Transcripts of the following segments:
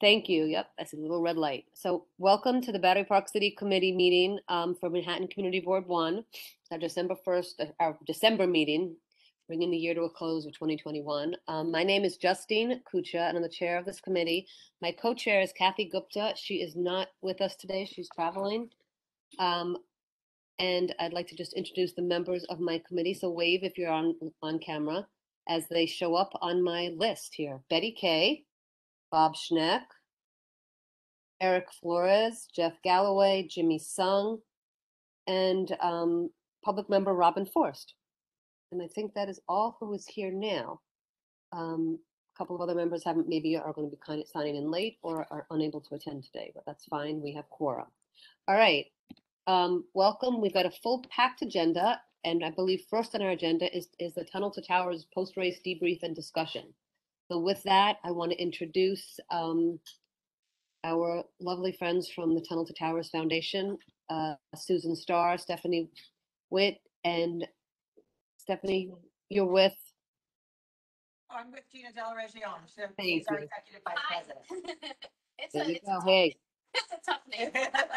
Thank you. Yep, that's a little red light. So welcome to the Battery Park City Committee meeting um, for Manhattan Community Board One. Our December first, our December meeting, bringing the year to a close of 2021. Um, My name is Justine Cuccia, and I'm the chair of this committee. My co-chair is Kathy Gupta. She is not with us today. She's traveling. Um, And I'd like to just introduce the members of my committee. So wave if you're on, on camera as they show up on my list here. Betty Kay, Bob Schneck, Eric Flores, Jeff Galloway, Jimmy Sung, and um, public member Robin Forst. And I think that is all who is here now. Um, a couple of other members haven't, maybe are going to be kind of signing in late or are unable to attend today, but that's fine. We have quorum. All right. Um, welcome. We've got a full packed agenda, and I believe first on our agenda is is the Tunnel to Towers post race debrief and discussion. So with that, I want to introduce um, our lovely friends from the Tunnel to Towers Foundation, uh, Susan Starr, Stephanie Witt, and Stephanie, you're with. I'm with Gina Delaregion, she's our Thank she's our you. executive vice Hi. president. It's There a, you it's, go. tough, Hey, it's a tough name.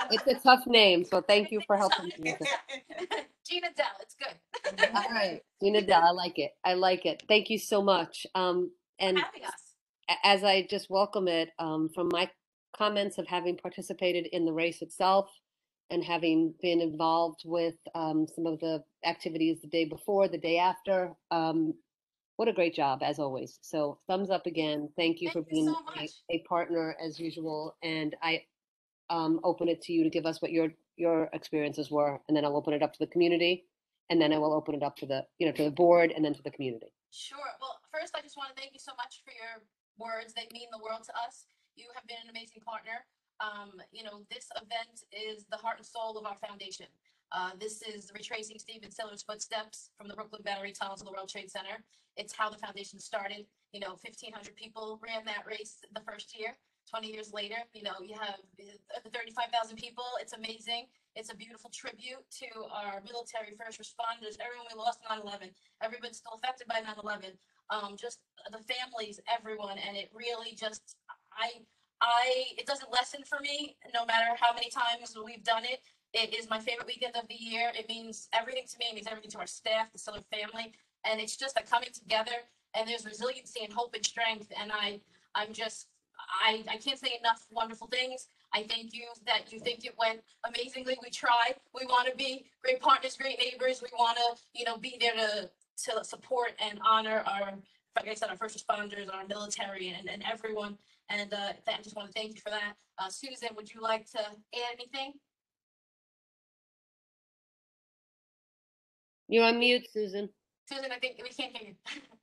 it's a tough name, so thank you for helping me with it. Gina Dell, it's good. All right, Gina Dell, I like it. I like it. Thank you so much. Um, and Having us. as I just welcome it, um, from my comments of having participated in the race itself and having been involved with um, some of the activities the day before, the day after, um, what a great job as always. So thumbs up again. Thank you for Thank you being so a, a partner as usual. And I um, open it to you to give us what your your experiences were, and then I'll open it up to the community, and then I will open it up to the you know to the board, and then to the community. Sure. Well, first, I just want to thank you so much for your words. They mean the world to us. You have been an amazing partner. Um, you know, this event is the heart and soul of our foundation. Uh, this is retracing Stephen Siller's footsteps from the Brooklyn Battery Tunnel to the World Trade Center. It's how the foundation started. You know, 1,500 people ran that race the first year. 20 years later, you know, you have uh, 35,000 people. It's amazing. It's a beautiful tribute to our military first responders, everyone we lost in 9/11, everyone's still affected by 9/11. Um, just the families, everyone, and it really just, I, I, it doesn't lessen for me, no matter how many times we've done it. It is my favorite weekend of the year. It means everything to me. It means everything to our staff, the Siller family, and it's just a coming together. And there's resiliency and hope and strength. And I, I'm just, I, I can't say enough wonderful things. I thank you that you think it went amazingly. We try. We want to be great partners, great neighbors. We want to, you know, be there to to support and honor our, like I said, our first responders, our military, and, and everyone. And uh, I just want to thank you for that. Uh, Susan, would you like to add anything? You're on mute, Susan. Susan, I think we can't hear you.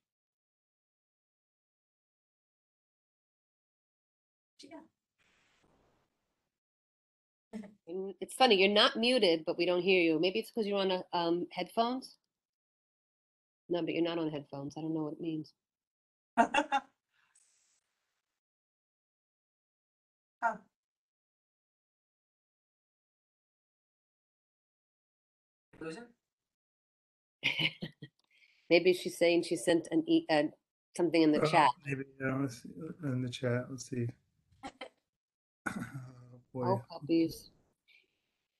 It's funny, you're not muted, but we don't hear you. Maybe it's because you're on a, um, headphones? No, but you're not on headphones. I don't know what it means. Loser? Maybe she's saying she sent an e, uh, something in the Uh, chat. Maybe, yeah, let's see, uh, in the chat, let's see. Oh, Boy, All copies.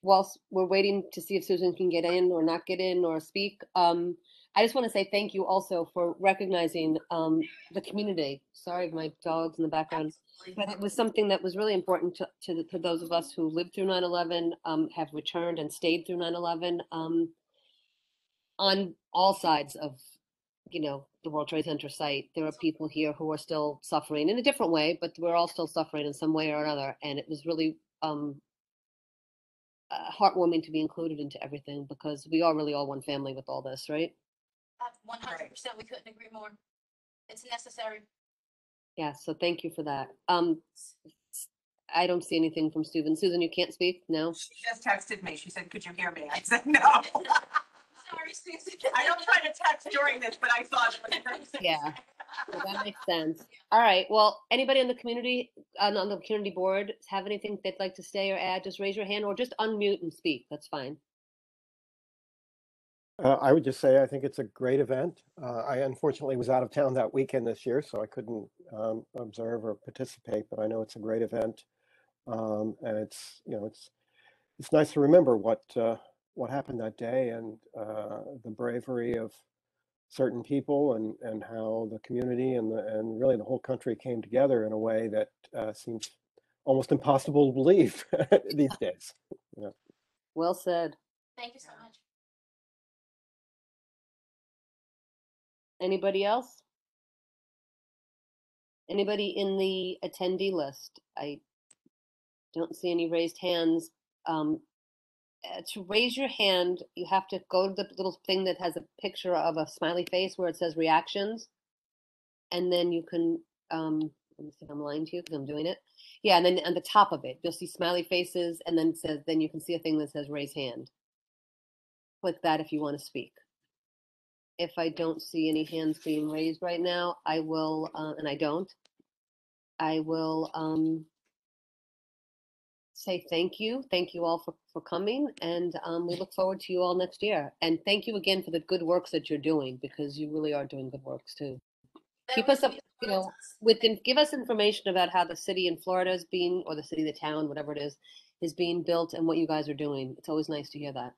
Whilst we're waiting to see if Susan can get in or not get in or speak, um, I just want to say thank you also for recognizing, um, the community. Sorry, my dog's in the background. But it was something that was really important to, to, the- to those of us who lived through 9/11, um, have returned and stayed through 9/11, um, on all sides of, you know, the World Trade Center site. There are people here who are still suffering in a different way, but we're all still suffering in some way or another. And it was really, um, uh, heartwarming to be included into everything because we are really all one family with all this, right? One hundred percent, we couldn't agree more. It's necessary. Yeah, so thank you for that. Um, I don't see anything from Susan. Susan, you can't speak? No? She just texted me. She said, could you hear me? I said, no. Sorry, Susan. I don't try to text during this, but I saw it. when you said- Yeah. So that makes sense. All right. Well, anybody in the community, on, on the community board, have anything they'd like to say or add? Just raise your hand or just unmute and speak. That's fine. Uh, I would just say I think it's a great event. Uh, I unfortunately was out of town that weekend this year, so I couldn't um, observe or participate. But I know it's a great event, um, and it's you know it's it's nice to remember what uh, what happened that day and uh, the bravery of certain people and and how the community and the, and really the whole country came together in a way that uh, seems almost impossible to believe these days. Well said. Thank you so much. Anybody else? Anybody in the attendee list? I don't see any raised hands. Um, uh, to raise your hand, you have to go to the little thing that has a picture of a smiley face where it says reactions. And then you can, um, let me see if I'm lying to you because I'm doing it. Yeah, and then on the top of it, you'll see smiley faces and then says, then you can see a thing that says raise hand. Click that if you want to speak. If I don't see any hands being raised right now, I will, uh, and I don't, I will, um, say thank you. Thank you all for, for coming and, um, we look forward to you all next year. And thank you again for the good works that you're doing because you really are doing good works too. That Keep us up, you know. Within, give us information about how the city in Florida is being, or the city, the town, whatever it is, is being built and what you guys are doing. It's always nice to hear that.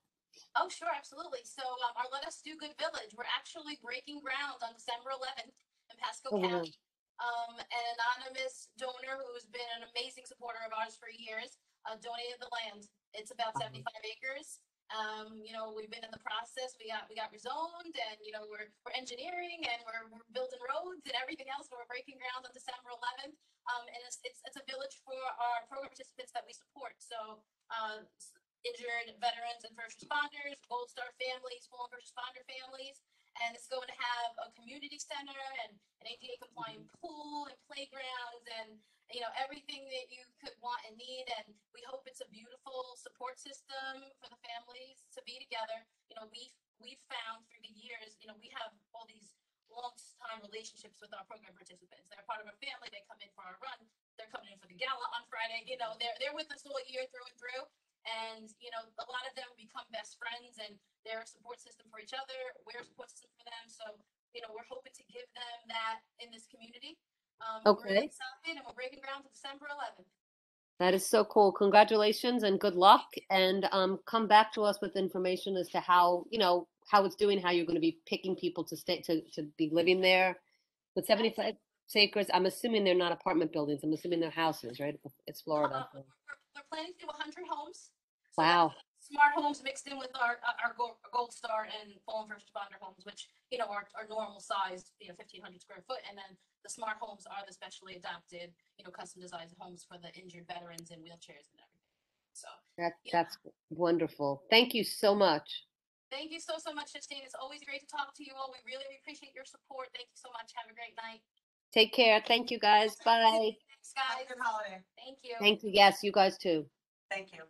Oh, sure, absolutely. So, um, our Let Us Do Good Village, we're actually breaking ground on December eleventh in Pasco Oh, wow. County. Um, an anonymous donor who's been an amazing supporter of ours for years, uh, donated the land. It's about Mhm. seventy-five acres. Um, you know, we've been in the process. We got, we got rezoned and, you know, we're, we're engineering and we're, we're building roads and everything else. We're breaking ground on December eleventh. Um, and it's, it's, it's a village for our program participants that we support. So, uh, s- injured veterans and first responders, Gold Star families, fallen first responder families. And it's going to have a community center and an ADA compliant pool and playgrounds and, you know, everything that you could want and need. And we hope it's a beautiful support system for the families to be together. You know, we've, we've found through the years, you know, we have all these long-time relationships with our program participants. They're part of our family. They come in for our run. They're coming in for the gala on Friday. You know, they're, they're with us all year through and through. And, you know, a lot of them become best friends and they're a support system for each other. We're a support system for them. So, you know, we're hoping to give them that in this community. Um, We're Okay. excited and we're breaking ground on December eleventh. That is so cool. Congratulations and good luck. And um, come back to us with information as to how, you know, how it's doing, how you're going to be picking people to stay, to, to be living there. With 75 acres, I'm assuming they're not apartment buildings. I'm assuming they're houses, right? It's Florida. Uh, We're, planning to do hundred homes. So Wow. Smart homes mixed in with our, uh, our gold, gold star and fallen first responder homes, which, you know, are, are normal sized, you know, fifteen hundred square foot. And then the smart homes are the specially adapted, you know, custom designed homes for the injured veterans and wheelchairs and everything. So That, Yeah. that's wonderful. Thank you so much. thank you so, so much, Justine. It's always great to talk to you all. We really appreciate your support. Thank you so much. Have a great night. Take care. Thank you guys. Bye. Thanks, Have a guys. good holiday. Thank you. Thank you. Yes, you guys too. Thank you.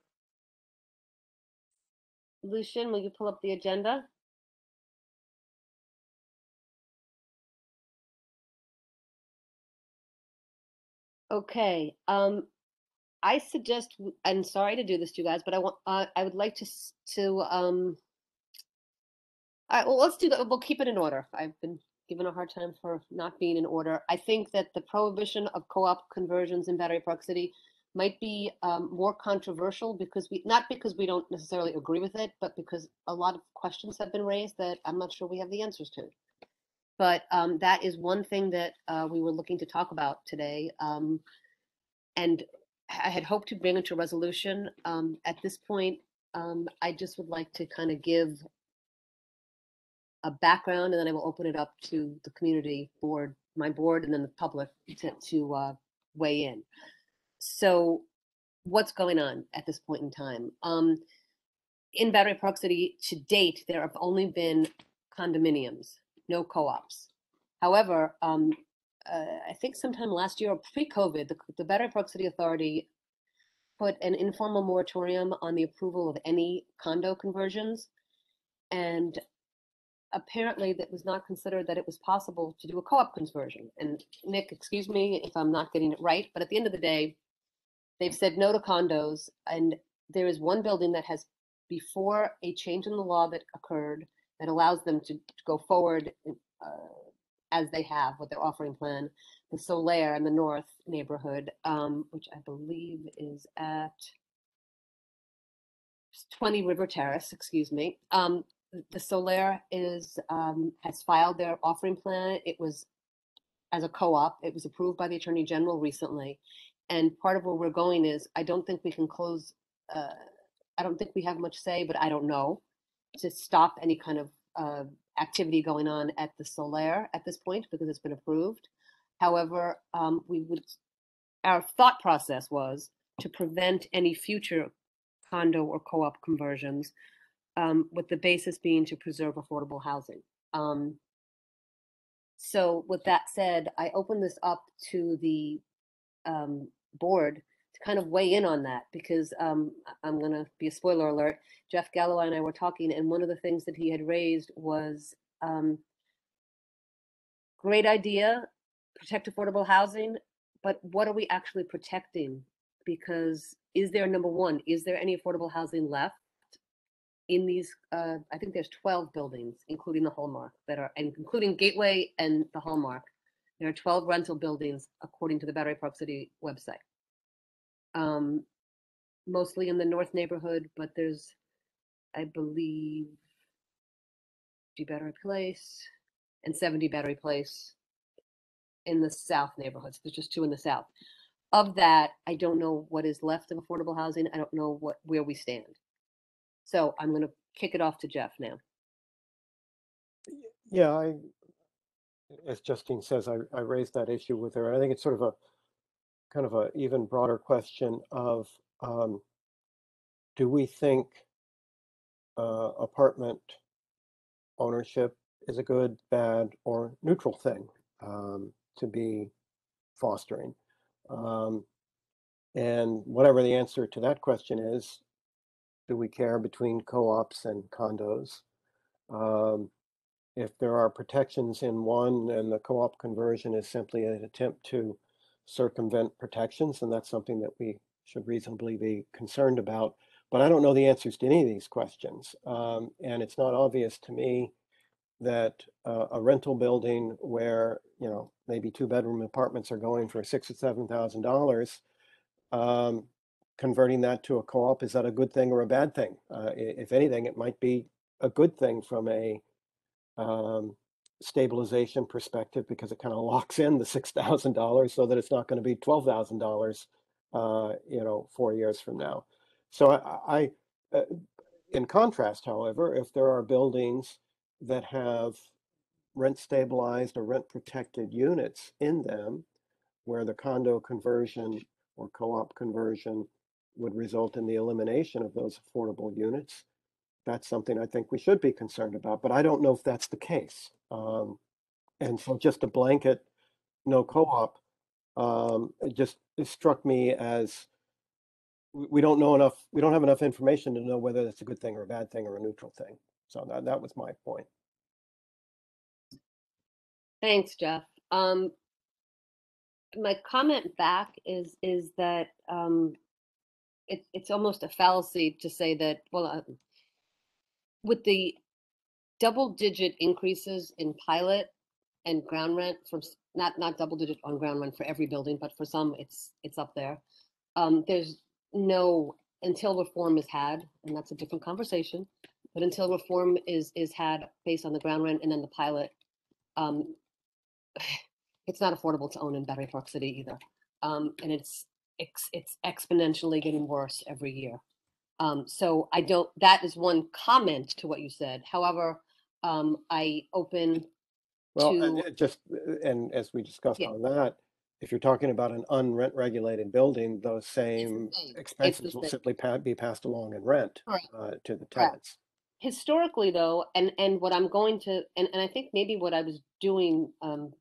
Lucian, will you pull up the agenda? Okay, um, I suggest, w- I'm sorry to do this to you guys, but I want, uh, I would like to, s- to, um, all right, well, let's do that. We'll keep it in order. I've been given a hard time for not being in order. I think that the prohibition of co-op conversions in Battery Park City might be um, more controversial because we, not because we don't necessarily agree with it, but because a lot of questions have been raised that I'm not sure we have the answers to. But um, that is one thing that uh, we were looking to talk about today. Um, and I had hoped to bring it to resolution. Um, at this point, um, I just would like to kind of give a background and then I will open it up to the community board, my board, and then the public to, to uh, weigh in. So what's going on at this point in time? Um, in Battery Park City, to date, there have only been condominiums, no co-ops. However, um, uh, I think sometime last year pre-COVID, the, the Battery Park City Authority put an informal moratorium on the approval of any condo conversions. And apparently that was not considered that it was possible to do a co-op conversion. And Nick, excuse me if I'm not getting it right, but at the end of the day, they've said no to condos. And there is one building that has, before a change in the law that occurred, that allows them to, to go forward uh, as they have with their offering plan. The Solaire in the north neighborhood, um, which I believe is at 20 River Terrace, excuse me. Um, the Solaire is, um, has filed their offering plan. It was as a co-op. It was approved by the Attorney General recently. And part of where we're going is, I don't think we can close, uh, I don't think we have much say, but I don't know, to stop any kind of, uh, activity going on at the Solaire at this point because it's been approved. However, um, we would, our thought process was to prevent any future condo or co-op conversions, um, with the basis being to preserve affordable housing. Um, so with that said, I open this up to the um, board to kind of weigh in on that because um, I'm going to be a spoiler alert. Jeff Galloway and I were talking, and one of the things that he had raised was um, great idea, protect affordable housing, but what are we actually protecting? Because is there number one, is there any affordable housing left in these? Uh, I think there's 12 buildings, including the Hallmark, that are, and including Gateway and the Hallmark. There are 12 rental buildings according to the Battery Park City website. Um, mostly in the north neighborhood, but there's, I believe, G Battery Place and 70 Battery Place in the south neighborhoods. There's just two in the south. Of that, I don't know what is left of affordable housing. I don't know what where we stand. So I'm going to kick it off to Jeff now. Yeah, I, as Justine says, I, I raised that issue with her. and I think it's sort of a kind of a even broader question of um, do we think uh, apartment ownership is a good, bad, or neutral thing um, to be fostering? Um, and whatever the answer to that question is, do we care between co-ops and condos? Um, if there are protections in one and the co-op conversion is simply an attempt to circumvent protections, then that's something that we should reasonably be concerned about. But I don't know the answers to any of these questions. Um, and it's not obvious to me that uh, a rental building where, you know, maybe two bedroom apartments are going for six or seven thousand dollars, um, converting that to a co-op, is that a good thing or a bad thing? Uh, if anything, it might be a good thing from a um, stabilization perspective because it kind of locks in the six thousand dollars so that it's not going to be twelve thousand dollars, uh, you know, four years from now. So I, I uh, in contrast, however, if there are buildings that have rent stabilized or rent protected units in them, where the condo conversion or co-op conversion would result in the elimination of those affordable units, that's something I think we should be concerned about, but I don't know if that's the case. Um, and so just a blanket, no co-op, um, it just, it struck me as we, don't know enough, we don't have enough information to know whether that's a good thing or a bad thing or a neutral thing. So that, that was my point. Thanks, Jeff. Um, my comment back is is that um, it, it's almost a fallacy to say that well, uh, with the double-digit increases in pilot and ground rent from not not double-digit on ground rent for every building, but for some it's it's up there. Um, there's no until reform is had, and that's a different conversation. But until reform is is had based on the ground rent and then the pilot, um, it's not affordable to own in Battery Park City either. Um, and it's, ex- it's exponentially getting worse every year. Um, so I don't, that is one comment to what you said. However, um, I open, Well, and to- it just, uh, and as we discussed Yeah. on that, if you're talking about an unrent regulated building, those same same. expenses will simply pa- be passed along in rent Correct. uh, to the tenants. historically though, and, and what I'm going to, and, and I think maybe what I was doing, um,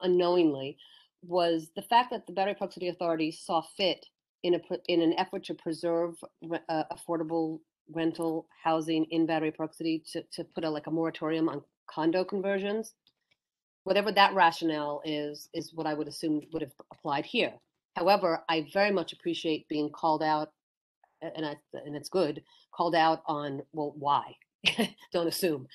unknowingly was the fact that the Battery Park City Authority saw fit in a, in an effort to preserve uh, affordable rental housing in Battery Park City to, to put a, like a moratorium on condo conversions. Whatever that rationale is, is what I would assume would have applied here. However, I very much appreciate being called out, and I, and it's good, called out on, well, why? don't assume.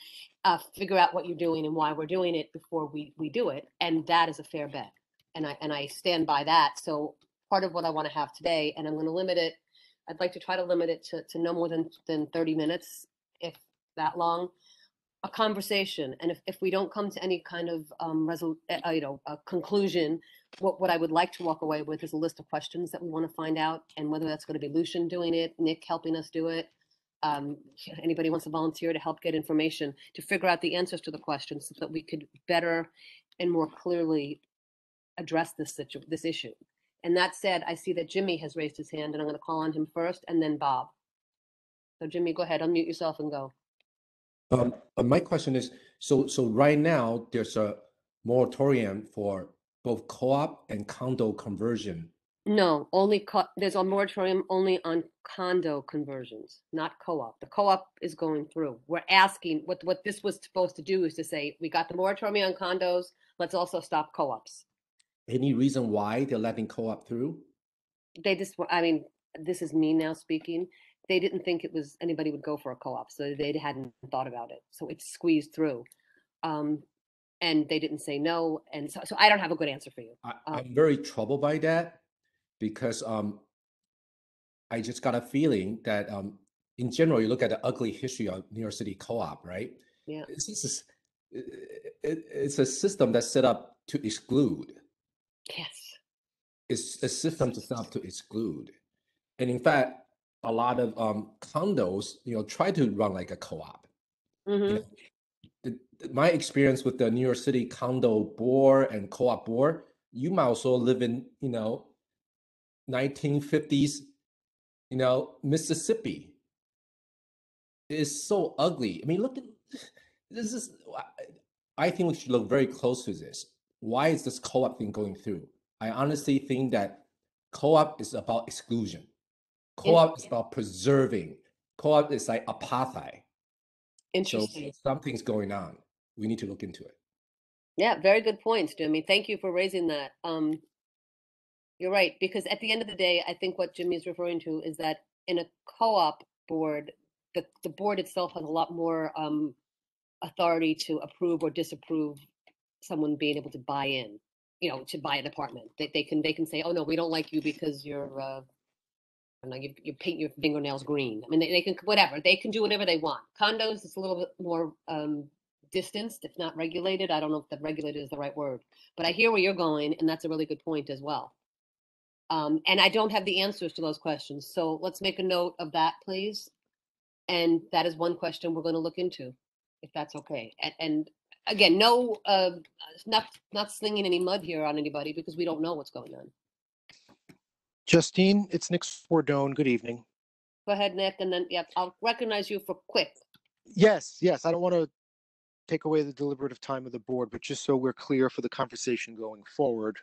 Uh, figure out what you're doing and why we're doing it before we, we do it. And that is a fair bet. And I, and I stand by that. So part of what I want to have today, and I'm going to limit it, I'd like to try to limit it to, to no more than, than 30 minutes, if that long. A conversation. And if, if we don't come to any kind of, um, resol, uh, you know, a conclusion, what, what I would like to walk away with is a list of questions that we want to find out and whether that's going to be Lucian doing it, Nick helping us do it. Um, anybody wants to volunteer to help get information to figure out the answers to the questions so that we could better and more clearly address this situ, this issue. And that said, I see that Jimmy has raised his hand and I'm going to call on him first and then Bob. So Jimmy, go ahead, unmute yourself and go. Um, uh, my question is, so, so right now, there's a moratorium for both co-op and condo conversion. No, only co- there's a moratorium only on condo conversions, not co-op. The co-op is going through. We're asking, what, what this was supposed to do is to say, we got the moratorium on condos, let's also stop co-ops. Any reason why they're letting co-op through? They just, I mean, this is me now speaking. They didn't think it was, anybody would go for a co-op, so they hadn't thought about it. So it's squeezed through. Um, and they didn't say no, and so, so I don't have a good answer for you. I, Um, I'm very troubled by that because um, I just got a feeling that um, in general, you look at the ugly history of New York City co-op, right? Yeah. It's just, this- it, it, it's a system that's set up to exclude. Yes. It's a system to set up to exclude. And in fact, a lot of um, condos, you know, try to run like a co-op. hmm you know, the- my experience with the New York City condo board and co-op board, you might also live in, you know, 1950s, you know, Mississippi. It's so ugly. I mean, look at this is I think we should look very close to this. Why is this co-op thing going through? I honestly think that co-op is about exclusion. Co-op is about preserving. Co-op is like apartheid. So Interesting. something's going on. We need to look into it. Yeah, very good points, Jimmy. Thank you for raising that. Um, you're right, because at the end of the day, I think what Jimmy is referring to is that in a co-op board, the, the board itself has a lot more um, authority to approve or disapprove someone being able to buy in, you know, to buy an apartment. They, they can they can say, oh no, we don't like you because you're uh, I know, you, you paint your fingernails green. I mean, they, they can whatever they can do whatever they want. Condos, it's a little bit more um, distanced, if not regulated. I don't know if the regulated is the right word, but I hear where you're going, and that's a really good point as well. Um, and I don't have the answers to those questions, so let's make a note of that, please. And that is one question we're going to look into, if that's okay. And, and again, no, uh, not not slinging any mud here on anybody because we don't know what's going on. Justine, it's Nick Sbordone. Good evening. Go ahead, Nick, and then yeah, I'll recognize you for quick. Yes, yes, I don't want to take away the deliberative time of the board, but just so we're clear for the conversation going forward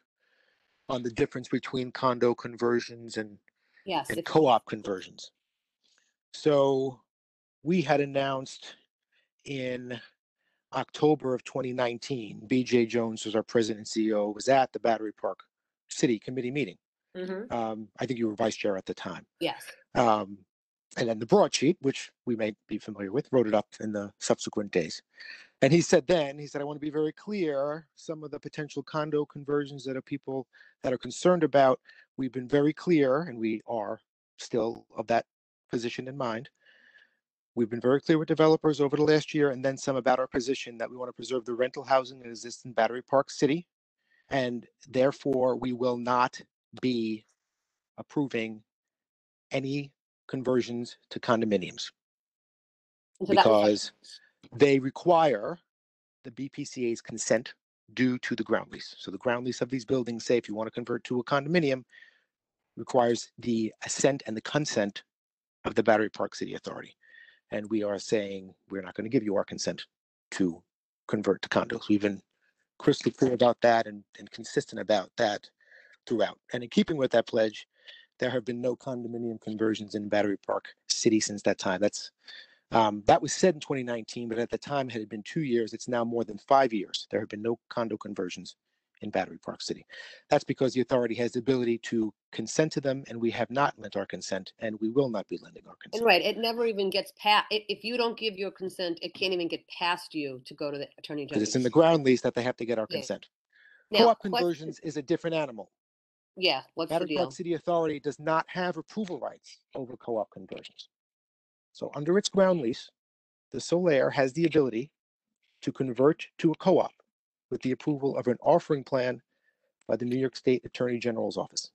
on the difference between condo conversions and, Yes, and co-op conversions. So we had announced in October of 2019, BJ Jones was our president and CEO, was at the Battery Park City Committee meeting. Mhm, Um, I think you were vice chair at the time. yes, Um, and then the broadsheet, which we may be familiar with, wrote it up in the subsequent days. And he said then, he said, I want to be very clear, some of the potential condo conversions that are people that are concerned about, we've been very clear, and we are still of that position in mind. We've been very clear with developers over the last year and then some about our position that we want to preserve the rental housing that exists in Battery Park City. And therefore, we will not be approving any conversions to condominiums so because they require the BPCA's consent due to the ground lease. So the ground lease of these buildings, say if you want to convert to a condominium, requires the assent and the consent of the Battery Park City Authority. And we are saying we're not going to give you our consent to convert to condos. We've been crystal clear about that and, and consistent about that throughout. And in keeping with that pledge, there have been no condominium conversions in Battery Park City since that time. That's um, that was said in 2019, but at the time it had been two years. It's now more than five years. There have been no condo conversions in Battery Park City. That's because the authority has the ability to consent to them, and we have not lent our consent, and we will not be lending our consent. right, it never even gets past, if you don't give your consent, it can't even get past you to go to the Attorney Because it's in the ground lease that they have to get our Yeah. consent. Now, Co-op conversions is a different animal. Yeah, what's the Battery deal? Park City Authority does not have approval rights over co-op conversions. So under its ground lease, the Solaire has the ability to convert to a co-op with the approval of an offering plan by the New York State Attorney General's office.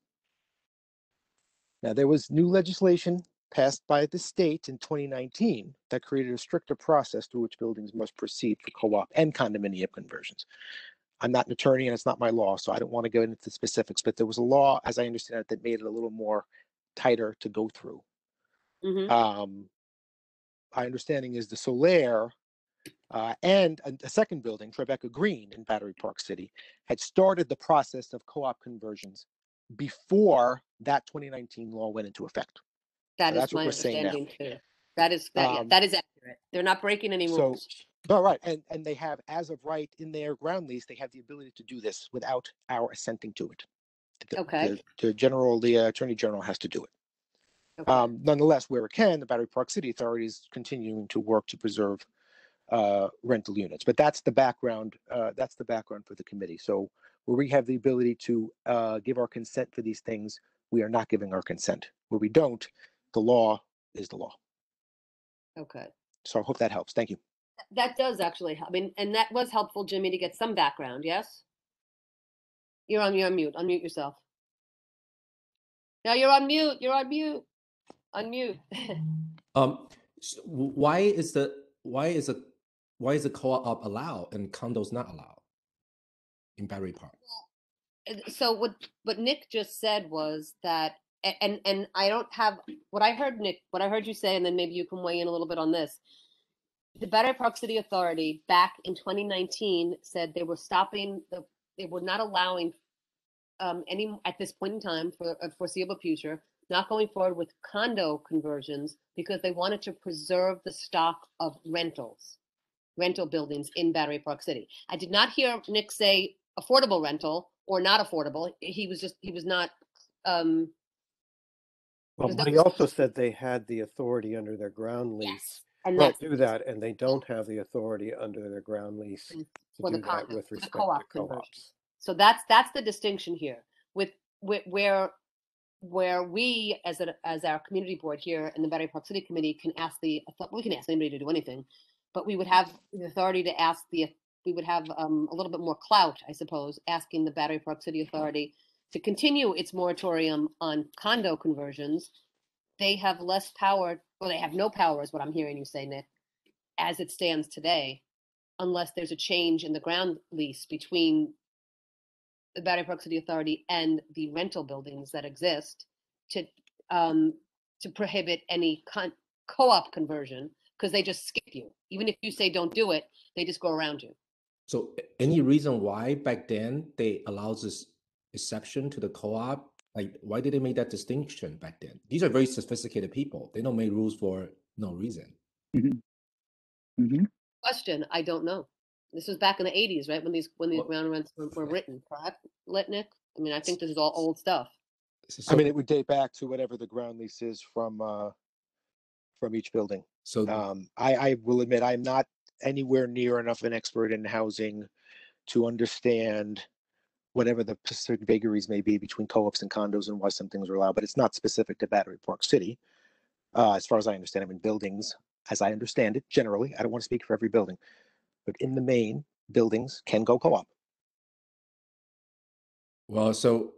Now, there was new legislation passed by the state in 2019 that created a stricter process through which buildings must proceed for co-op and condominium conversions. I'm not an attorney and it's not my law, so I don't want to go into the specifics, but there was a law, as I understand it, that made it a little more tighter to go through. Mhm. Um, my understanding is the Solaire uh, and a, a second building, Tribeca Green in Battery Park City, had started the process of co-op conversions before that 2019 law went into effect. That is that's what my we're saying now. too. That is, that, yeah, Um, that is accurate. They're not breaking any rules. But right, and and they have, as of right, in their ground lease, they have the ability to do this without our assenting to it. The- Okay. The, the general, the uh, attorney general has to do it. Okay. Um, nonetheless, where it can, the Battery Park City Authority is continuing to work to preserve uh, rental units. But that's the background. Uh, that's the background for the committee. So where we have the ability to uh, give our consent for these things, we are not giving our consent. Where we don't, the law is the law. Okay. So I hope that helps. Thank you. That does actually help. I mean, and that was helpful, Jimmy, to get some background, yes? You're on, you're on mute. Unmute yourself. No, you're on mute. You're on mute. Unmute. Um, s- w- why is the why is a why is the co-op allowed and condos not allowed in Battery Park? So what what Nick just said was that and and I don't have what I heard Nick what I heard you say and then maybe you can weigh in a little bit on this. The Battery Park City Authority back in 2019 said they were stopping the they were not allowing um, any at this point in time for a foreseeable future not going forward with condo conversions because they wanted to preserve the stock of rentals rental buildings in Battery Park City. I did not hear Nick say affordable rental or not affordable. He was just he was not um Well, but he also said they had the authority under their ground lease and Right. that's to do that, and they don't have the authority under their ground lease to for the do that with respect co-op to conversion. co-ops. so that's that's the distinction here with, with where where we as a as our community board here in the Battery Park City Committee can ask the we can ask anybody to do anything, but we would have the authority to ask the we would have um, a little bit more clout, I suppose, asking the Battery Park City Authority to continue its moratorium on condo conversions. They have less power, or they have no power, is what I'm hearing you say, Nick, as it stands today, unless there's a change in the ground lease between the Battery Park City Authority and the rental buildings that exist to um, to prohibit any con- co-op conversion because they just skip you. Even if you say don't do it, they just go around you. So any reason why back then they allows this exception to the co-op? Like why did they make that distinction back then? These are very sophisticated people. They don't make rules for no reason. Question: I don't know. This was back in the '80s, right? When these when these Well- ground rents were, were written, correct? Letnick? I mean, I think this is all old stuff. So, I mean, it would date back to whatever the ground lease is from uh, from each building. So Um, I, I will admit I'm not anywhere near enough an expert in housing to understand whatever the specific vagaries may be between co-ops and condos and why some things are allowed, but it's not specific to Battery Park City. Uh, as far as I understand, I mean, buildings, as I understand it, generally, I don't want to speak for every building, but in the main, buildings can go co-op. Well, so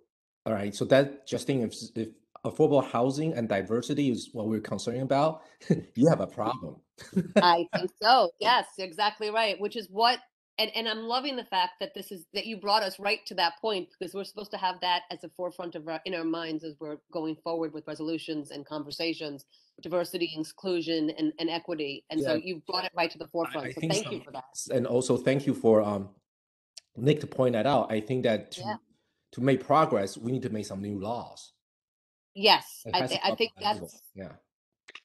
all right, so that Justin, if if affordable housing and diversity is what we're concerned about, you have a problem. I think so. Yes, exactly right. Which is what, and, and I'm loving the fact that this is that you brought us right to that point because we're supposed to have that as the forefront of our in our minds as we're going forward with resolutions and conversations, diversity, inclusion, and, and equity. And so Yeah. you brought it right to the forefront. I so think thank you for that. And also thank you for um Nick to point that out. I think that to, Yeah. to make progress, we need to make some new laws. Yes, I, thi- I think from the middle. that's. yeah.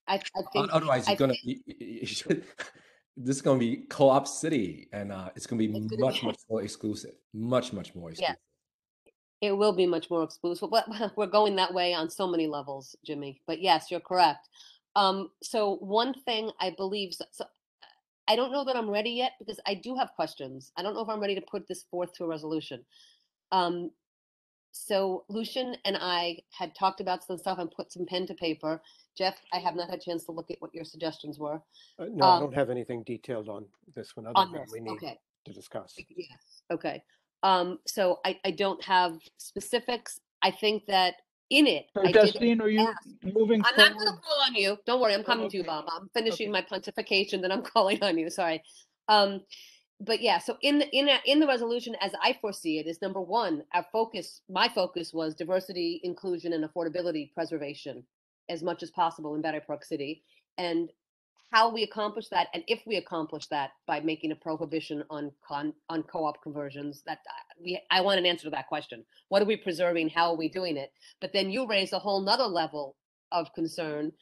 I, I think Otherwise, I you're gonna think- you, you- you should, this is going to be co-op city, and uh, it's going to be It's gonna much be- much more exclusive, much much more exclusive. It will be much more exclusive, but we're going that way on so many levels, Jimmy. But yes, you're correct. Um, so one thing I believe, so, so I don't know that I'm ready yet because I do have questions. I don't know if I'm ready to put this forth to a resolution. Um, so Lucian and I had talked about some stuff and put some pen to paper. Jeff, I have not had a chance to look at what your suggestions were Uh, No, I Um, don't have anything detailed on this one other on than this. we need Okay. to discuss. Yes, okay. Um, so I, I don't have specifics. I think that in it. So I Justine, are you ask. moving? I'm not gonna call on you. Don't worry, I'm Oh, coming to you. Bob. I'm finishing Okay. my pontification, then I'm calling on you, sorry. Um, but yeah, so in, the in, in the resolution, as I foresee it, is number one, our focus, my focus was diversity, inclusion, and affordability preservation as much as possible in Battery Park City. And how we accomplish that, and if we accomplish that by making a prohibition on con, on co-op conversions, that uh, we, I want an answer to that question. What are we preserving? How are we doing it? But then you raise a whole nother level of concern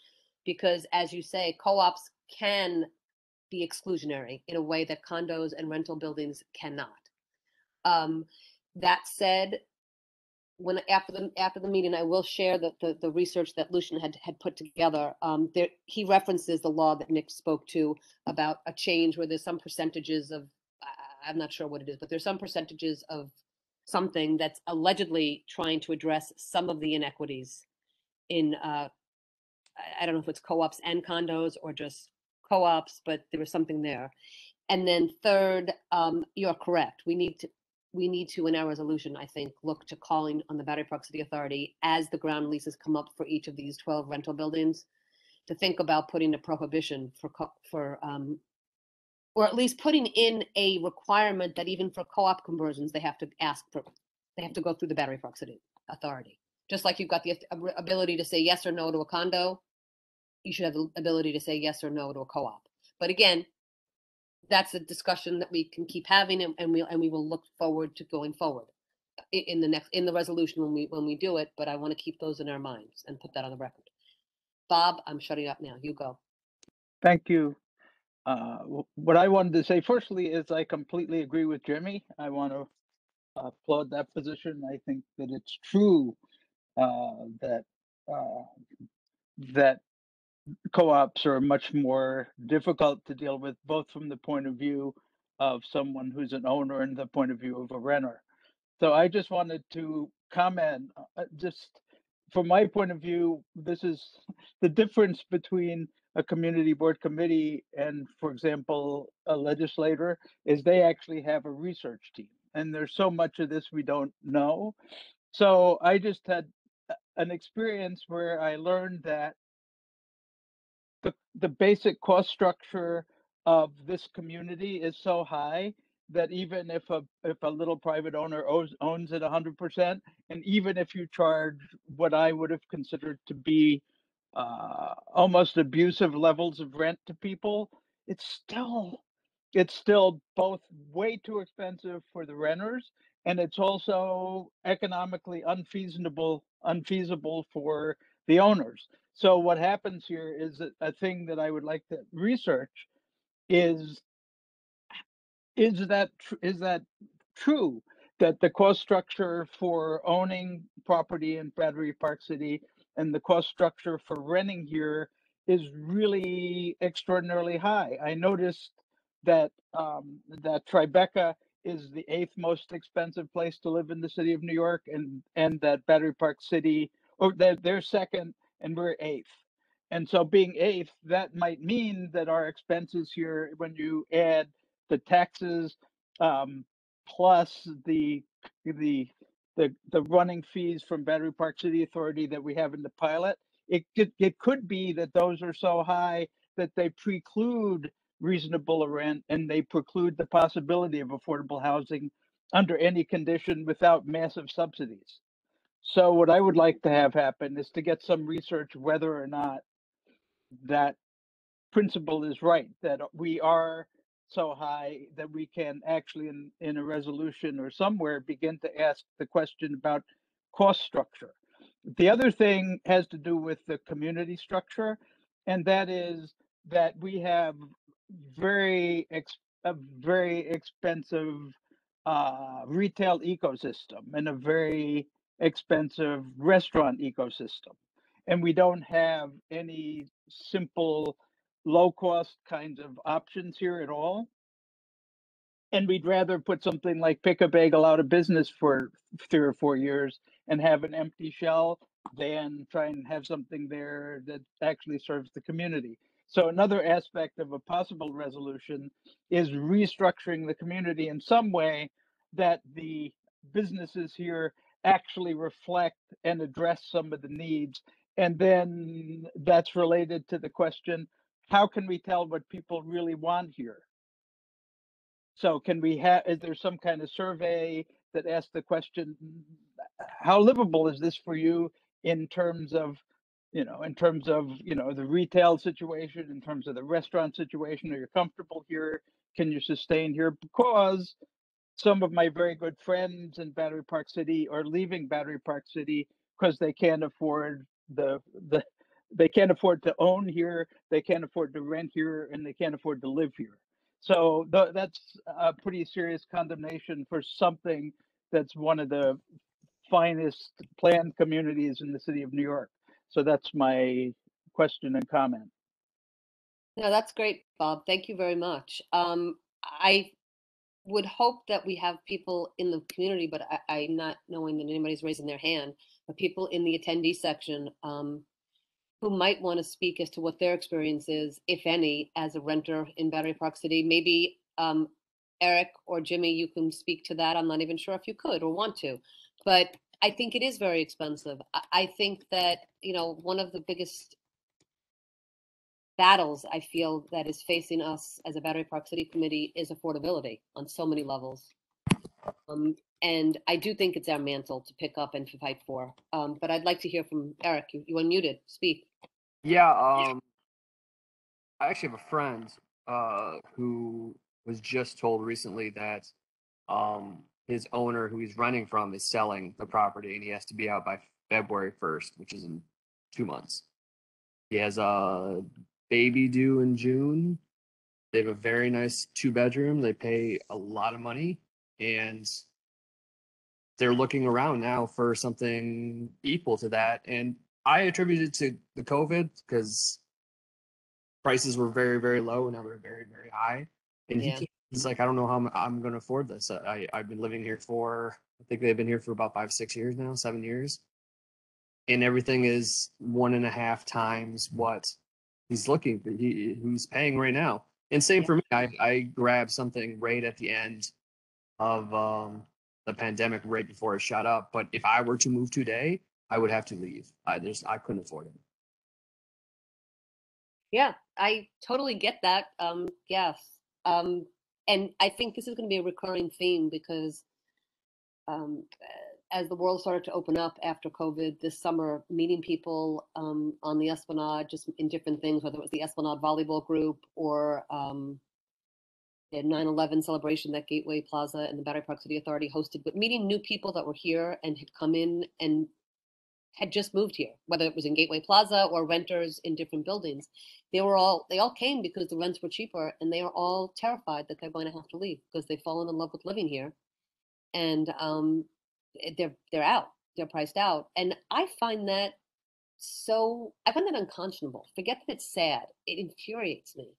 because as you say, co-ops can be exclusionary in a way that condos and rental buildings cannot. Um, that said, when after the after the meeting, I will share the the, the research that Lucian had had put together. Um, there he references the law that Nick spoke to about a change where there's some percentages of I'm not sure what it is, but there's some percentages of something that's allegedly trying to address some of the inequities in uh, I don't know if it's co-ops and condos or just co-ops, but there was something there. And then third, um, you're correct. We need to we need to, in our resolution, I think, look to calling on the Battery City Authority as the ground leases come up for each of these 12 rental buildings to think about putting a prohibition for co- for um, or at least putting in a requirement that even for co-op conversions, they have to ask for they have to go through the Battery City Authority. Just like you've got the ability to say yes or no to a condo, you should have the ability to say yes or no to a co-op. But again, that's a discussion that we can keep having and, and we and we will look forward to going forward i- in the next in the resolution when we when we do it. But I want to keep those in our minds and put that on the record. Bob, I'm shutting up now. You go. Thank you. Uh, what I wanted to say firstly is I completely agree with Jimmy. I want to applaud that position. I think that it's true uh, that uh, that co-ops are much more difficult to deal with, both from the point of view of someone who's an owner and the point of view of a renter. So I just wanted to comment, uh, just from my point of view, this is the difference between a community board committee and, for example, a legislator, is they actually have a research team. And there's so much of this we don't know. So I just had an experience where I learned that the, the basic cost structure of this community is so high that even if a if a little private owner owns owns it 100% and even if you charge what i would have considered to be uh, almost abusive levels of rent to people it's still it's still both way too expensive for the renters and it's also economically unfeasible unfeasible for the owners so what happens here is a thing that I would like to research is is that tr- is that true that the cost structure for owning property in Battery Park City and the cost structure for renting here is really extraordinarily high. I noticed that um, that Tribeca is the eighth most expensive place to live in the city of New York, and and that Battery Park City, or that they're second and we're eighth. And so being eighth, that might mean that our expenses here, when you add the taxes um, plus the the the the running fees from Battery Park City Authority that we have in the pilot, it could it could be that those are so high that they preclude reasonable rent and they preclude the possibility of affordable housing under any condition without massive subsidies. So what I would like to have happen is to get some research whether or not that principle is right, that we are so high that we can actually in, in a resolution or somewhere begin to ask the question about cost structure. The other thing has to do with the community structure, and that is that we have very ex- a very expensive uh, retail ecosystem and a very expensive restaurant ecosystem. And we don't have any simple, low cost kinds of options here at all. And we'd rather put something like Pick a Bagel out of business for three or four years and have an empty shell than try and have something there that actually serves the community. So another aspect of a possible resolution is restructuring the community in some way that the businesses here actually reflect and address some of the needs. And then that's related to the question, how can we tell what people really want here? So can we have, is there some kind of survey that asks the question, how livable is this for you in terms of, you know, in terms of, you know, the retail situation, in terms of the restaurant situation, are you comfortable here? Can you sustain here? Because some of my very good friends in Battery Park City are leaving Battery Park City because they can't afford the, the, they can't afford to own here, they can't afford to rent here, and they can't afford to live here. So tha- that's a pretty serious condemnation for something that's one of the finest planned communities in the city of New York. So that's my question and comment. No, that's great, Bob. Thank you very much. Um, I would hope that we have people in the community, but I, I'm not knowing that anybody's raising their hand, but people in the attendee section, um, who might want to speak as to what their experience is, if any, as a renter in Battery Park City. Maybe, um, Eric or Jimmy, you can speak to that. I'm not even sure if you could or want to. But I think it is very expensive. I, I think that, you know, one of the biggest battles I feel that is facing us as a Battery Park City Committee is affordability on so many levels. Um, and I do think it's our mantle to pick up and to fight for. Um, but I'd like to hear from Eric. You, you unmuted. Speak. Yeah, um, I actually have a friend uh, who was just told recently that um, his owner, who he's running from, is selling the property, and he has to be out by February first, which is in two months. He has a baby due in June. They have a very nice two bedroom. They pay a lot of money, and they're looking around now for something equal to that. And I attribute it to the COVID because prices were very, very low and now they're very, very high. And Yeah. he's like, I don't know how I'm, I'm going to afford this. I, I've been living here for, I think they've been here for about five, six years now, seven years. And everything is one and a half times what he's looking he, he's paying right now. And same for me. I, I grabbed something right at the end of um, the pandemic, right before it shot up. But if I were to move today, I would have to leave. I just I couldn't afford it. Yeah, I totally get that. Um, yes. Um, and I think this is going to be a recurring theme because um, uh, as the world started to open up after COVID this summer, meeting people um, on the Esplanade, just in different things, whether it was the Esplanade Volleyball Group or um, the 9/11 celebration that Gateway Plaza and the Battery Park City Authority hosted, but meeting new people that were here and had come in and had just moved here, whether it was in Gateway Plaza or renters in different buildings. They were all they all came because the rents were cheaper, and they are all terrified that they're going to have to leave because they've fallen in love with living here, and um, they're they're out, they're priced out, and I find that so I find that unconscionable. Forget that it's sad; it infuriates me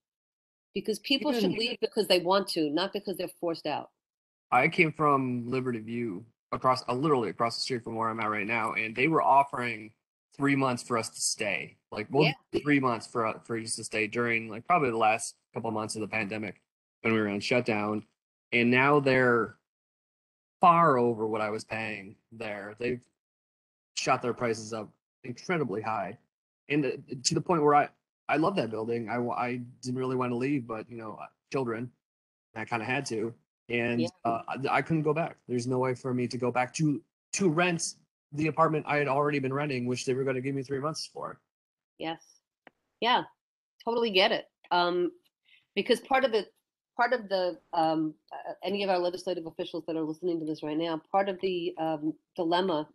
because people should leave because they want to, not because they're forced out. I came from Liberty View across uh, literally across the street from where I'm at right now, and they were offering three months for us to stay. Like well, Yeah. three months for uh, for us to stay during like probably the last couple months of the pandemic when we were on shutdown, and now they're far over what I was paying there. They've shot their prices up incredibly high, and uh, to the point where I I love that building. I I didn't really want to leave, but you know, uh, children, I kind of had to, and Yeah. uh, I, I couldn't go back. There's no way for me to go back to to rent the apartment I had already been renting, which they were going to give me three months for. Yes. Yeah, totally get it. Um, because part of the part of the um, uh, any of our legislative officials that are listening to this right now, part of the um, dilemma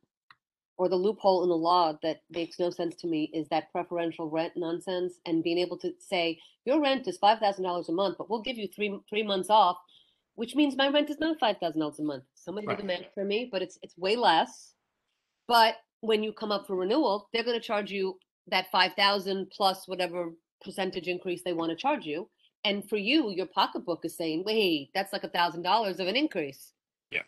or the loophole in the law that makes no sense to me is that preferential rent nonsense and being able to say your rent is five thousand dollars a month, but we'll give you three three months off, which means my rent is not five thousand dollars a month. Somebody did the math for me, but it's it's way less. But when you come up for renewal, they're going to charge you that five thousand plus whatever percentage increase they want to charge you. And for you, your pocketbook is saying, wait, that's like a thousand dollars of an increase. Yeah.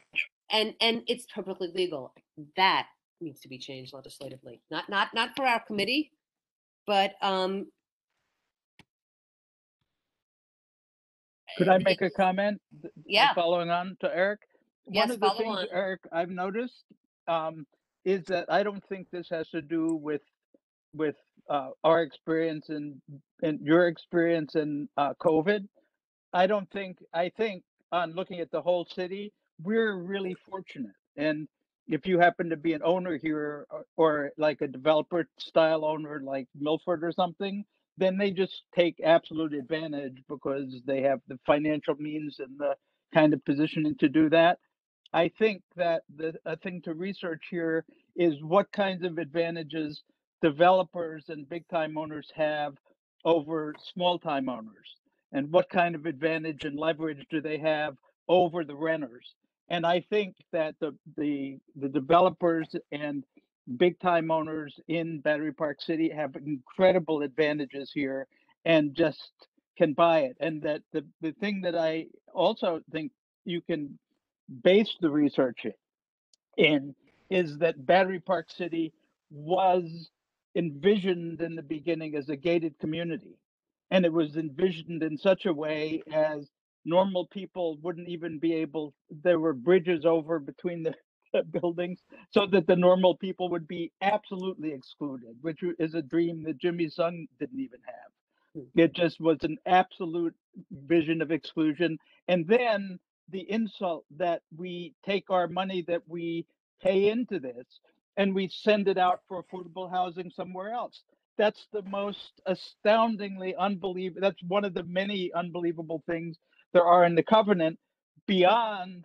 And and it's perfectly legal. That needs to be changed legislatively. Not not not for our committee, but um Could I make a comment? th- th- Yeah. Following on to Eric? Yes, One of the follow things, on. Eric, I've noticed, um, is that I don't think this has to do with, with, uh, our experience and, and your experience in, uh, COVID. I don't think, I think on looking at the whole city, we're really fortunate. And if you happen to be an owner here or, or like a developer style owner like Milford or something, then they just take absolute advantage because they have the financial means and the kind of positioning to do that. I think that the a thing to research here is what kinds of advantages developers and big time owners have over small time owners and what kind of advantage and leverage do they have over the renters? And i think that the the the developers and big time owners in battery park city have incredible advantages here and just can buy it. And that the the thing that i also think you can base the research in is that battery park city was envisioned in the beginning as a gated community. And it was envisioned in such a way as normal people wouldn't even be able there were bridges over between the buildings so that the normal people would be absolutely excluded which is a dream that jimmy's son didn't even have. Hmm. It just was an absolute vision of exclusion. And then the insult that we take our money that we pay into this and we send it out for affordable housing somewhere else that's the most astoundingly unbelievable that's one of the many unbelievable things there are in the covenant beyond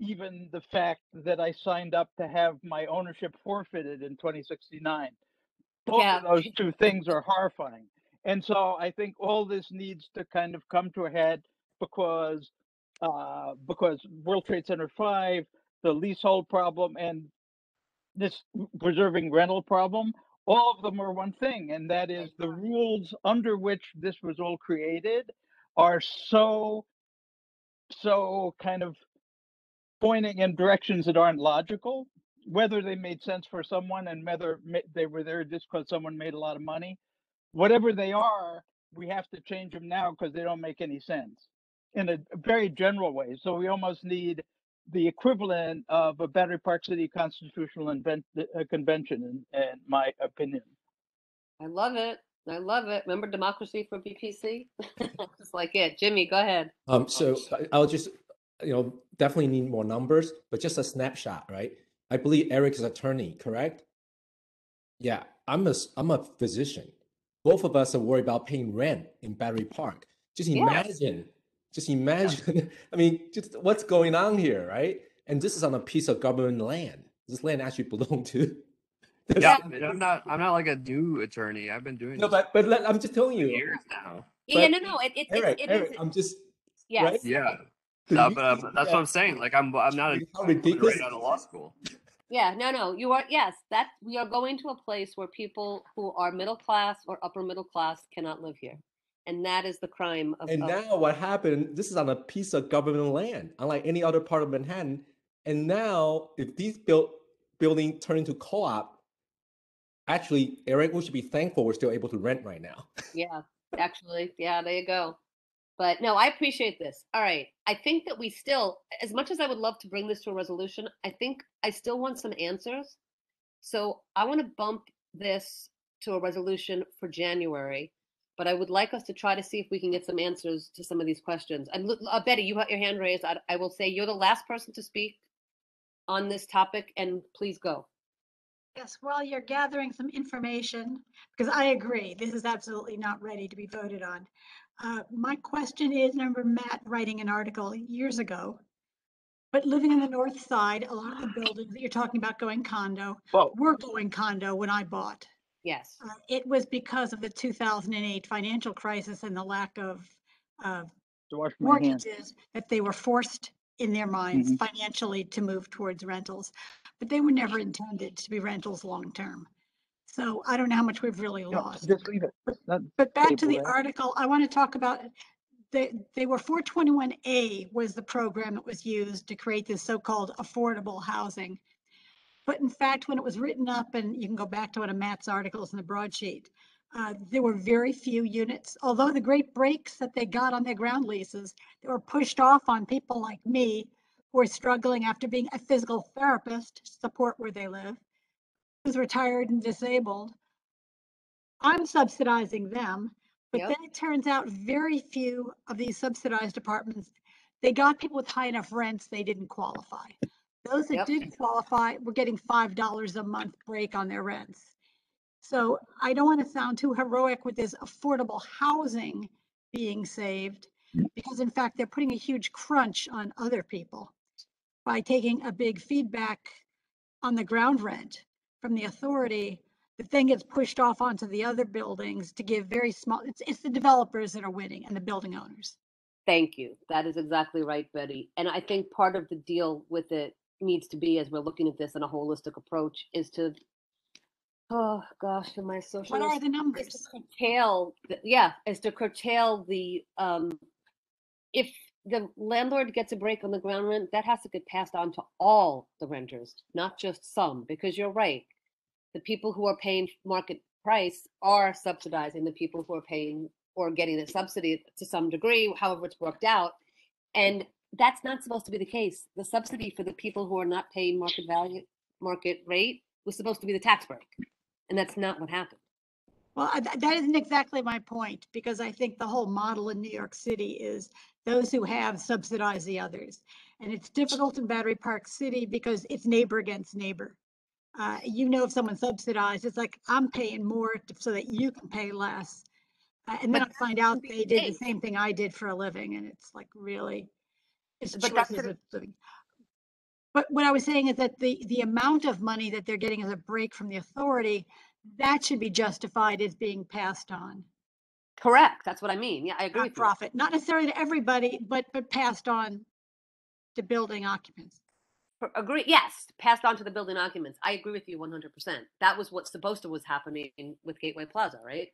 even the fact that I signed up to have my ownership forfeited in 2069. Both Yeah. of those two things are horrifying. And so I think all this needs to kind of come to a head because uh, because World Trade Center 5, the leasehold problem, and this preserving rental problem, all of them are one thing, and that is the rules under which this was all created are so so kind of pointing in directions that aren't logical. Whether they made sense for someone and whether they were there just because someone made a lot of money whatever they are we have to change them now because they don't make any sense in a very general way. So we almost need the equivalent of a battery park city constitutional invent, uh, convention in, in my opinion I love it. I love it. Remember democracy for BPC? It's like it. Jimmy, go ahead. Um, so I- I'll just, you know, definitely need more numbers, but just a snapshot, right? I believe Eric is attorney, correct? Yeah, I'm a, s- I'm a physician. Both of us are worried about paying rent in Battery Park. Just Yes. Imagine, just imagine, I mean, just what's going on here, right? And this is on a piece of government land. This land actually belonged to. the Yeah. I'm not. I'm not like a new attorney. I've been doing No, this but, but let- I'm just telling you, years now. Yeah, yeah, no, no, it, it, Eric, it, it Eric, is. I'm just, Yes. Yeah, do no, you but uh, that's what I'm saying. Like I'm. I'm not a you know how coming ridiculous right out of law school. Yeah, no, no, you are, yes, that, we are going to a place where people who are middle class or upper middle class cannot live here. And that is the crime of, And of- now what happened? This is on a piece of government land, unlike any other part of Manhattan. And now, if these built building turn into co-op, actually, Eric, we should be thankful we're still able to rent right now. yeah, actually, yeah, there you go. But no, I appreciate this. All right. I think that we still, as much as I would love to bring this to a resolution, I think I still want some answers. So I want to bump this to a resolution for January, but I would like us to try to see if we can get some answers to some of these questions. And uh, Betty, you have your hand raised. I, I will say you're the last person to speak on this topic, and please go. Yes, while you're gathering some information, because I agree, this is absolutely not ready to be voted on. Uh, My question is, I remember Matt writing an article years ago But living in the north side, a lot of the buildings that you're talking about going condo, Well, were going condo when I bought. Yes, Uh, It was because of the 2008 financial crisis and the lack of, of to wash my hands. mortgages that they were forced in their minds Mhm. financially to move towards rentals. But they were never intended to be rentals long-term. So I don't know how much we've really No, lost. Just leave it. Not- But back to table the that. article, I want to talk about, they, they were four twenty-one A was the program that was used to create this so-called affordable housing. But in fact, when it was written up, and you can go back to one of Matt's articles in the broadsheet, uh, there were very few units, although the great breaks that they got on their ground leases, they were pushed off on people like me who are struggling after being a physical therapist, to support where they live, who's retired and disabled. I'm subsidizing them, but Yep. then it turns out very few of these subsidized apartments, they got people with high enough rents, they didn't qualify. Those that Yep. did qualify were getting five dollars a month break on their rents. So I don't want to sound too heroic with this affordable housing being saved, mm. because in fact, they're putting a huge crunch on other people by taking a big feedback on the ground rent from the authority that then gets pushed off onto the other buildings to give very small, it's, it's the developers that are winning and the building owners. thank you. That is exactly right, Betty. And I think part of the deal with it needs to be, as we're looking at this in a holistic approach, is to, oh gosh, am I socialist? What are the is numbers? to curtail, the- yeah, is to curtail the, um, if the landlord gets a break on the ground rent, that has to get passed on to all the renters, not just some, because you're right. The people who are paying market price are subsidizing the people who are paying or getting a subsidy to some degree, however it's worked out. And that's not supposed to be the case. The subsidy for the people who are not paying market value, market rate was supposed to be the tax break. And that's not what happened. Well, th- that isn't exactly my point, because I think the whole model in New York City is those who have subsidize the others. And it's difficult in Battery Park City because it's neighbor against neighbor. Uh, you know, if someone subsidized, it's like, I'm paying more to- so that you can pay less. Uh, And then I find out they did the same thing I did for a living, and it's like, really, But that's choices of living. But what I was saying is that the, the amount of money that they're getting as a break from the authority, that should be justified as being passed on. Correct. That's what I mean. Yeah, I agree with you. Not necessarily to everybody, but, but passed on to building occupants. Agree, yes, passed on to the building occupants. I agree with you one hundred percent. That was what's supposed to was happening with Gateway Plaza, right?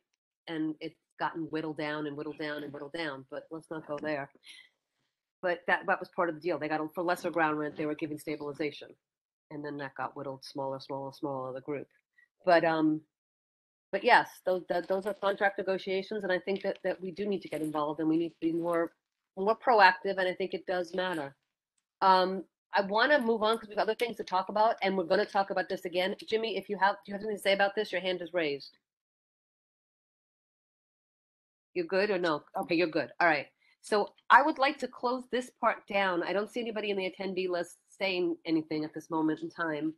And it's gotten whittled down and whittled down and whittled down, but let's not go there. But that, that was part of the deal. They got, for lesser ground rent, they were giving stabilization. And then that got whittled smaller, smaller, smaller, the group. But, um, but yes, those, those are contract negotiations, and I think that, that we do need to get involved and we need to be more, more proactive, and I think it does matter. Um, I want to move on because we've other things to talk about, and we're going to talk about this again. Jimmy, if you have, do you have something to say about this? Your hand is raised. You're good or no? Okay, you're good. All right. So I would like to close this part down. I don't see anybody in the attendee list saying anything at this moment in time.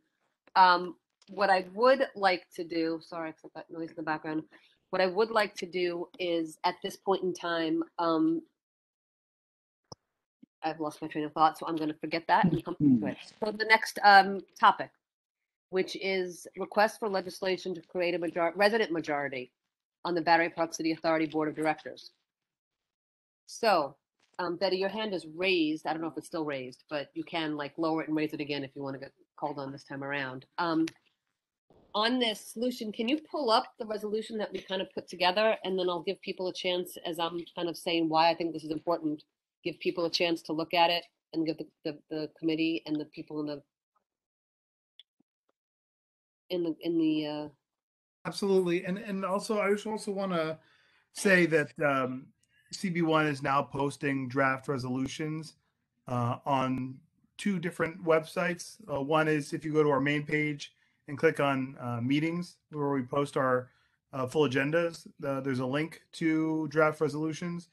Um, what I would like to do, sorry, I've got noise in the background. What I would like to do is at this point in time, um, I've lost my train of thought, so I'm going to forget that and come to it. So the next um, topic, which is request for legislation to create a major- resident majority on the Battery Park City Authority Board of Directors. So, um, Betty, your hand is raised. I don't know if it's still raised, but you can like lower it and raise it again if you want to get called on this time around. Um, on this solution, can you pull up the resolution that we kind of put together and then I'll give people a chance as I'm kind of saying why I think this is important, give people a chance to look at it and give the, the, the committee and the people in the in the in the uh Absolutely. And and also I just also want to say that um, CB1 is now posting draft resolutions uh, on two different websites. Uh, one is if you go to our main page and click on uh, meetings where we post our uh, full agendas, there's a link to draft resolutions.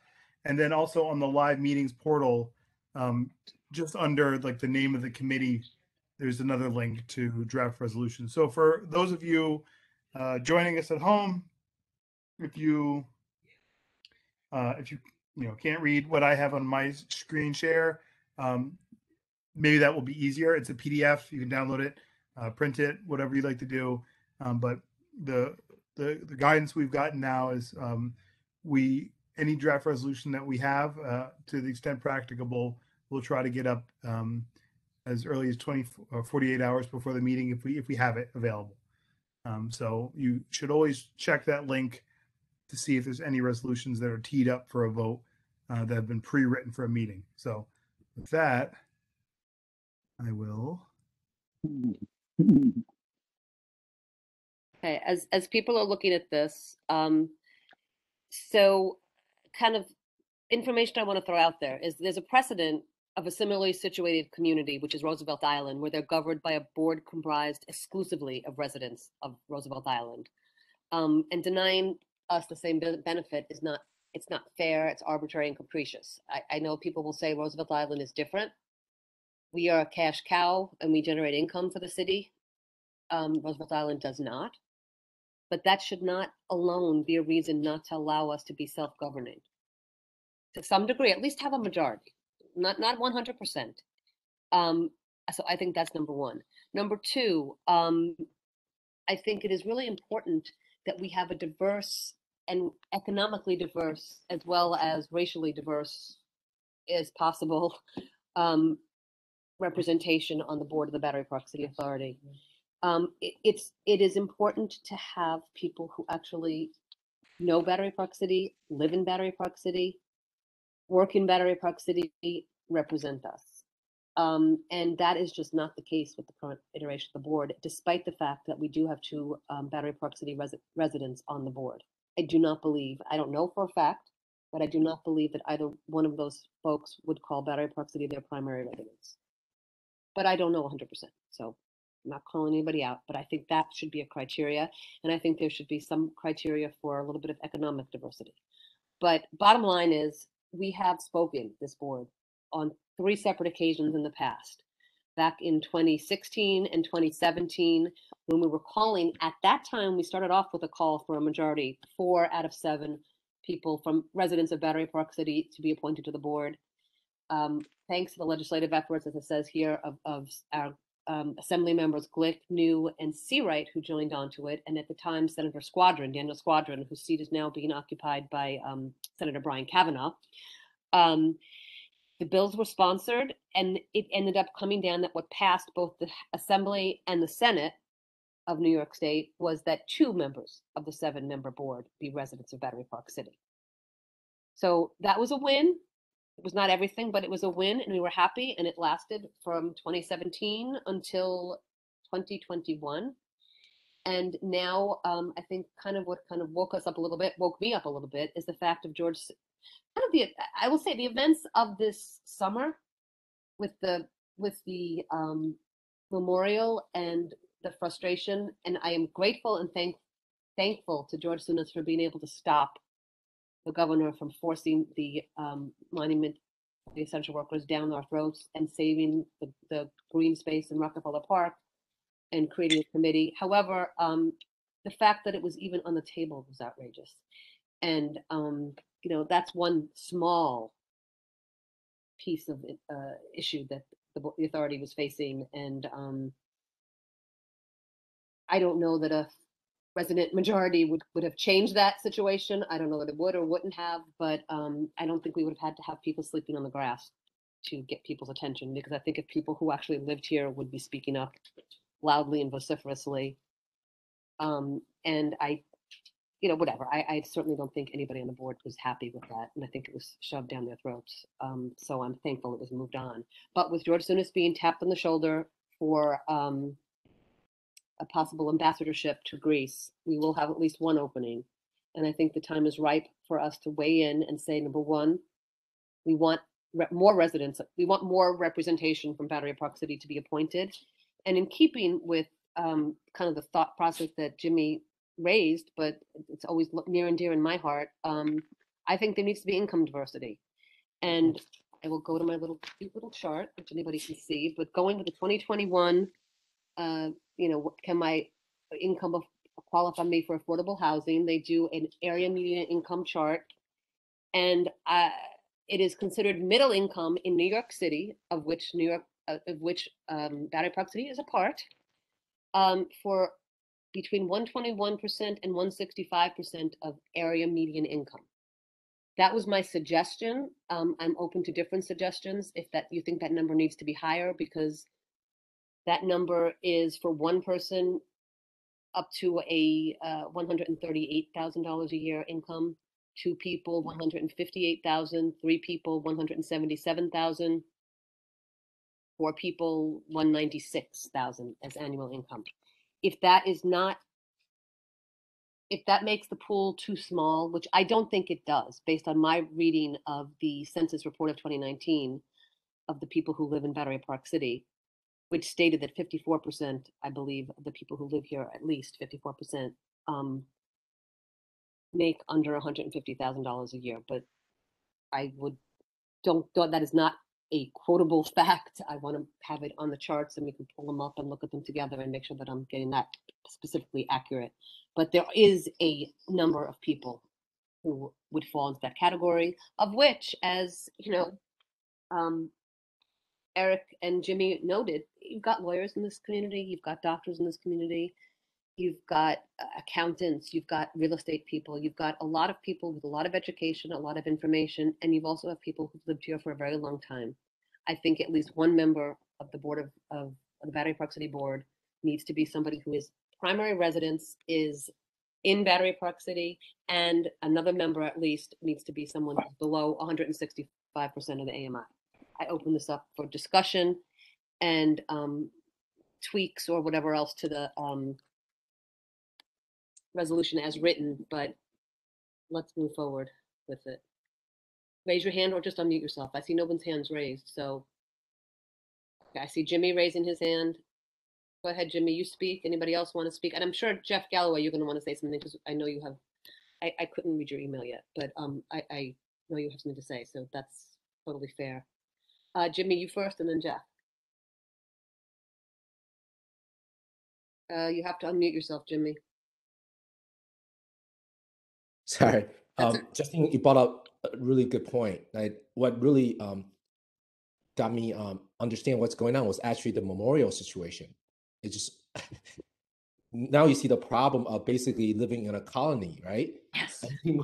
And then also on the live meetings portal, um, just under like the name of the committee, there's another link to draft resolutions. So for those of you uh, joining us at home. If you uh, if you you know can't read what I have on my screen share, um, maybe that will be easier. It's a PDF. You can download it, uh, print it, whatever you'd like to do. Um, but the, the the guidance we've gotten now is um, we any draft resolution that we have, uh, to the extent practicable, we'll try to get up um, as early as 20 or 48 hours before the meeting if we if we have it available. Um, so you should always check that link to see if there's any resolutions that are teed up for a vote uh, that have been pre-written for a meeting. So with that, I will. Okay, as as people are looking at this, um, so kind of information I want to throw out there is there's a precedent of a similarly situated community, which is Roosevelt Island, where they're governed by a board comprised exclusively of residents of Roosevelt Island. Um, and denying us the same benefit is not it's not fair, it's arbitrary and capricious. I, I know people will say Roosevelt Island is different. We are a cash cow and we generate income for the city. Um, Roosevelt Island does not. But that should not alone be a reason not to allow us to be self-governing. To some degree, at least have a majority, not not 100%. Um, so I think that's number one. Number two, um, I think it is really important that we have a diverse and economically diverse as well as racially diverse as possible um, representation on the board of the Battery Park City Authority. Um, it, it's it is important to have people who actually know Battery Park City, live in Battery Park City, work in Battery Park City, represent us. Um, and that is just not the case with the current iteration of the board, despite the fact that we do have two um, Battery Park City resi- residents on the board. I do not believe, I don't know for a fact, but I do mm. not believe that either one of those folks would call Battery Park City their primary residence. But I don't know 100%. So I'm not calling anybody out, but I think that should be a criteria. And I think there should be some criteria for a little bit of economic diversity. But bottom line is, we have spoken, this board, on three separate occasions in the past. Back in 2016 and 2017, when we were calling, at that time, we started off with a call for a majority, four out of seven people from residents of Battery Park City to be appointed to the board. Um, thanks to the legislative efforts, as it says here, of, of our um, Assembly members Glick, Niou, and Seawright, who joined onto it, and at the time Senator Squadron, Daniel Squadron, whose seat is now being occupied by um, Senator Brian Kavanagh. The bills were sponsored, and it ended up coming down that what passed both the Assembly and the Senate of New York State was that two members of the seven-member board be residents of Battery Park City. So that was a win. It was not everything, but it was a win, and we were happy, and it lasted from 2017 until 2021. And now, um, I think kind of what kind of woke us up a little bit, woke me up a little bit, is the fact of George, kind of the, I will say, the events of this summer with the with the um, memorial and the frustration. And I am grateful and thank thankful to George Tsunis for being able to stop the governor from forcing the um, monument the essential workers down our throats and saving the, the green space in Rockefeller Park and creating a committee. However, um, the fact that it was even on the table was outrageous. And, um, you know, that's one small piece of uh, issue that the, authority was facing. And um, I don't know that a resident majority would, would have changed that situation. I don't know that it would or wouldn't have, but um, I don't think we would have had to have people sleeping on the grass to get people's attention because I think if people who actually lived here would be speaking up loudly and vociferously, um, and I, you know, whatever. I, I certainly don't think anybody on the board was happy with that, and I think it was shoved down their throats. Um, so I'm thankful it was moved on. But with George Tsunis being tapped on the shoulder for um, a possible ambassadorship to Greece, we will have at least one opening. And I think the time is ripe for us to weigh in and say, number one, we want re- more residents, we want more representation from Battery Park City to be appointed. And in keeping with um, kind of the thought process that Jimmy raised, but it's always near and dear in my heart, um, I think there needs to be income diversity. And I will go to my little cute little chart, which anybody can see, but going to the 2021 uh, you know, can my income of- qualify me for affordable housing? They do an area median income chart. And uh, it is considered middle income in New York City, of which New York uh, of which um, Battery Park City is a part, um, for between 121% and 165% of area median income. That was my suggestion. Um, I'm open to different suggestions if that you think that number needs to be higher because that number is for one person up to a uh, $138,000 a year income, two people 158,000, three people 177,000, four people 196,000 as annual income. If that is not if that makes the pool too small, which I don't think it does, based on my reading of the census report of 2019 of the people who live in Battery Park City, which stated that 54%, I believe, of the people who live here, at least 54%, um, make under $150,000 a year. But I would don't, don't that is not a quotable fact. I want to have it on the charts and we can pull them up and look at them together and make sure that I'm getting that specifically accurate. But there is a number of people who would fall into that category, of which, as you know, um, Eric and Jimmy noted, you've got lawyers in this community, you've got doctors in this community, you've got uh, accountants, you've got real estate people, you've got a lot of people with a lot of education, a lot of information, and you've also have people who've lived here for a very long time. I think at least one member of the board of, of the Battery Park City Board needs to be somebody who is primary residence is in Battery Park City, and another member at least needs to be someone below 165% of the AMI. I open this up for discussion and um, tweaks or whatever else to the um, resolution as written, but let's move forward with it. Raise your hand or just unmute yourself. I see no one's hands raised, so. Okay, I see Jimmy raising his hand. Go ahead, Jimmy, you speak. Anybody else want to speak? And I'm sure Jeff Galloway, you're going to want to say something because I know you have, I, I couldn't read your email yet, but um, I, I know you have something to say, so that's totally fair. Uh, Jimmy, you first and then Jeff. Uh, you have to unmute yourself, Jimmy. Sorry. Um, Justine, you brought up a really good point. Like what really um got me um understand what's going on was actually the memorial situation. It just now you see the problem of basically living in a colony, right? Yes.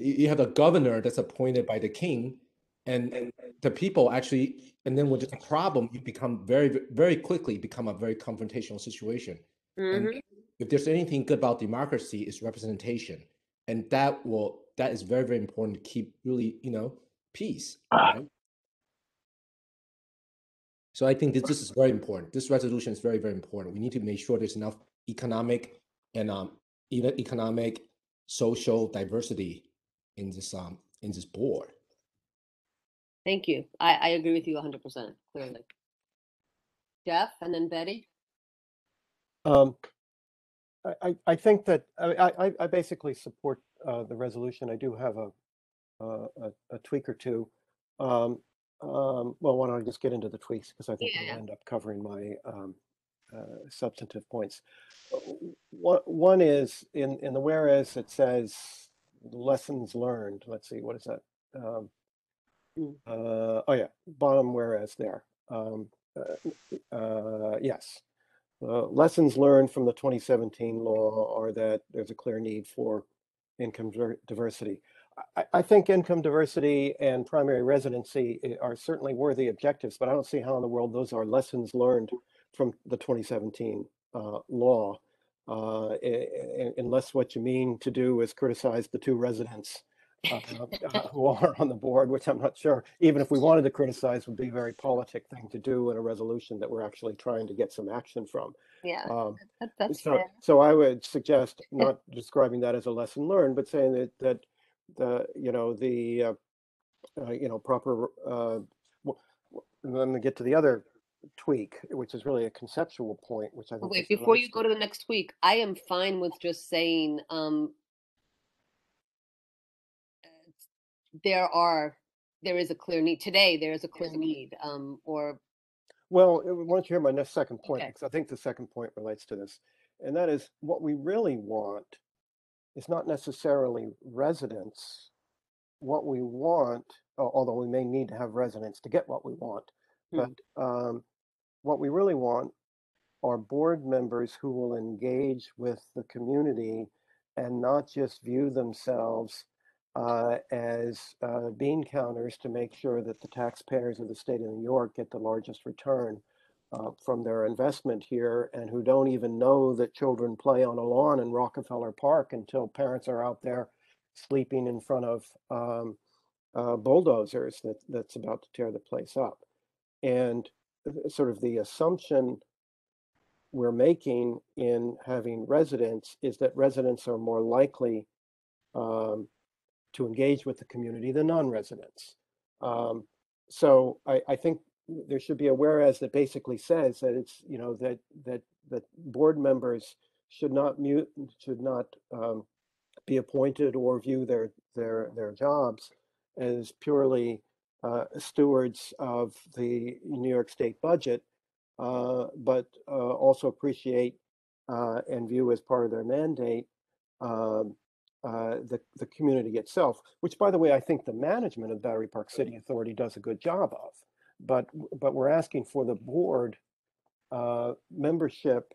You have a governor that's appointed by the king, and, and the people actually, and then with a problem, you become very, very quickly become a very confrontational situation. Mhm. And if there's anything good about democracy, it's representation, and that will that is very, very important to keep really, you know, peace. right? So I think this, this is very important. This resolution is very, very important. We need to make sure there's enough economic and um even economic, social diversity in this um in this board. Thank you. I, I agree with you 100%, clearly. Jeff and then Betty? Um, I, I, think that, I, I, I- I basically support, uh, the resolution. I do have a, uh, a, a tweak or two. Um, um, well, why don't I just get into the tweaks, because I think Yeah, we'll end up covering my, um, uh, substantive points. Uh, One, one is, in, in the whereas, it says lessons learned. Let's see, what is that? Um, Mm. uh, oh yeah, bottom whereas there. Um, uh, uh, yes. Uh, lessons learned from the 2017 law are that there's a clear need for income diversity. I, I think income diversity and primary residency are certainly worthy objectives, but I don't see how in the world those are lessons learned from the 2017 uh, law, uh, i- i- unless what you mean to do is criticize the two residents uh, who are on the board, which I'm not sure, even if we wanted to criticize, would be a very politic thing to do in a resolution that we're actually trying to get some action from. Yeah, Um, that, that's so, fair. so I would suggest not describing that as a lesson learned, but saying that, that the, you know, the, uh, uh, you know, proper, uh, w- and then we get to the other tweak, which is really a conceptual point, which I think. Wait, before you go to the next week, I am fine with just saying, um, there are, there is a clear need. Today, there is a clear need, um, or, Well, uh, why don't you hear my next second point? Okay. Because I think the second point relates to this. And that is what we really want is not necessarily residents. What we want, although we may need to have residents to get what we want, Hmm. But um, what we really want are board members who will engage with the community and not just view themselves uh, as uh, bean counters to make sure that the taxpayers of the state of New York get the largest return uh, from their investment here and who don't even know that children play on a lawn in Rockefeller Park until parents are out there sleeping in front of um, uh, bulldozers that, that's about to tear the place up. And sort of the assumption we're making in having residents is that residents are more likely um, to engage with the community than non-residents. Um, so I, I think there should be a whereas that basically says that it's, you know, that, that, that board members should not mute, should not um, be appointed or view their, their, their jobs as purely uh, stewards of the New York State budget, uh, but uh, also appreciate uh, and view as part of their mandate um, uh, the, the community itself, which by the way, I think the management of Battery Park City Authority does a good job of. But, but we're asking for the board uh, membership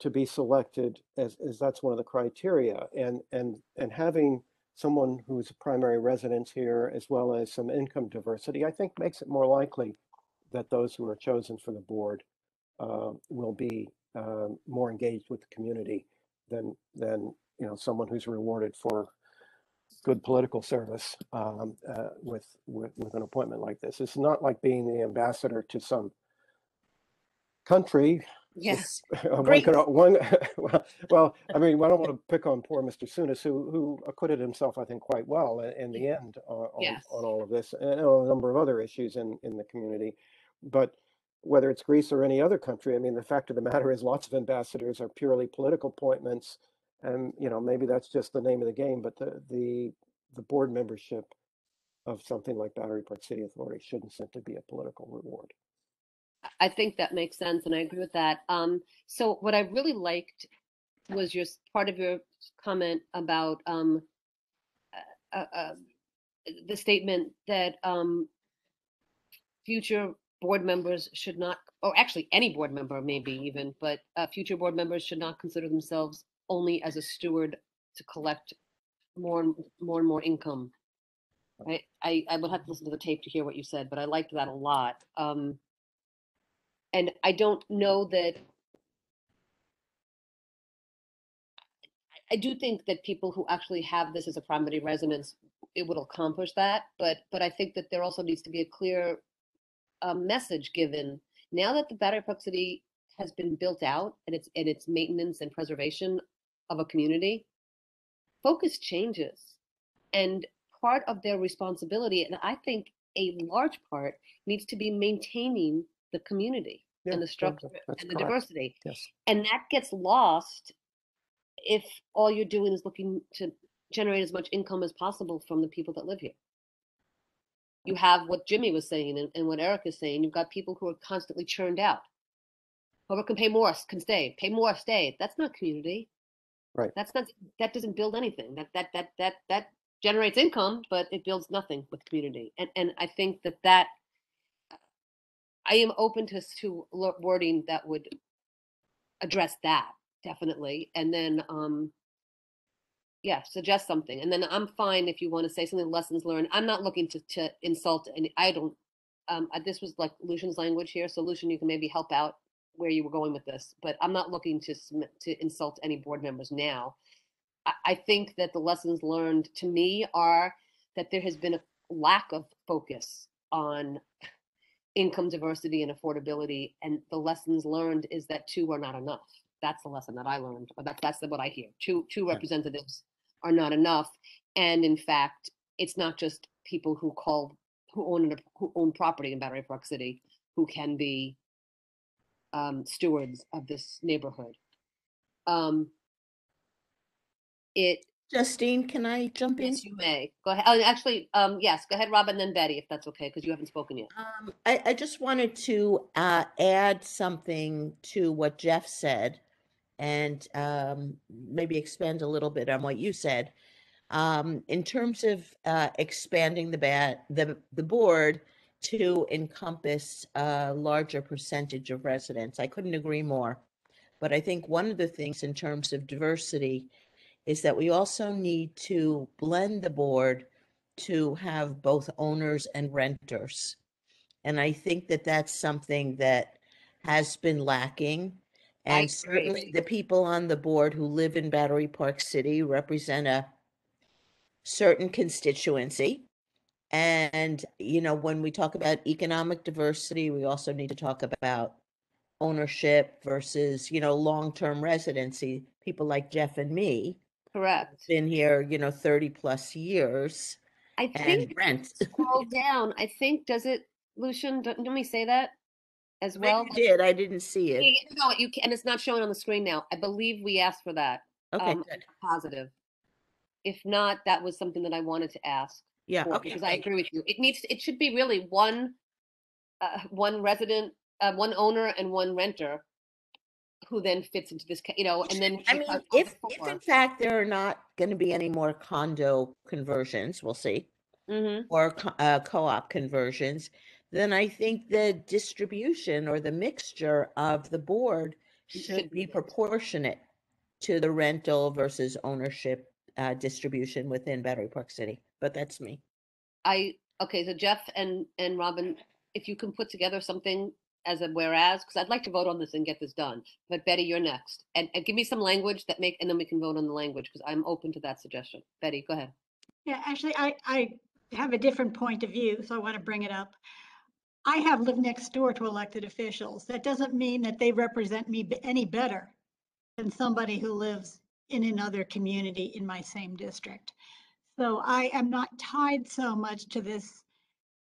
to be selected as, as that's one of the criteria. And, and, and having someone who's a primary residence here as well as some income diversity, I think makes it more likely that those who are chosen for the board uh, will be um, more engaged with the community than, than, you know, someone who's rewarded for good political service um, uh, with, with, with an appointment like this. It's not like being the ambassador to some country Yes. one Great. could, one, well, well, I mean, I don't want to pick on poor Mr. Tsunis, who, who acquitted himself, I think, quite well in the end on, on, Yes. on all of this and on a number of other issues in, in the community. But whether it's Greece or any other country, I mean, the fact of the matter is lots of ambassadors are purely political appointments. And, you know, maybe that's just the name of the game, but the, the, the board membership of something like Battery Park City Authority shouldn't simply be a political reward. I think that makes sense, and I agree with that. Um, so what I really liked was your part of your comment about um, uh, uh, uh, the statement that um, future board members should not, or actually any board member maybe even, but uh, future board members should not consider themselves only as a steward to collect more and more and more income. I, I would have to listen to the tape to hear what you said, but I liked that a lot. Um, and I don't know that. I do think that people who actually have this as a primary residence, it would accomplish that. But but I think that there also needs to be a clear um, message given now that the Battery Park City has been built out and its and its maintenance and preservation of a community. Focus changes, and part of their responsibility, and I think a large part, needs to be maintaining the community Yeah, and the structure and the correct. diversity. Yes. And that gets lost if all you're doing is looking to generate as much income as possible from the people that live here. You have what Jimmy was saying and, and what Eric is saying. You've got people who are constantly churned out. Whoever can pay more can stay. Pay more, stay. That's not community. Right. That's not. That doesn't build anything. That that that that that generates income, but it builds nothing with community. And and I think that that I am open to to wording that would address that definitely, and then um yeah, suggest something, and then I'm fine if you want to say something lessons learned. I'm not looking to to insult any. I don't. Um, this was like Lucian's language here, so Lucian, you can maybe help out where you were going with this, but I'm not looking to to insult any board members now. I, I think that the lessons learned to me are that there has been a lack of focus on income diversity and affordability, and the lessons learned is that two are not enough. That's the lesson that I learned. Or that's that's what I hear. Two two representatives are not enough, and in fact, it's not just people who call who own who own property in Battery Park City who can be um, stewards of this neighborhood. Um, it Justine, can I jump in? yes, you may go ahead. Oh, actually, um, yes, go ahead, Rob, and then Betty, if that's okay, because you haven't spoken yet. Um, I, I just wanted to uh, add something to what Jeff said and um, maybe expand a little bit on what you said. Um, in terms of uh, expanding the bat, the, the board to encompass a larger percentage of residents. I couldn't agree more. But I think one of the things in terms of diversity is that we also need to blend the board to have both owners and renters. And I think that that's something that has been lacking. And certainly the people on the board who live in Battery Park City represent a certain constituency. And, you know, when we talk about economic diversity, we also need to talk about ownership versus, you know, long-term residency. People like Jeff and me Correct. been here, you know, 30 plus years I think rent. scroll down. I think does it, Lucian? Don't, don't we say that as well? you did. I didn't see it. No, you can, and it's not showing on the screen now. I believe we asked for that. Okay, um, good. Positive. If not, that was something that I wanted to ask. Yeah, for, okay. Because I agree with you. It needs, it should be really one, uh, one resident, uh, one owner and one renter who then fits into this, you know, and then. I mean, if, if in fact there are not going to be any more condo conversions, we'll see, Mhm. or uh, co-op conversions, then I think the distribution or the mixture of the board Should be proportionate to the rental versus ownership uh, distribution within Battery Park City. But that's me. I, okay, so Jeff and, and Robin, if you can put together something as a whereas, because I'd like to vote on this and get this done. But Betty, you're next. And, and give me some language that make, and then we can vote on the language, because I'm open to that suggestion. Betty, go ahead. Yeah, actually, I, I have a different point of view, so I want to bring it up. I have lived next door to elected officials. That doesn't mean that they represent me any better than somebody who lives in another community in my same district. So I am not tied so much to this.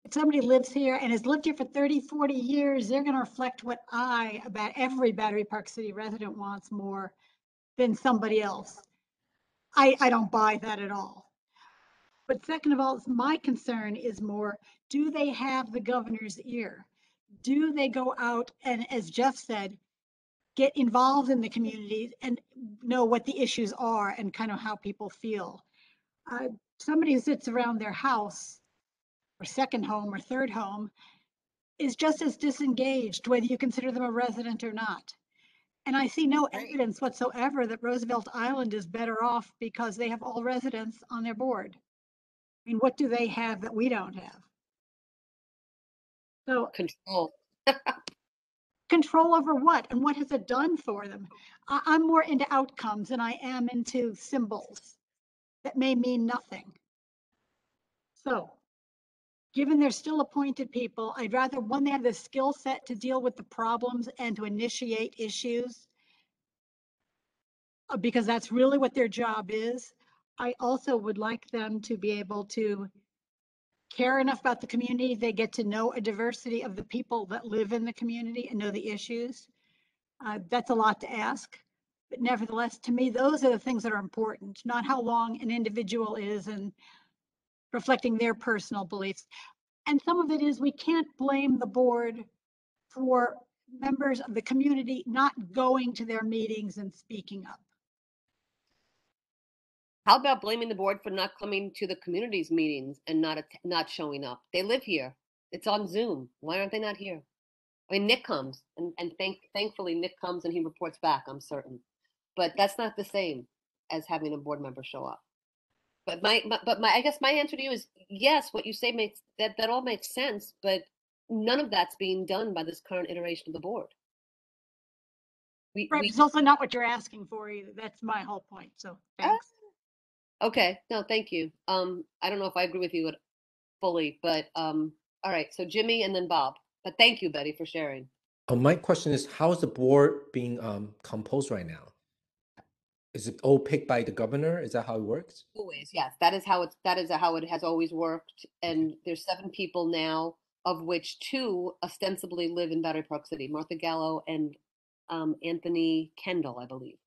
If somebody lives here and has lived here for 30, 40 years, they're going to reflect what I, about every Battery Park City resident wants more than somebody else. I, I don't buy that at all. But second of all, my concern is more, do they have the governor's ear? Do they go out and, as Jeff said, get involved in the community and know what the issues are and kind of how people feel? Uh, Somebody who sits around their house or second home or third home is just as disengaged, whether you consider them a resident or not. And I see no evidence whatsoever that Roosevelt Island is better off because they have all residents on their board. I mean, what do they have that we don't have? So Control. control over what and what has it done for them? I, I'm more into outcomes than I am into symbols that may mean nothing. So, given they're still appointed people, I'd rather, one, they have the skill set to deal with the problems and to initiate issues. uh, Because that's really what their job is. I also would like them to be able to care enough about the community, they get to know a diversity of the people that live in the community and know the issues. Uh, that's a lot to ask. But nevertheless, to me, those are the things that are important, not how long an individual is and reflecting their personal beliefs. And some of it is we can't blame the board for members of the community not going to their meetings and speaking up. How about blaming the board for not coming to the community's meetings and not, not showing up? They live here. It's on Zoom. Why aren't they not here? I mean, Nick comes and, and thank, thankfully Nick comes and he reports back, I'm certain. But that's not the same as having a board member show up. But my, my but my I guess my answer to you is yes, what you say makes that that all makes sense, but none of that's being done by this current iteration of the board. We, Right, we it's also not what you're asking for either. That's my whole point, so thanks. Okay, no, thank you. Um, I don't know if I agree with you at- fully, but um, all right, so Jimmy and then Bob. But thank you, Betty, for sharing. Uh, my question is, how is the board being um, composed right now? Is it all picked by the governor? Is that how it works? Always, yes, that is how it's that is how it has always worked. And there's seven people now, of which two ostensibly live in Battery Park City, Martha Gallo and um, Anthony Kendall, I believe.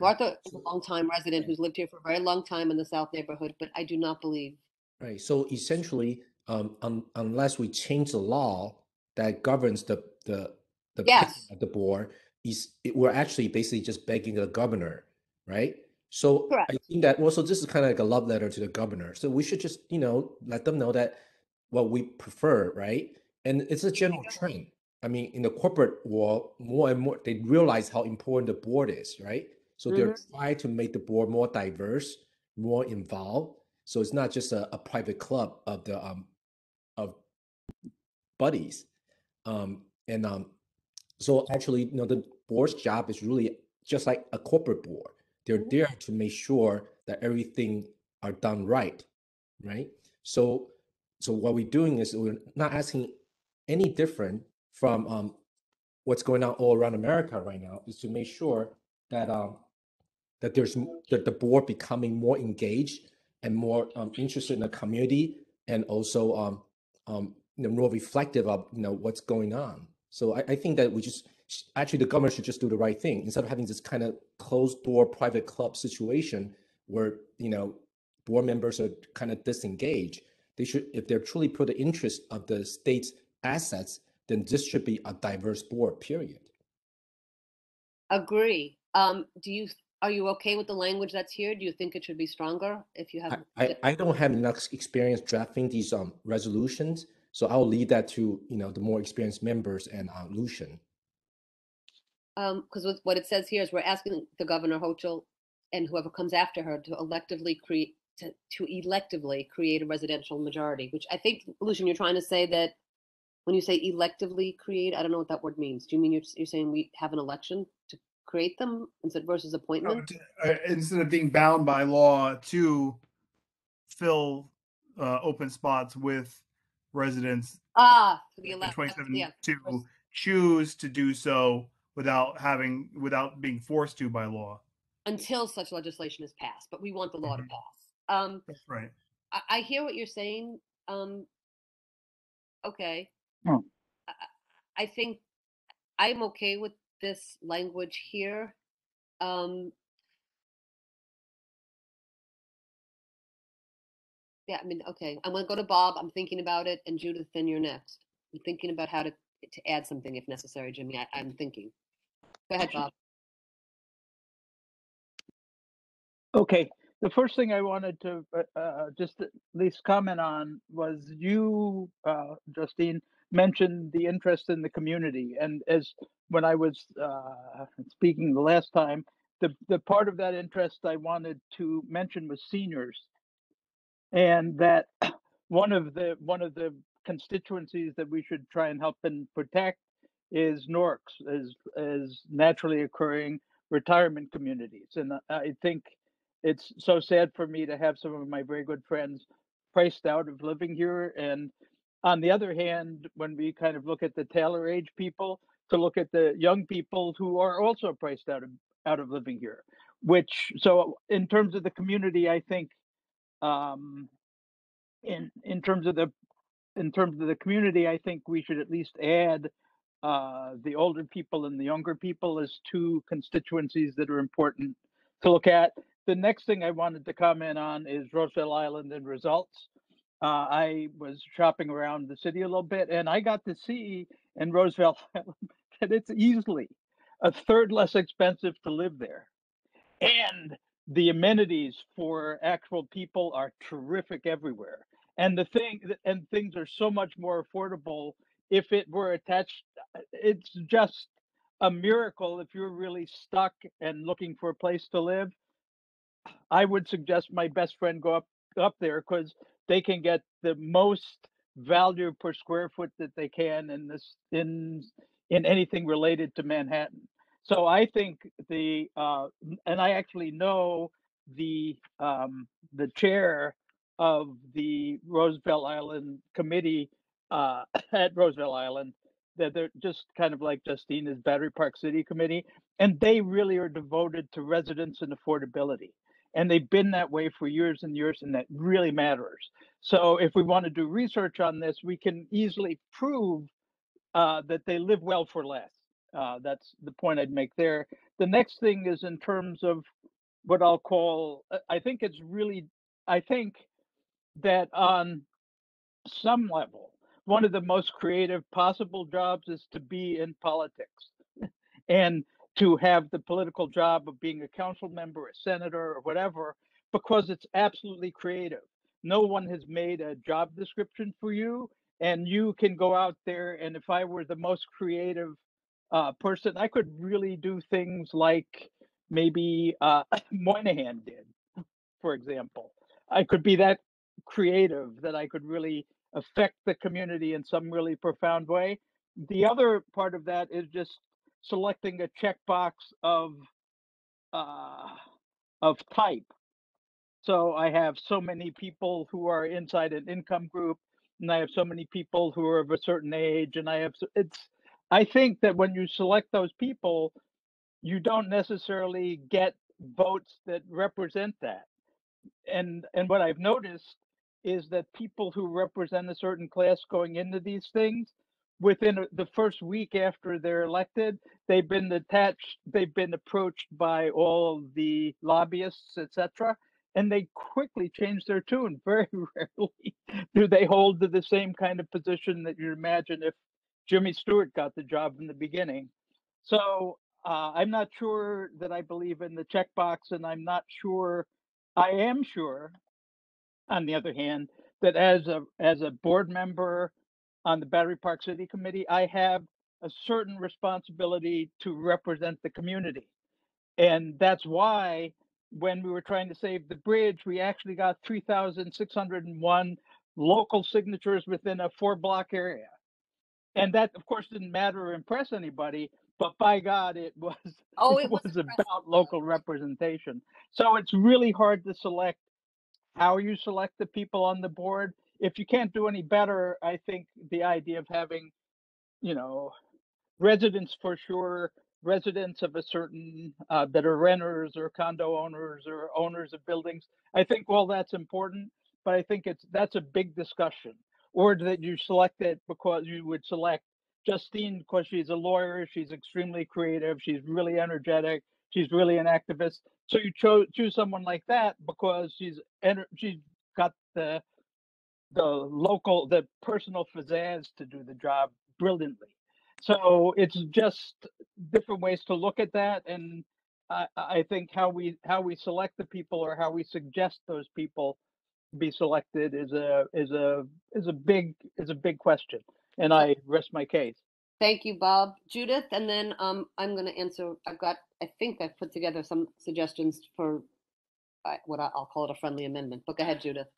Martha is a longtime resident who's lived here for a very long time in the South neighborhood, but I do not believe Right. So essentially, um, un- unless we change the law that governs the the the Yes. the board, is it, we're actually basically just begging the governor, right? So I think that also this is kind of like a love letter to the governor. So we should just you know let them know that what we prefer, right? And it's a general trend. I mean, in the corporate world, more and more they realize how important the board is, right? So they're trying to make the board more diverse, more involved. So it's not just a, a private club of the um of buddies. Um, and um, so actually, you know, the board's job is really just like a corporate board. They're there to make sure that everything are done right, right? So, so what we're doing is we're not asking any different from um, what's going on all around America right now. Is to make sure that um, that there's that the board becoming more engaged and more um, interested in the community, and also um, um, you know, more reflective of you know what's going on. So I, I think that we just actually the government should just do the right thing instead of having this kind of closed door private club situation where you know board members are kind of disengaged. They should, if they're truly put the interest of the state's assets, then this should be a diverse board. Period. Agree. Um, do you, are you okay with the language that's here? Do you think it should be stronger if you I, have? I, I don't have enough experience drafting these um resolutions, so I'll leave that to you know the more experienced members and uh, Lucian. Um, because what, what it says here is we're asking the governor Hochul and whoever comes after her to electively create, to, to electively create a residential majority, which I think, Lucian, you're trying to say that when you say electively create, I don't know what that word means. Do you mean you're, you're saying we have an election to create them instead versus No, appointment? t- uh, Instead of being bound by law to fill uh, open spots with residents Ah, the in elect, 27 yeah. to choose to do so without having without being forced to by law. Until such legislation is passed, but we want the law to Mhm. pass. Um, That's right. I, I hear what you're saying. Um, okay. Oh. I, I think I'm okay with this language here. Um, yeah, I mean, okay. I'm gonna go to Bob. I'm thinking about it, and Judith, then you're next. I'm thinking about how to to add something if necessary, Jimmy. I, I'm thinking. Go ahead, Bob. Okay, the first thing I wanted to uh, uh, just at least comment on was you, uh, Justine, mentioned the interest in the community. And as when I was uh, speaking the last time, the, the part of that interest I wanted to mention was seniors. And that one of the one of the constituencies that we should try and help and protect is NORCs, as as naturally occurring retirement communities. And I think it's so sad for me to have some of my very good friends priced out of living here. And on the other hand, when we kind of look at the Taylor age people, to look at the young people who are also priced out of out of living here. Which so in terms of the community, I think um, in in terms of the in terms of the community, I think we should at least add uh, the older people and the younger people as two constituencies that are important to look at. The next thing I wanted to comment on is Roosevelt Island and results. Uh, I was shopping around the city a little bit and I got to see in Roosevelt Island that it's easily a third less expensive to live there. And the amenities for actual people are terrific everywhere. And the thing and things are so much more affordable if it were attached. uh, It's just a miracle if you're really stuck and looking for a place to live. I would suggest my best friend go up up there because they can get the most value per square foot that they can in this in in anything related to Manhattan. So I think the uh, and I actually know the um, the chair of the Roosevelt Island committee uh, at Roosevelt Island that they're just kind of like Justina's Battery Park City Committee, and they really are devoted to residents and affordability. And they've been that way for years and years, and that really matters. So if we want to do research on this, we can easily prove uh, that they live well for less. Uh, that's the point I'd make there. The next thing is in terms of what I'll call, uh, I think it's really, I think that on some level, one of the most creative possible jobs is to be in politics and to have the political job of being a council member, a senator, or whatever, because it's absolutely creative. no one has made a job description for you, and you can go out there. And if I were the most creative uh, person, I could really do things like maybe uh, Moynihan did, for example. I could be that creative that I could really affect the community in some really profound way. The other part of that is just selecting a checkbox of uh, of type. So I have so many people who are inside an income group, and I have so many people who are of a certain age, and I have so- it's. I think that when you select those people, you don't necessarily get votes that represent that. And and what I've noticed is that people who represent a certain class going into these things, within the first week after they're elected, they've been attached, they've been approached by all the lobbyists, etc., and they quickly change their tune. Very rarely do they hold to the same kind of position that you'd imagine if Jimmy Stewart got the job in the beginning. So uh, I'm not sure that I believe in the checkbox, and I'm not sure. I am sure, on the other hand, that as a as a board member on the Battery Park City Committee, I have a certain responsibility to represent the community. And that's why when we were trying to save the bridge, we actually got 3,601 local signatures within a four block area. And that, of course, didn't matter or impress anybody, but by God, it was, Oh, it it was was about local representation. So it's really hard to select how you select the people on the board. If you can't do any better, I think the idea of having, you know, residents for sure, residents of a certain uh, that are renters or condo owners or owners of buildings. I think all that's important, but I think it's that's a big discussion. Or that you select it because you would select Justine because she's a lawyer, she's extremely creative, she's really energetic, she's really an activist. So you chose choose someone like that because she's ener- she's got the the local the personal pizzazz to do the job brilliantly. So it's just different ways to look at that, and I, I think how we how we select the people or how we suggest those people be selected is a is a is a big is a big question, and I rest my case. Thank you, Bob. Judith, and then um, I'm going to answer. I've got, I think I've put together some suggestions for uh, what I'll call it a friendly amendment. But go ahead, Judith.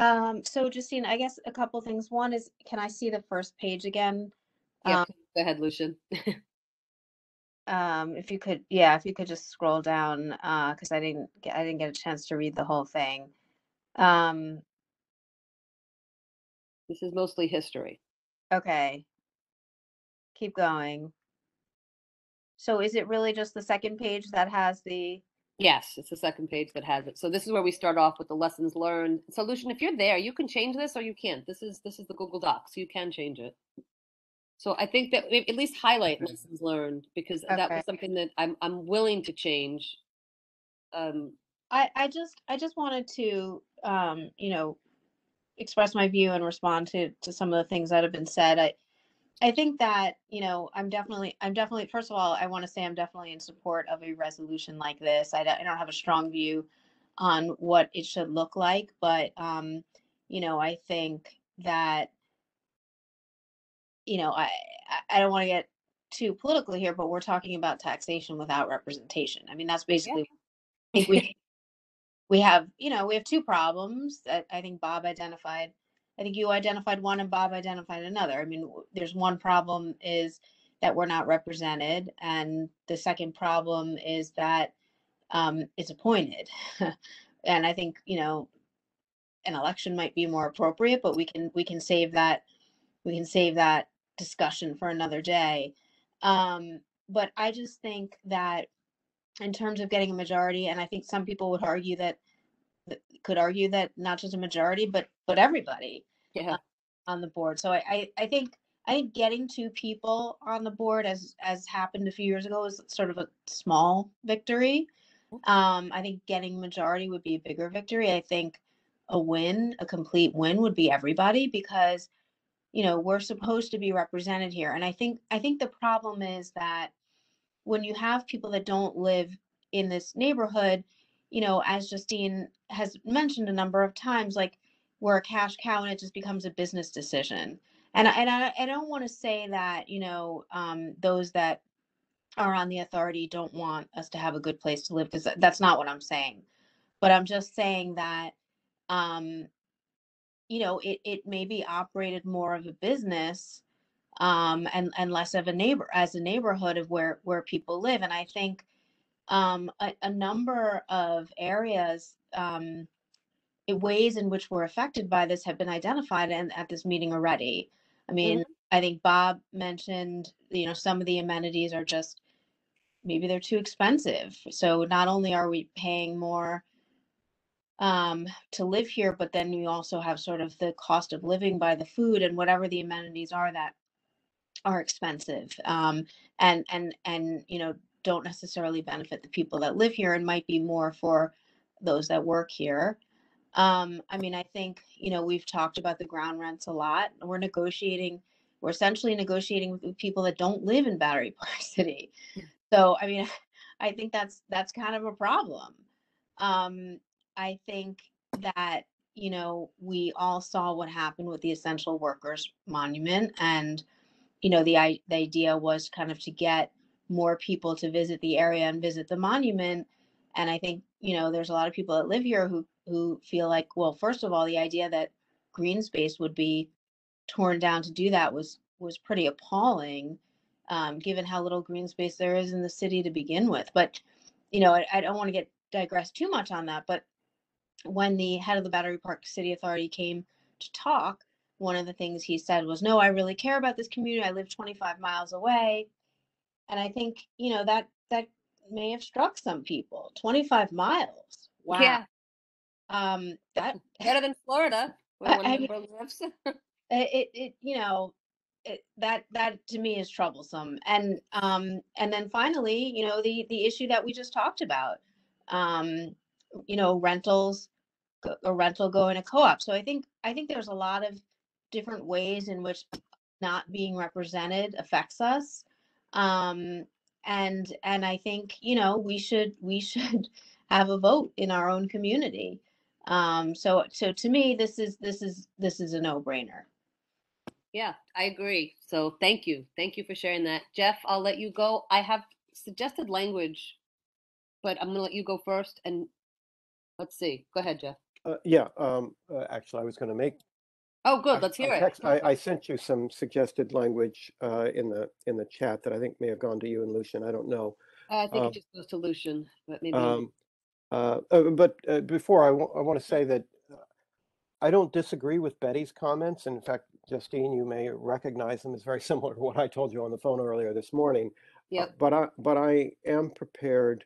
Um, so Justine, I guess a couple things. One is, can I see the first page again? Yeah, Um, go ahead, Lucian. Um, if you could, yeah, if you could just scroll down, uh, because I didn't get, I didn't get a chance to read the whole thing. Um, This is mostly history. okay. Keep going. So is it really just the second page that has the, Yes, it's the second page that has it. So this is where we start off with the lessons learned. So Lucian, if you're there, you can change this or you can't. This is this is the Google Docs. You can change it. So I think that at least highlight lessons learned because that was something that I'm I'm willing to change. Um, I, I just, I just wanted to, um, you know, express my view and respond to, to some of the things that have been said. I, I think that, you know, I'm definitely, I'm definitely, first of all, I want to say I'm definitely in support of a resolution like this. I don't, I don't have a strong view on what it should look like, but, um, you know, I think that, you know, I, I- don't want to get too political here, but we're talking about taxation without representation. I mean, that's basically, I think we, we have, you know, we have two problems that I think Bob identified. I think you identified one and Bob identified another. I mean, there's one problem is that we're not represented, and the second problem is that um, it's appointed. and I think you know, an election might be more appropriate, but we can we can save that we can save that discussion for another day. Um, but I just think that in terms of getting a majority, and I think some people would argue that could argue that not just a majority, but but everybody yeah. on the board. So I, I, I think I think getting two people on the board as as happened a few years ago is sort of a small victory. Um, I think getting majority would be a bigger victory. I think a win, a complete win would be everybody because you know we're supposed to be represented here. And I think I think the problem is that when you have people that don't live in this neighborhood, you know, as Justine has mentioned a number of times, like we're a cash cow and it just becomes a business decision. And I, and I, I don't want to say that, you know, um, those that are on the authority don't want us to have a good place to live because that's not what I'm saying. But I'm just saying that, um, you know, it, it may be operated more of a business um, and, and less of a neighbor as a neighborhood of where, where people live. And I think um, a, a number of areas, um, ways in which we're affected by this have been identified and at this meeting already. I mean, I think Bob mentioned, you know, some of the amenities are just maybe they're too expensive. So not only are we paying more um, to live here, but then we also have sort of the cost of living by the food and whatever the amenities are that are expensive. Um, and and and you know don't necessarily benefit the people that live here and might be more for those that work here. Um, I mean, I think, you know, we've talked about the ground rents a lot. We're negotiating, we're essentially negotiating with people that don't live in Battery Park City. So, I mean, I think that's that's kind of a problem. Um, I think that, you know, we all saw what happened with the essential workers monument and you know, the i the idea was kind of to get more people to visit the area and visit the monument. And I think, you know, there's a lot of people that live here who who feel like, well, first of all, the idea that green space would be torn down to do that was was pretty appalling, um, given how little green space there is in the city to begin with. But, you know, I, I don't want to get digress too much on that. But when the head of the Battery Park City Authority came to talk, one of the things he said was, "No, I really care about this community. I live 25 miles away." And I think, you know, that that may have struck some people. 25 miles. Wow. Yeah, Um that better than Florida, I- I it, it you know it, that that to me is troublesome and um and then finally you know the the issue that we just talked about um you know rentals a rental going to co-op. So i think i think there's a lot of different ways in which not being represented affects us um and and i think you know we should we should have a vote in our own community um so so to me this is this is this is a no-brainer Yeah, I agree. So thank you. Thank you for sharing that. Jeff, I'll let you go. I have suggested language, but I'm gonna let you go first and let's see. Go ahead, Jeff. Uh, yeah, um, uh, actually, I was going to make. Oh, good. Let's I hear it. text- I, I sent you some suggested language uh, in the in the chat that I think may have gone to you and Lucian. I don't know. Uh, I think um, it just goes to Lucian, but maybe. Um, uh, uh, but uh, before I want to say that uh, I don't disagree with Betty's comments. And in fact, Justine, you may recognize them as very similar to what I told you on the phone earlier this morning. Uh, But I but I am prepared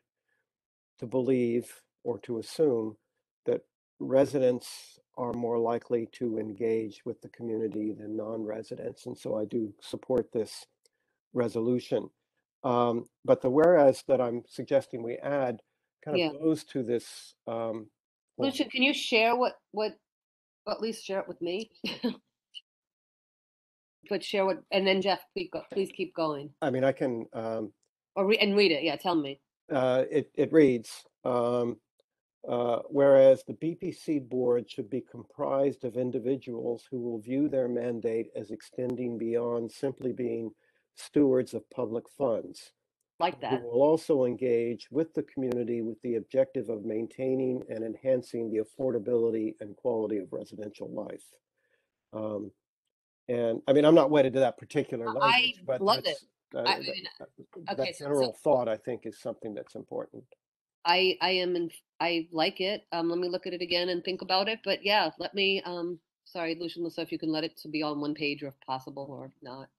to believe or to assume that residents are more likely to engage with the community than non-residents, and so I do support this resolution. Um, but the whereas that I'm suggesting we add kind Yeah. of goes to this. Um, well, Lucian, can you share what, what, well, at least share it with me? But share what, and then Jeff, please go, please keep going. I mean, I can. Um, Or re, and read it. Yeah, tell me. uh, it, it reads, um, uh, whereas the BPC board should be comprised of individuals who will view their mandate as extending beyond simply being stewards of public funds. Like that. will also engage with the community with the objective of maintaining and enhancing the affordability and quality of residential life. Um, and I mean, I'm not wedded to that particular I language, but love it. uh, I that- mean, uh, okay, that so- general so- thought, I think, is something that's important. I I am in I like it. Um, let me look at it again and think about it. But yeah, let me um sorry, Lucian, if you can let it to be on one page or if possible or not.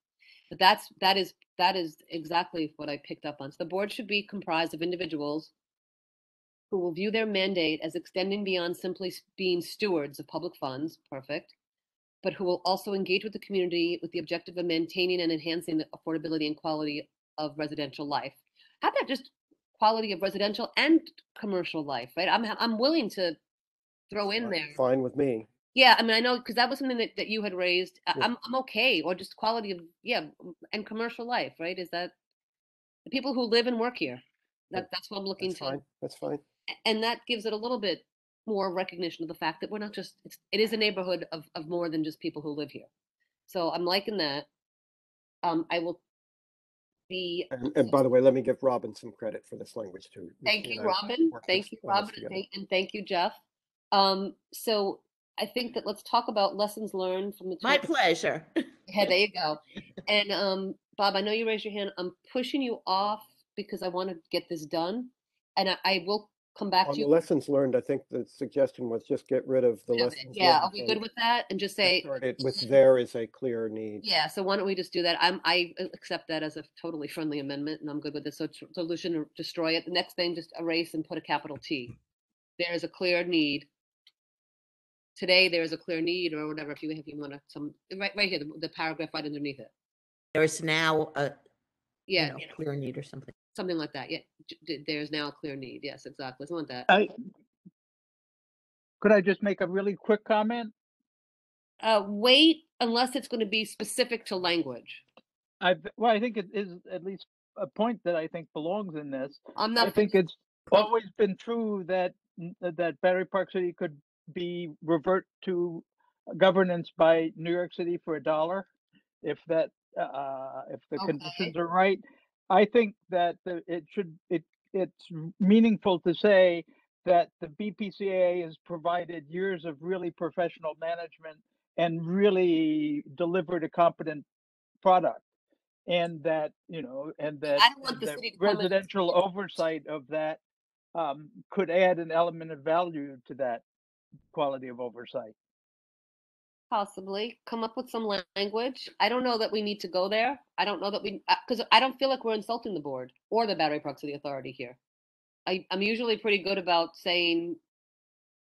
But that's that is that is exactly what I picked up on. So the board should be comprised of individuals who will view their mandate as extending beyond simply being stewards of public funds, perfect, but who will also engage with the community with the objective of maintaining and enhancing the affordability and quality of residential life. How about just quality of residential and commercial life, right? I'm I'm willing to throw in Fine- there. Fine with me. Yeah, I mean, I know because that was something that, that you had raised. Yeah. I'm I'm okay, or just quality of yeah, and commercial life, right? Is that the people who live and work here? That that's what I'm looking That's to. fine. That's fine. And that gives it a little bit more recognition of the fact that we're not just, it's, it is a neighborhood of, of more than just people who live here. So I'm liking that. Um, I will be, And, and by the way, let me give Robin some credit for this language too. thank you, and I Robin. Thank you, Robin, and thank, and thank you, Jeff. Um, so I think that let's talk about lessons learned from the. My pleasure. Yeah, there you go. And um, Bob, I know you raised your hand. I'm pushing you off because I want to get this done. And I, I will come back On to the you. lessons learned, I think the suggestion was just get rid of the of it. lessons. Yeah, learned are we good with that? And just say, it With there is a clear need. yeah, so why don't we just do that? I'm, I accept that as a totally friendly amendment and I'm good with this. So solution, to destroy it. The next thing, just erase and put a capital T. There is a clear need. Today, there is a clear need or whatever, if you, if you want to, some, right, right here, the, the paragraph right underneath it. There is now a, you Yeah, know, clear need or something. something like that. Yeah, there's now a clear need. Yes, exactly. Something like that. I, could I just make a really quick comment? Uh, wait unless it's going to be specific to language. I, well, I think it is at least a point that I think belongs in this. I'm not. I think it's always been true that, that Battery Park City could be revert to governance by New York City for a dollar. If that, uh, if the Okay. conditions are right. I think that the, it should, it, it's meaningful to say that the BPCA has provided years of really professional management and really delivered a competent product. And that, you know, and that and that city to come in- residential oversight of that um, could add an element of value to that quality of oversight. Possibly come up with some language. I don't know that we need to go there. I don't know that we, because I don't feel like we're insulting the board or the Battery City Authority here. I, I'm usually pretty good about saying,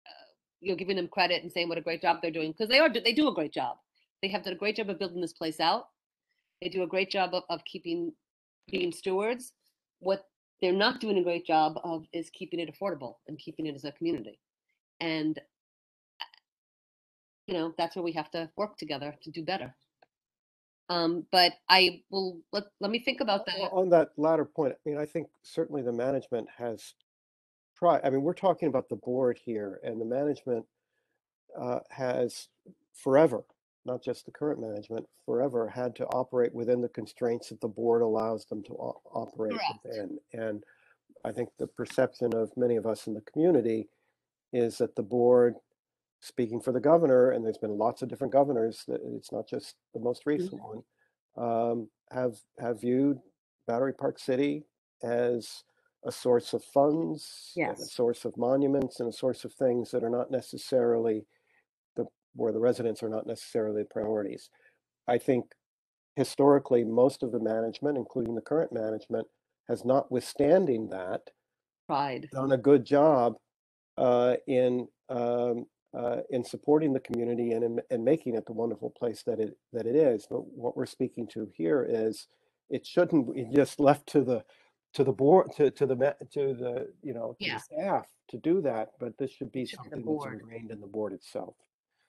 uh, you know, giving them credit and saying what a great job they're doing because they are, they do a great job. They have done a great job of building this place out. They do a great job of, of keeping, being stewards. What they're not doing a great job of is keeping it affordable and keeping it as a community. And you know, that's where we have to work together to do better. Um, but I will, let, let me think about that. On that latter point, I mean, I think certainly the management has tried, I mean, we're talking about the board here and the management uh, has forever, not just the current management, forever had to operate within the constraints that the board allows them to o- operate Correct. within. And I think the perception of many of us in the community is that the board, speaking for the governor, and there's been lots of different governors, it's not just the most recent one, um, have have viewed Battery Park City as a source of funds, and a source of monuments, and a source of things that are not necessarily the where the residents are not necessarily the priorities. I think historically, most of the management, including the current management, has notwithstanding that Pride. done a good job uh, in um, uh, in supporting the community and in, and making it the wonderful place that it that it is. But what we're speaking to here is it shouldn't be just left to the to the board to to the to the you know to Yeah. the staff to do that. But this should be should be the something that's ingrained in the board itself.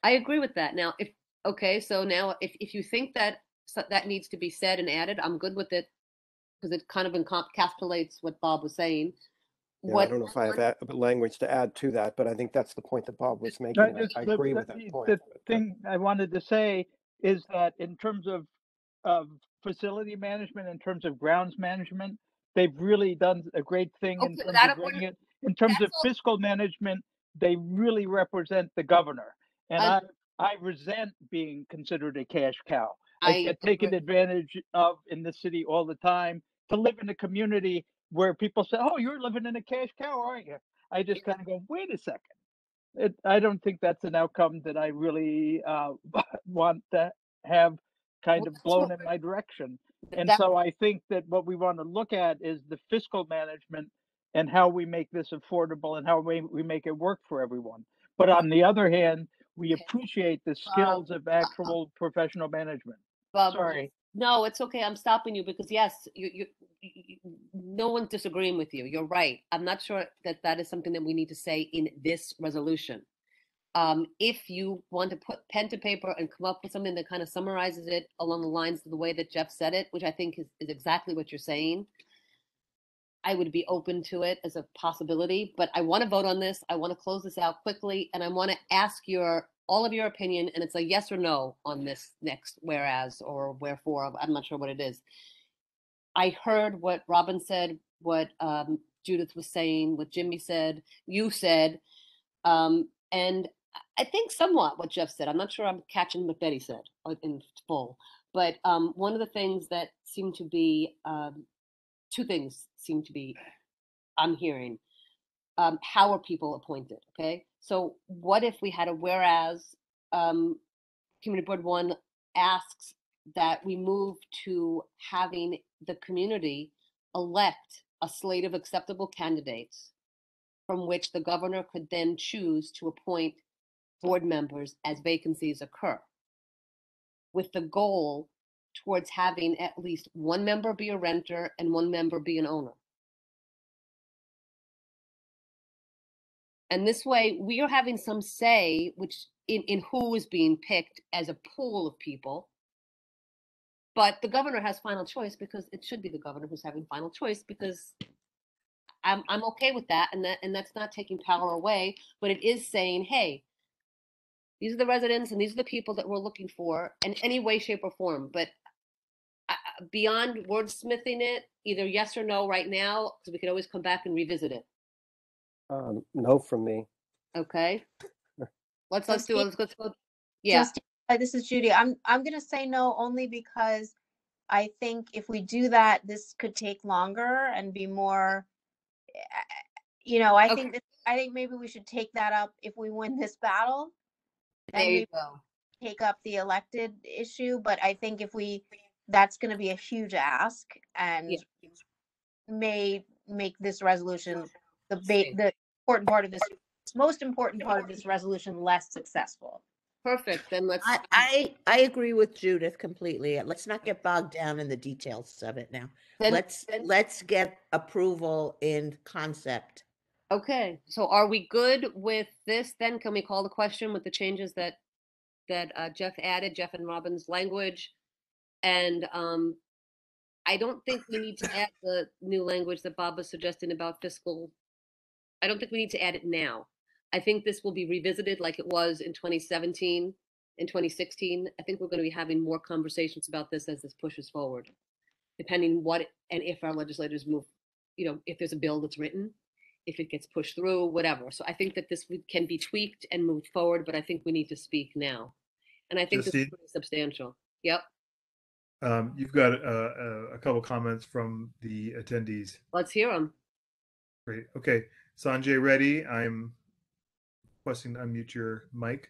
I agree with that. Now, if, okay, so now if, if you think that that needs to be said and added, I'm good with it. Because it kind of encapsulates what Bob was saying. Yeah, I What, don't know if I have that language to add to that, but I think that's the point that Bob was making. I I, the- agree the- with that the- point. The thing I wanted to say is that in terms of, of facility management, in terms of grounds management, they've really done a great thing in Okay, terms of a doing it. In terms of that's all- fiscal management, they really represent the governor. And I, I- I resent being considered a cash cow. I I get taken agree. advantage of in the city all the time to live in a community where people say, "Oh, you're living in a cash cow, aren't you?" I just kind of go, "Wait a second. It, I don't think that's an outcome that I really uh, want to have kind Well, of blown in my direction. And that- so I think that what we want to look at is the fiscal management and how we make this affordable and how we, we make it work for everyone. But on the other hand, we appreciate the skills of actual professional management. Bob, Sorry. No, it's okay. I'm stopping you because yes, you, you, you, no one's disagreeing with you. You're right. I'm not sure that that is something that we need to say in this resolution. Um, if you want to put pen to paper and come up with something that kind of summarizes it along the lines of the way that Jeff said it, which I think is, is exactly what you're saying, I would be open to it as a possibility, but I want to vote on this. I want to close this out quickly and I want to ask your, all of your opinion and it's a yes or no on this next whereas or wherefore. I'm not sure what it is. I heard what Robin said, what um, Judith was saying, what Jimmy said, you said, um, and I think somewhat what Jeff said. I'm not sure I'm catching what Betty said uh, in full, but um, one of the things that seemed to be um, two things seem to be I'm hearing. Um, how are people appointed? Okay, so what if we had a whereas um, Community Board One asks that we move to having the community elect a slate of acceptable candidates from which the governor could then choose to appoint board members as vacancies occur with the goal towards having at least one member be a renter and one member be an owner. And this way, we are having some say, which in, in who is being picked as a pool of people. But the governor has final choice because it should be the governor who's having final choice because I'm I'm okay with that, and that and that's not taking power away, but it is saying, hey, these are the residents and these are the people that we're looking for in any way, shape, or form. But uh, beyond wordsmithing it, either yes or no right now, because we could always come back and revisit it. Um, no from me. Okay. Let's let's do it. Let's, let's go. Yeah. Steve, uh, this is Judy. I'm I'm gonna say no only because I think if we do that, this could take longer and be more. eh, You know, I Okay. think that, I think maybe we should take that up if we win this battle. There and you go. take up the elected issue, but I think if we, that's gonna be a huge ask and may make this resolution, the ba- the important part of this, most important part of this resolution less successful. Perfect. Then let's. I, I, I agree with Judith completely. Let's not get bogged down in the details of it now. then- Let's, then- let's get approval in concept. Okay, so are we good with this then? Can we call the question with the changes that, that uh, Jeff added, Jeff and Robin's language? And um, I don't think we need to add the new language that Bob was suggesting about fiscal. I don't think we need to add it now. I think this will be revisited like it was in 2017, in 2016. I think we're going to be having more conversations about this as this pushes forward, depending what and if our legislators move, you know, if there's a bill that's written if it gets pushed through, whatever. So I think that this can be tweaked and moved forward, but I think we need to speak now. And I think this is pretty substantial. Yep. Um, you've got a, a couple comments from the attendees. Let's hear them. Great. Okay. Sanjay Reddy, I'm requesting to unmute your mic.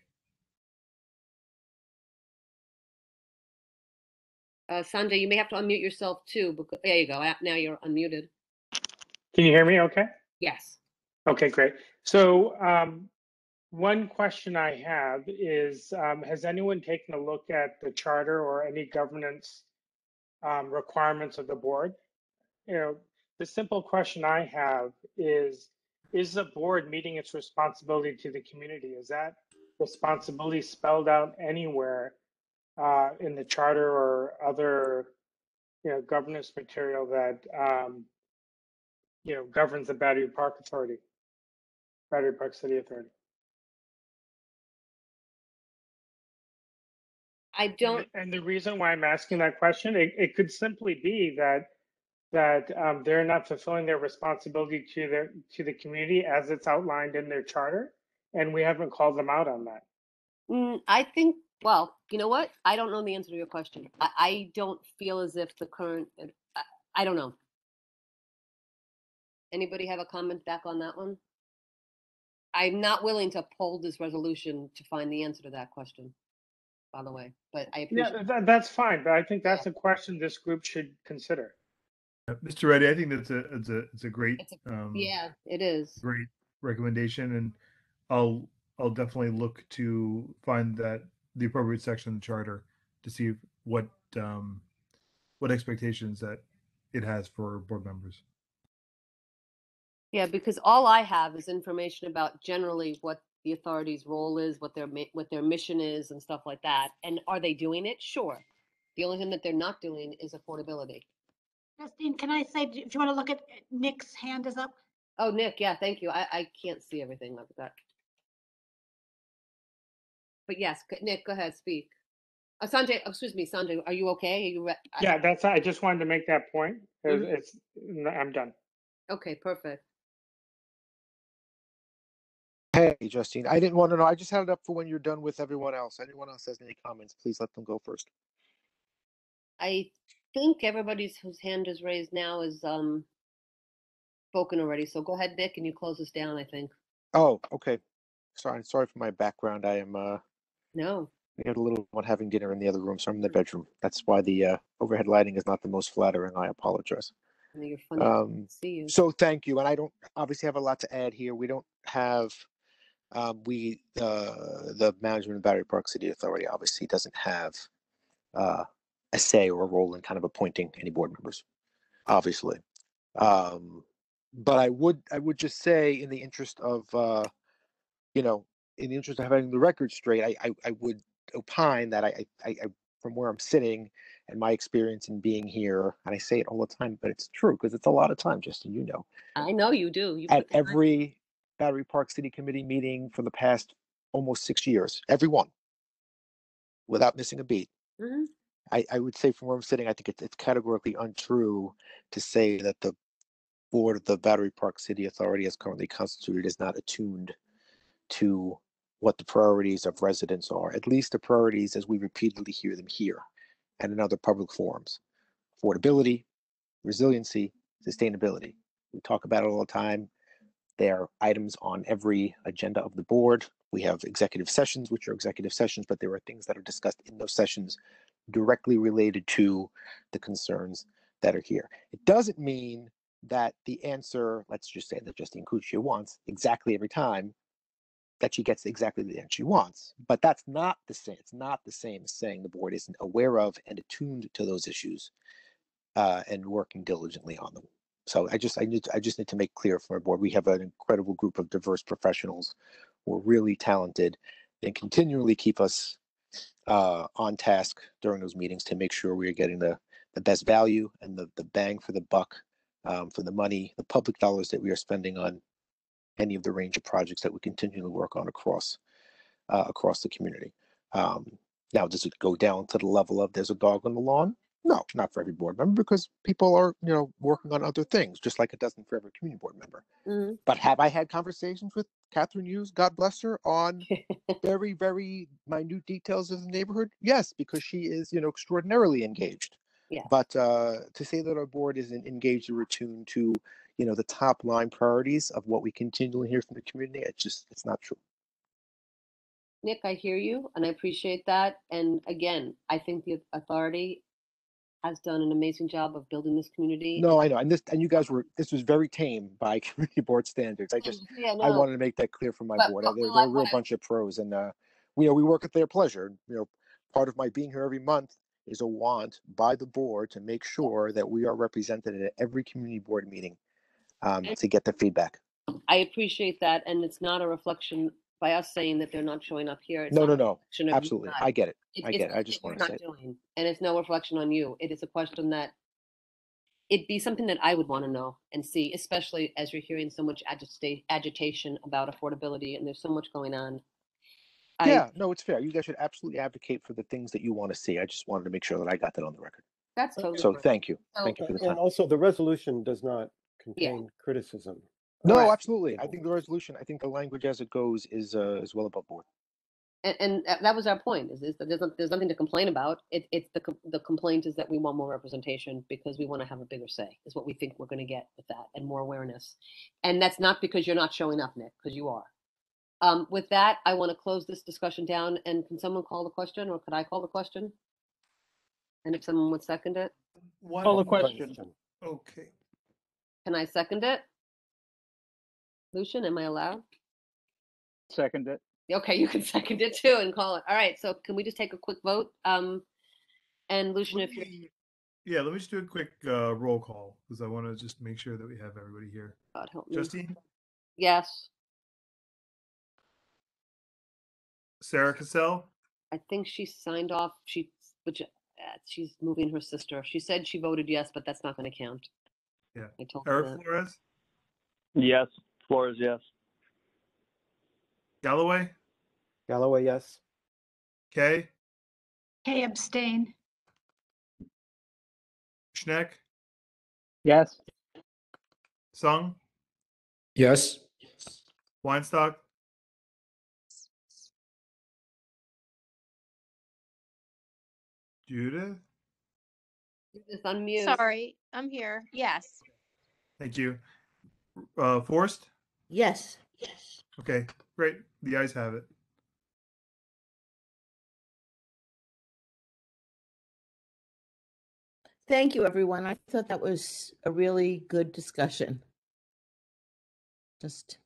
Uh, Sanjay, you may have to unmute yourself too. Because, there you go. Now you're unmuted. Can you hear me okay? Yes. Okay, great. So um, one question I have is, um, has anyone taken a look at the charter or any governance um, requirements of the board? You know, the simple question I have is, is the board meeting its responsibility to the community? Is that responsibility spelled out anywhere uh, in the charter or other, you know, governance material that um, you know, governs the Battery Park Authority, Battery Park City Authority. I don't. And the reason why I'm asking that question, it, it could simply be that that um, they're not fulfilling their responsibility to their to the community as it's outlined in their charter, and we haven't called them out on that. Mm, I think, well, you know what? I don't know the answer to your question. I, I don't feel as if the current, uh, I, I don't know. Anybody have a comment back on that one? I'm not willing to uphold this resolution to find the answer to that question, by the way, but I Yeah, appreciate. that, that's fine, but I think that's a question this group should consider. Uh, Mr. Reddy, I think that's a, it's a, it's a great, It's a- um, Yeah, it is. great recommendation and I'll, I'll definitely look to find that the appropriate section of the charter to see what, um, what expectations that it has for board members. Yeah, because all I have is information about generally what the authority's role is, what their what their mission is, and stuff like that. And are they doing it? Sure. The only thing that they're not doing is affordability. Justine, can I say, do you want to look at Nick's hand is up? Oh, Nick, yeah, thank you. I, I can't see everything like that. But yes, Nick, go ahead, speak. Uh, Sanjay, oh, excuse me, Sanjay, are you okay? Are you? re- Yeah, that's, I just wanted to make that point. It- Mhm. It's, n- I'm done. Okay, perfect. Hey, Justine, I didn't want to know. I just had it up for when you're done with everyone else. Anyone else has any comments, please let them go first. I think everybody's whose hand is raised now is um spoken already. So go ahead, Nick, and you close us down, I think. Oh, okay. Sorry, sorry for my background. I am, uh, No. we had a little one having dinner in the other room, so I'm in the bedroom. That's why the, uh, overhead lighting is not the most flattering. I apologize. You're funny. Um, see you. So thank you, and I don't obviously have a lot to add here. We don't have, um, we, uh, the management of Battery Park City Authority obviously doesn't have, uh, a say or a role in kind of appointing any board members, obviously. Um, but I would, I would just say in the interest of, uh, you know, in the interest of having the record straight, I, I, I would opine that I, I, I, from where I'm sitting and my experience in being here, and I say it all the time, but it's true because it's a lot of time, Justin, you know. I know you do. You At put the time- every Battery Park City Committee meeting for the past almost six years, every one, without missing a beat. Mhm. I, I would say from where I'm sitting, I think it's, it's categorically untrue to say that the board of the Battery Park City Authority as currently constituted is not attuned to what the priorities of residents are, at least the priorities as we repeatedly hear them here and in other public forums. Affordability, resiliency, sustainability. We talk about it all the time. They are items on every agenda of the board. We have executive sessions, which are executive sessions, but there are things that are discussed in those sessions directly related to the concerns that are here. It doesn't mean that the answer, let's just say that Justine Cuccia wants exactly every time that she gets exactly the answer she wants. But that's not the same. It's not the same as saying the board isn't aware of and attuned to those issues uh, and working diligently on them. So I just I need I just need to make clear for our board we have an incredible group of diverse professionals who are really talented and continually keep us uh, on task during those meetings to make sure we are getting the the best value and the the bang for the buck um, for the money, the public dollars that we are spending on any of the range of projects that we continually work on across uh, across the community. Um, now, does it go down to the level of there's a dog on the lawn? No, not for every board member because people are you know working on other things, just like it doesn't for every community board member. Mhm. But have I had conversations with Catherine Hughes, God bless her, on very, very minute details of the neighborhood? Yes, because she is, you know, extraordinarily engaged. Yeah. But uh, to say that our board isn't engaged or attuned to, you know, the top line priorities of what we continually hear from the community, it's just, it's not true. Nick, I hear you and I appreciate that. And again, I think the authority has done an amazing job of building this community. No, I know, and this, and you guys were, this was very tame by community board standards. I just, Yeah, I wanted to make that clear for my But- board. but They're, they're a real bunch of pros, and uh, we, you know, we work at their pleasure. You know, part of my being here every month is a want by the board to make sure that we are represented at every community board meeting um, to get the feedback. I appreciate that. And it's not a reflection by us saying that they're not showing up here. It's No, not no, a no, reflection of you absolutely, not. I get it. It- I it's get it. I not just that you're wanted to not say doing, And it's no reflection on you. It is a question that it'd be something that I would want to know and see, especially as you're hearing so much agita- agitation about affordability and there's so much going on. I- Yeah, no, it's fair. You guys should absolutely advocate for the things that you want to see. I just wanted to make sure that I got that on the record. That's totally. So fine. thank you. So- Thank you for the And time. also, the resolution does not contain criticism. No, Correct. absolutely. I think the resolution, I think the language as it goes is, uh, is well above board. And, and that- that was our point, is, is that there's, no- there's nothing to complain about. It, it's the, the complaint is that we want more representation because we want to have a bigger say, is what we think we're going to get with that and more awareness. And that's not because you're not showing up, Nick, because you are. Um, with that, I want to close this discussion down and can someone call the question or could I call the question? And if someone would second it, One Call the question. Okay. can I second it? Lucian, am I allowed? Second it. Okay, you can second it too and call it. All right, so can we just take a quick vote? Um, and Lucian, Let if you're, Yeah, let me just do a quick uh, roll call because I want to just make sure that we have everybody here. God help me. Justine, Yes, Sarah Cassell, I think she signed off. She, which uh, she's moving her sister. She said she voted yes, but that's not going to count. Yeah. I told her Eric that. Flores, Yes. Flores, yes. Galloway, Galloway, yes. Kay, Kay abstain. Schneck, Yes. Sung, Yes. Weinstock, Judith. Just unmute. Sorry, I'm here. Yes. Thank you. Uh, Forrest. Yes. Yes. Okay, great. The ayes have it. Thank you, everyone. I thought that was a really good discussion. Just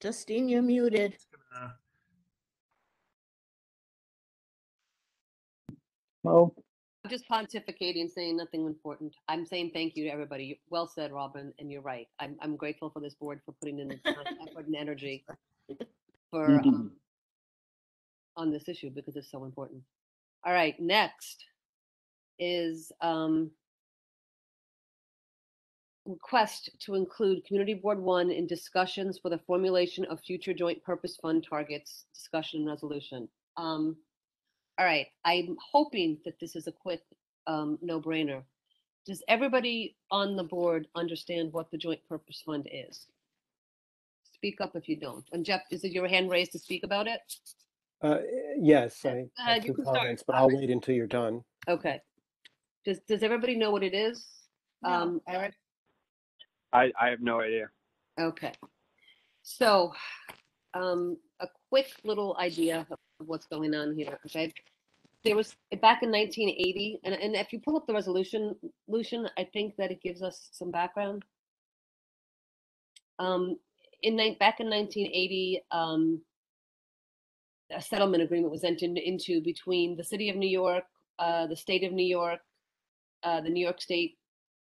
Justine, you're muted. I'm just pontificating, saying nothing important. I'm saying thank you to everybody. Well said, Robin, and you're right. I'm, I'm grateful for this board for putting in the time, effort and energy for, Mhm. um, on this issue because it's so important. All right, next is, um, request to include Community Board One in discussions for the formulation of future joint purpose fund targets, discussion and resolution. Um, all right, I'm hoping that this is a quick, um, no-brainer. Does everybody on the board understand what the joint purpose fund is? Speak up if you don't. And Jeff, is it your hand raised to speak about it? Uh, yes, I ahead, have you two can start, comments, but I'll wait until you're done. Okay. Does, does everybody know what it is? No. Um, Eric? I, I have no idea. Okay. So, um, a quick little idea of what's going on here, okay? There was, back in nineteen eighty, and, and if you pull up the resolution, Lucian, I think that it gives us some background. Um, in back in nineteen eighty, um, a settlement agreement was entered into between the city of New York, uh, the state of New York, uh, the New York State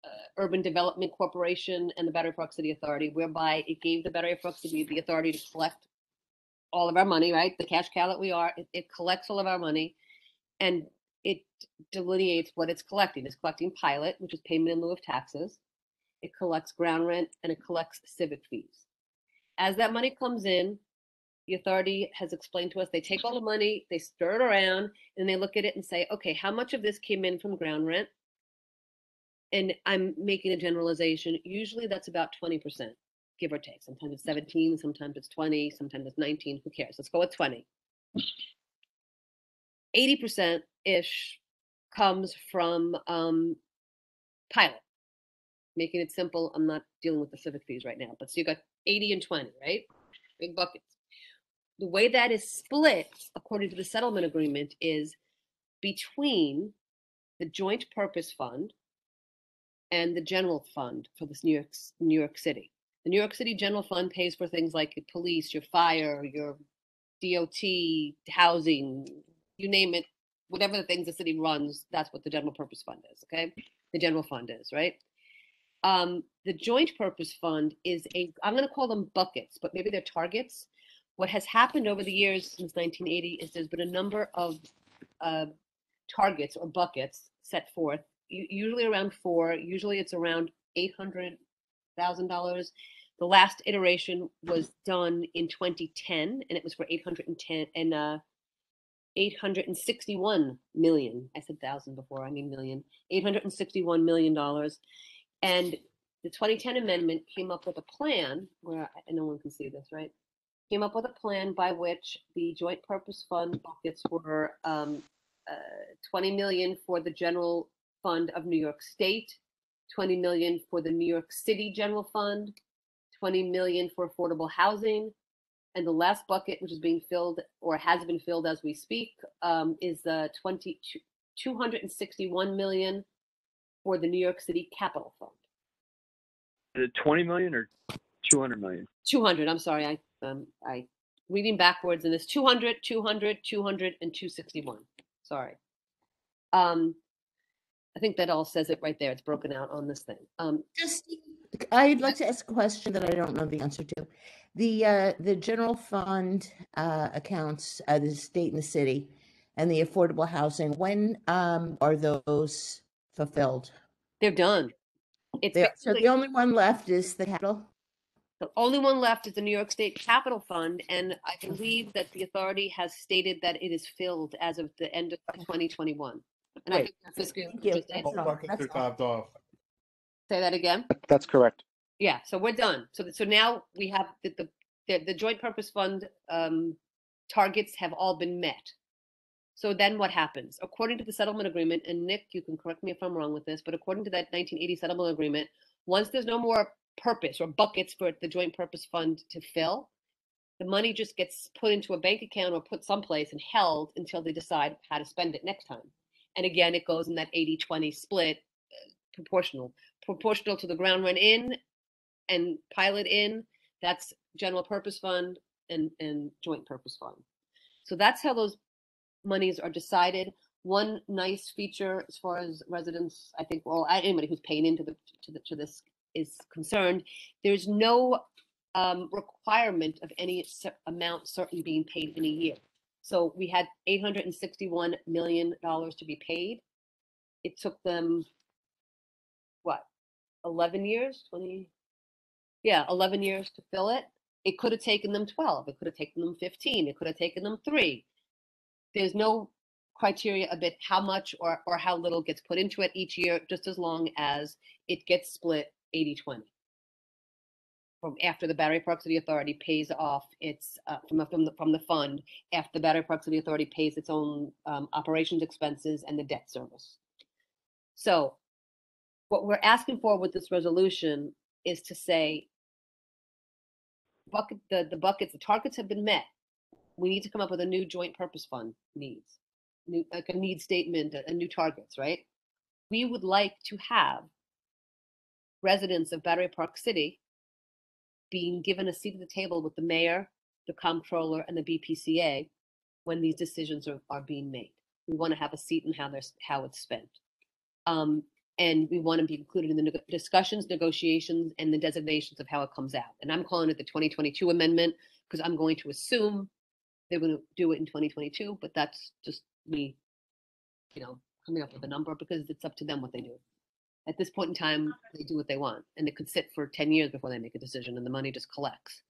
uh, Urban Development Corporation and the Battery Park City Authority, whereby it gave the Battery Park City the authority to collect all of our money, right? The cash cow that we are, it, it collects all of our money and it delineates what it's collecting. It's collecting pilot, which is payment in lieu of taxes. It collects ground rent and it collects civic fees. As that money comes in, the authority has explained to us they take all the money, they stir it around, and they look at it and say, okay, how much of this came in from ground rent? and I'm making a generalization. Usually that's about 20%, give or take. Sometimes it's 17, sometimes it's 20, sometimes it's 19. Who cares? Let's go with 20. 80% ish comes from um, pilot. Making it simple, I'm not dealing with the civic fees right now, but so you got 80 and 20, right? Big buckets. The way that is split, according to the settlement agreement, is between the joint purpose fund, and the general fund for this New York New York City. The New York City general fund pays for things like police, your fire, your DOT, housing, you name it, whatever the things the city runs, that's what the general purpose fund is, okay? The general fund is, right? Um, the joint purpose fund is a, I'm gonna call them buckets, but maybe they're targets. What has happened over the years since 1980 is there's been a number of uh, targets or buckets set forth usually around four. Usually it's around eight hundred thousand dollars. The last iteration was done in 2010, and it was for 810 and uh, 861 million. I said thousand before. I mean million. 861 million dollars, and the 2010 amendment came up with a plan where no one can see this, right? Came up with a plan by which the joint purpose fund buckets were um, uh, 20 million for the general fund of New York State, 20 million for the New York City General Fund, 20 million for affordable housing, and the last bucket, which is being filled or has been filled as we speak, um, is the 20, 261 million for the New York City Capital Fund. Is it 20 million or 200 million? 200, I'm sorry, I, um, I, reading backwards in this, 200, 200, 200, and 261, sorry. Um, I think that all says it right there, it's broken out on this thing. Um, Justine, I'd like to ask a question that I don't know the answer to. The, uh, the general fund, uh, accounts, uh, the state and the city and the affordable housing, when, um, are those fulfilled? They're done. It's They- So the only one left is the capital? The only one left is the New York State Capital Fund, and I believe that the authority has stated that it is filled as of the end of twenty twenty-one. And I think that's fiscal- Thank you. just That's answer- all. That's all. off. Say that again? That's correct. Yeah, so we're done. So, so now we have the, the, the, the joint purpose fund, um, targets have all been met. So then what happens? According to the settlement agreement, and Nick, you can correct me if I'm wrong with this, but according to that nineteen eighty settlement agreement, once there's no more purpose or buckets for the joint purpose fund to fill, the money just gets put into a bank account or put someplace and held until they decide how to spend it next time. And again, it goes in that 80-20 split, uh, proportional, proportional to the ground rent in and pilot in, that's general purpose fund and, and joint purpose fund. So that's how those monies are decided. One nice feature as far as residents, I think, well, anybody who's paying into the, to the, to this is concerned, there's no um, requirement of any amount certain being paid in a year. So we had eight hundred and sixty-one million dollars to be paid. It took them, 11 years, 20, yeah, 11 years to fill it. It could have taken them 12. It could have taken them 15. It could have taken them three. There's no criteria about how much or, or how little gets put into it each year, just as long as it gets split 80 20. From after the Battery Park City Authority pays off its uh, from, the, from, the, from the fund, after the Battery Park City Authority pays its own um, operations expenses and the debt service. So what we're asking for with this resolution is to say, bucket, the, the buckets, the targets have been met. We need to come up with a new joint purpose fund needs, new, like a need statement, a, a new targets, right? We would like to have residents of Battery Park City being given a seat at the table with the mayor, the comptroller, and the BPCA when these decisions are, are being made. We want to have a seat in how there's how it's spent. Um, and we want to be included in the discussions, negotiations, and the designations of how it comes out. And I'm calling it the 2022 amendment because I'm going to assume they're going to do it in 2022, but that's just me, you know, coming up with a number because it's up to them what they do. At this point in time, they do what they want, and it could sit for 10 years before they make a decision, and the money just collects.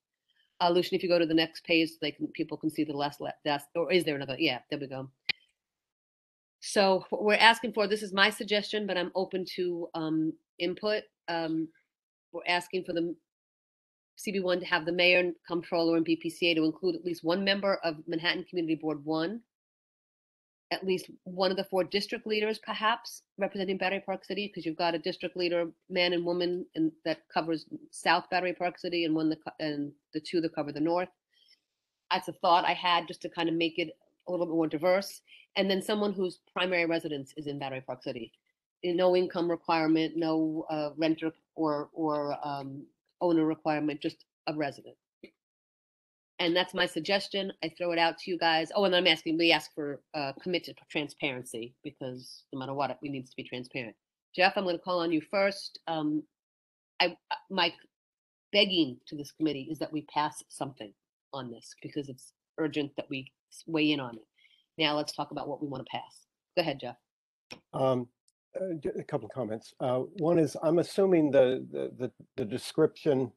Uh, Lucian, if you go to the next page, they can people can see the last la- last, or is there another? Yeah, there we go. So we're asking for, this is my suggestion, but I'm open to um, input. Um, we're asking for the CB1 to have the mayor, and comptroller, and BPCA to include at least one member of Manhattan Community Board One, at least one of the four district leaders, perhaps representing Battery Park City, because you've got a district leader, man and woman, and that covers South Battery Park City, and one that and the two that cover the north. That's a thought I had just to kind of make it a little bit more diverse, and then someone whose primary residence is in Battery Park City. No income requirement, no uh, renter or or um, owner requirement, just a resident. And that's my suggestion. I throw it out to you guys. Oh, and I'm asking, we ask for uh, committed transparency because no matter what, it we needs to be transparent. Jeff, I'm going to call on you first. Um, I, uh, my begging to this committee is that we pass something on this because it's urgent that we weigh in on it. Now let's talk about what we want to pass. Go ahead, Jeff. Um, uh, a couple of comments. Uh, one is I'm assuming the, the, the, the description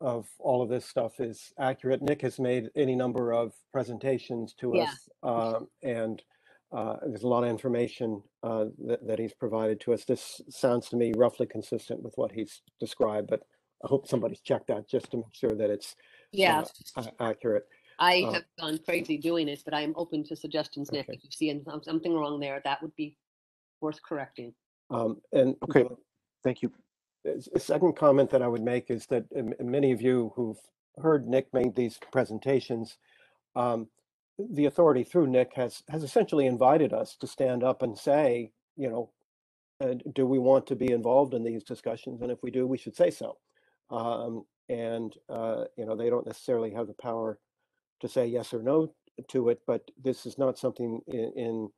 of all of this stuff is accurate. Nick has made any number of presentations to Yeah. us. Um, and, uh, there's a lot of information, uh, that, that he's provided to us. This sounds to me roughly consistent with what he's described, but I hope somebody's checked that just to make sure that it's, Yeah, uh, accurate. I uh, have gone crazy doing it, but I am open to suggestions, Nick. Okay. If you see any- something wrong there, that would be worth correcting. Um, and Okay. the- Thank you. s- A second comment that I would make is that um, many of you who've heard Nick make these presentations, um, the authority through Nick has, has essentially invited us to stand up and say, you know, uh, do we want to be involved in these discussions? And if we do, we should say so. Um, and, uh, you know, they don't necessarily have the power to say yes or no to it, but this is not something in, in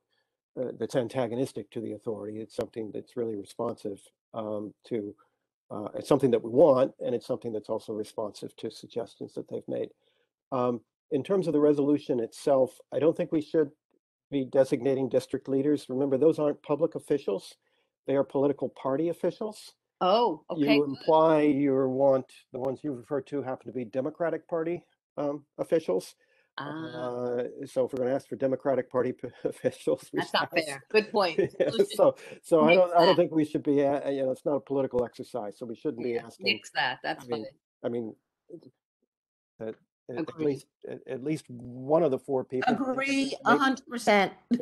uh, that's antagonistic to the authority. It's something that's really responsive um, to uh, it's something that we want, and it's something that's also responsive to suggestions that they've made. Um, in terms of the resolution itself, I don't think we should be designating district leaders. Remember, those aren't public officials; they are political party officials. Oh, okay. You imply you want the ones you refer to happen to be Democratic Party um, officials. Ah, Uh, so if we're going to ask for Democratic Party p- officials, we that's not ask- fair. Good point. Yeah, We so, so I don't, I don't think we should be, uh, you know, it's not a political exercise, so we shouldn't be asking. nix that. That's I mean, fine. I mean, that, at- at least, at, at least one of the four people. Agree a hundred percent.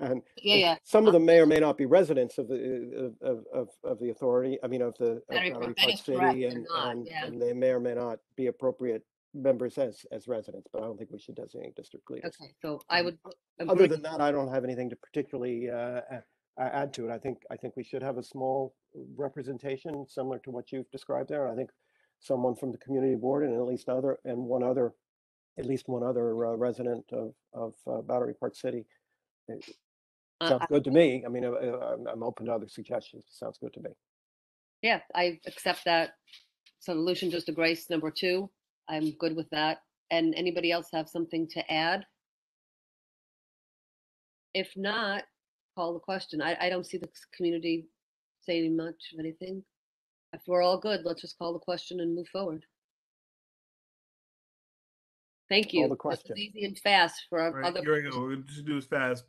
And Yeah, yeah. some of them may or may not be residents of the, of, of, of, of the authority, I mean, of the. of Battery Park, Battery that Park is correct, City, they're and, and, yeah. and they may or may not be appropriate members as, as residents, but I don't think we should designate district leaders. Okay, so I Um, would Other agree. than that, I don't have anything to particularly uh, add to it. I think, I think we should have a small representation similar to what you've described there. I think someone from the community board and at least other, and one other, at least one other uh, resident of, of uh, Battery Park City. It Uh, Sounds I- good to me. I mean, uh, uh, I'm, I'm open to other suggestions. Sounds good to me. Yeah, I accept that solution just to Grace number two. I'm good with that. And anybody else have something to add? If not, call the question. I, I don't see the community saying much of anything. If we're all good, let's just call the question and move forward. Thank you. Call you. the This was question. Easy and fast for All our right, other. here we go. We'll just do this fast.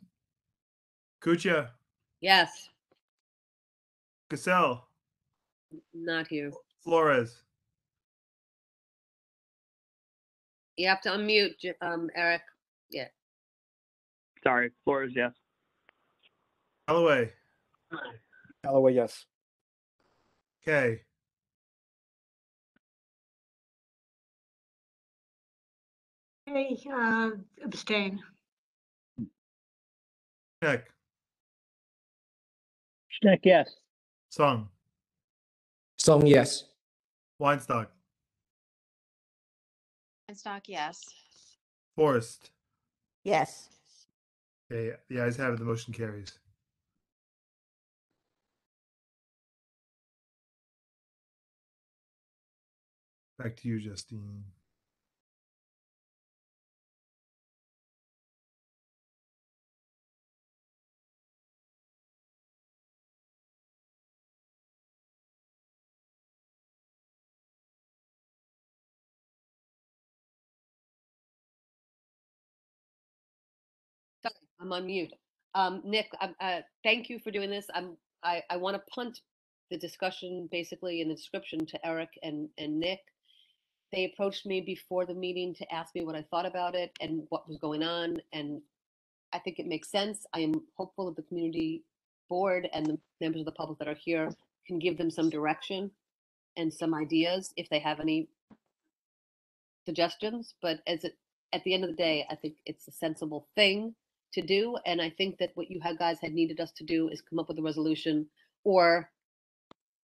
Cuccia, Yes, Cassell, not here. Flores, You have to unmute, um, Eric. Yeah. Sorry, Flores, yes. Callaway, Callaway, yes. Kay, Hey, uh, abstain. Nick, Schneck, yes. Sung, Song, yes. Weinstock, Stock, yes. Forrest. Yes. Okay, the ayes have it. The motion carries. Back to you, Justine. I'm on mute. Um, Nick, uh, thank you for doing this. I'm, I, I want to punt the discussion basically in the description to Eric and, and Nick. They approached me before the meeting to ask me what I thought about it and what was going on. And I think it makes sense. I am hopeful that the community board and the members of the public that are here can give them some direction and some ideas if they have any suggestions. But as it, at the end of the day, I think it's a sensible thing to do. And I think that what you had guys had needed us to do is come up with a resolution or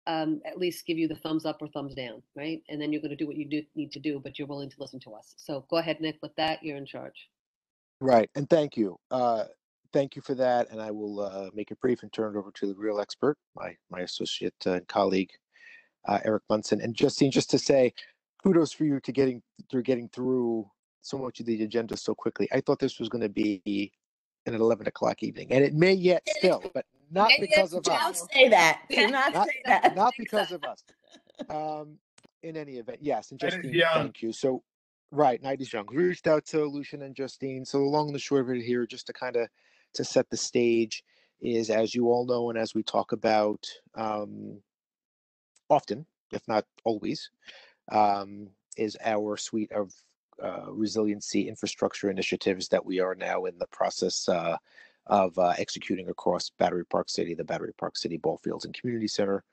um, at least give you the thumbs up or thumbs down, right? And then you're going to do what you do need to do, but you're willing to listen to us. So go ahead, Nick. With that, you're in charge. Right, and thank you. Uh, thank you for that, and I will uh, make it brief and turn it over to the real expert, my my associate uh, and colleague, uh, Eric Munson. And Justine, just to say, kudos for you to getting through getting through so much of the agenda so quickly. I thought this was going to be an eleven o'clock evening, and it may yet still, but not Maybe because of Don't us. say that. Do not Not, say that. not because of us. Um, in any event, yes, and Night Justine, young. thank you. So, right, night is young. We reached out to Lucian and Justine. So, along the short of it here, just to kind of to set the stage, is as you all know, and as we talk about um, often, if not always, um, is our suite of uh, resiliency infrastructure initiatives that we are now in the process uh, of uh, executing across Battery Park City, the Battery Park City Ball Fields and Community Center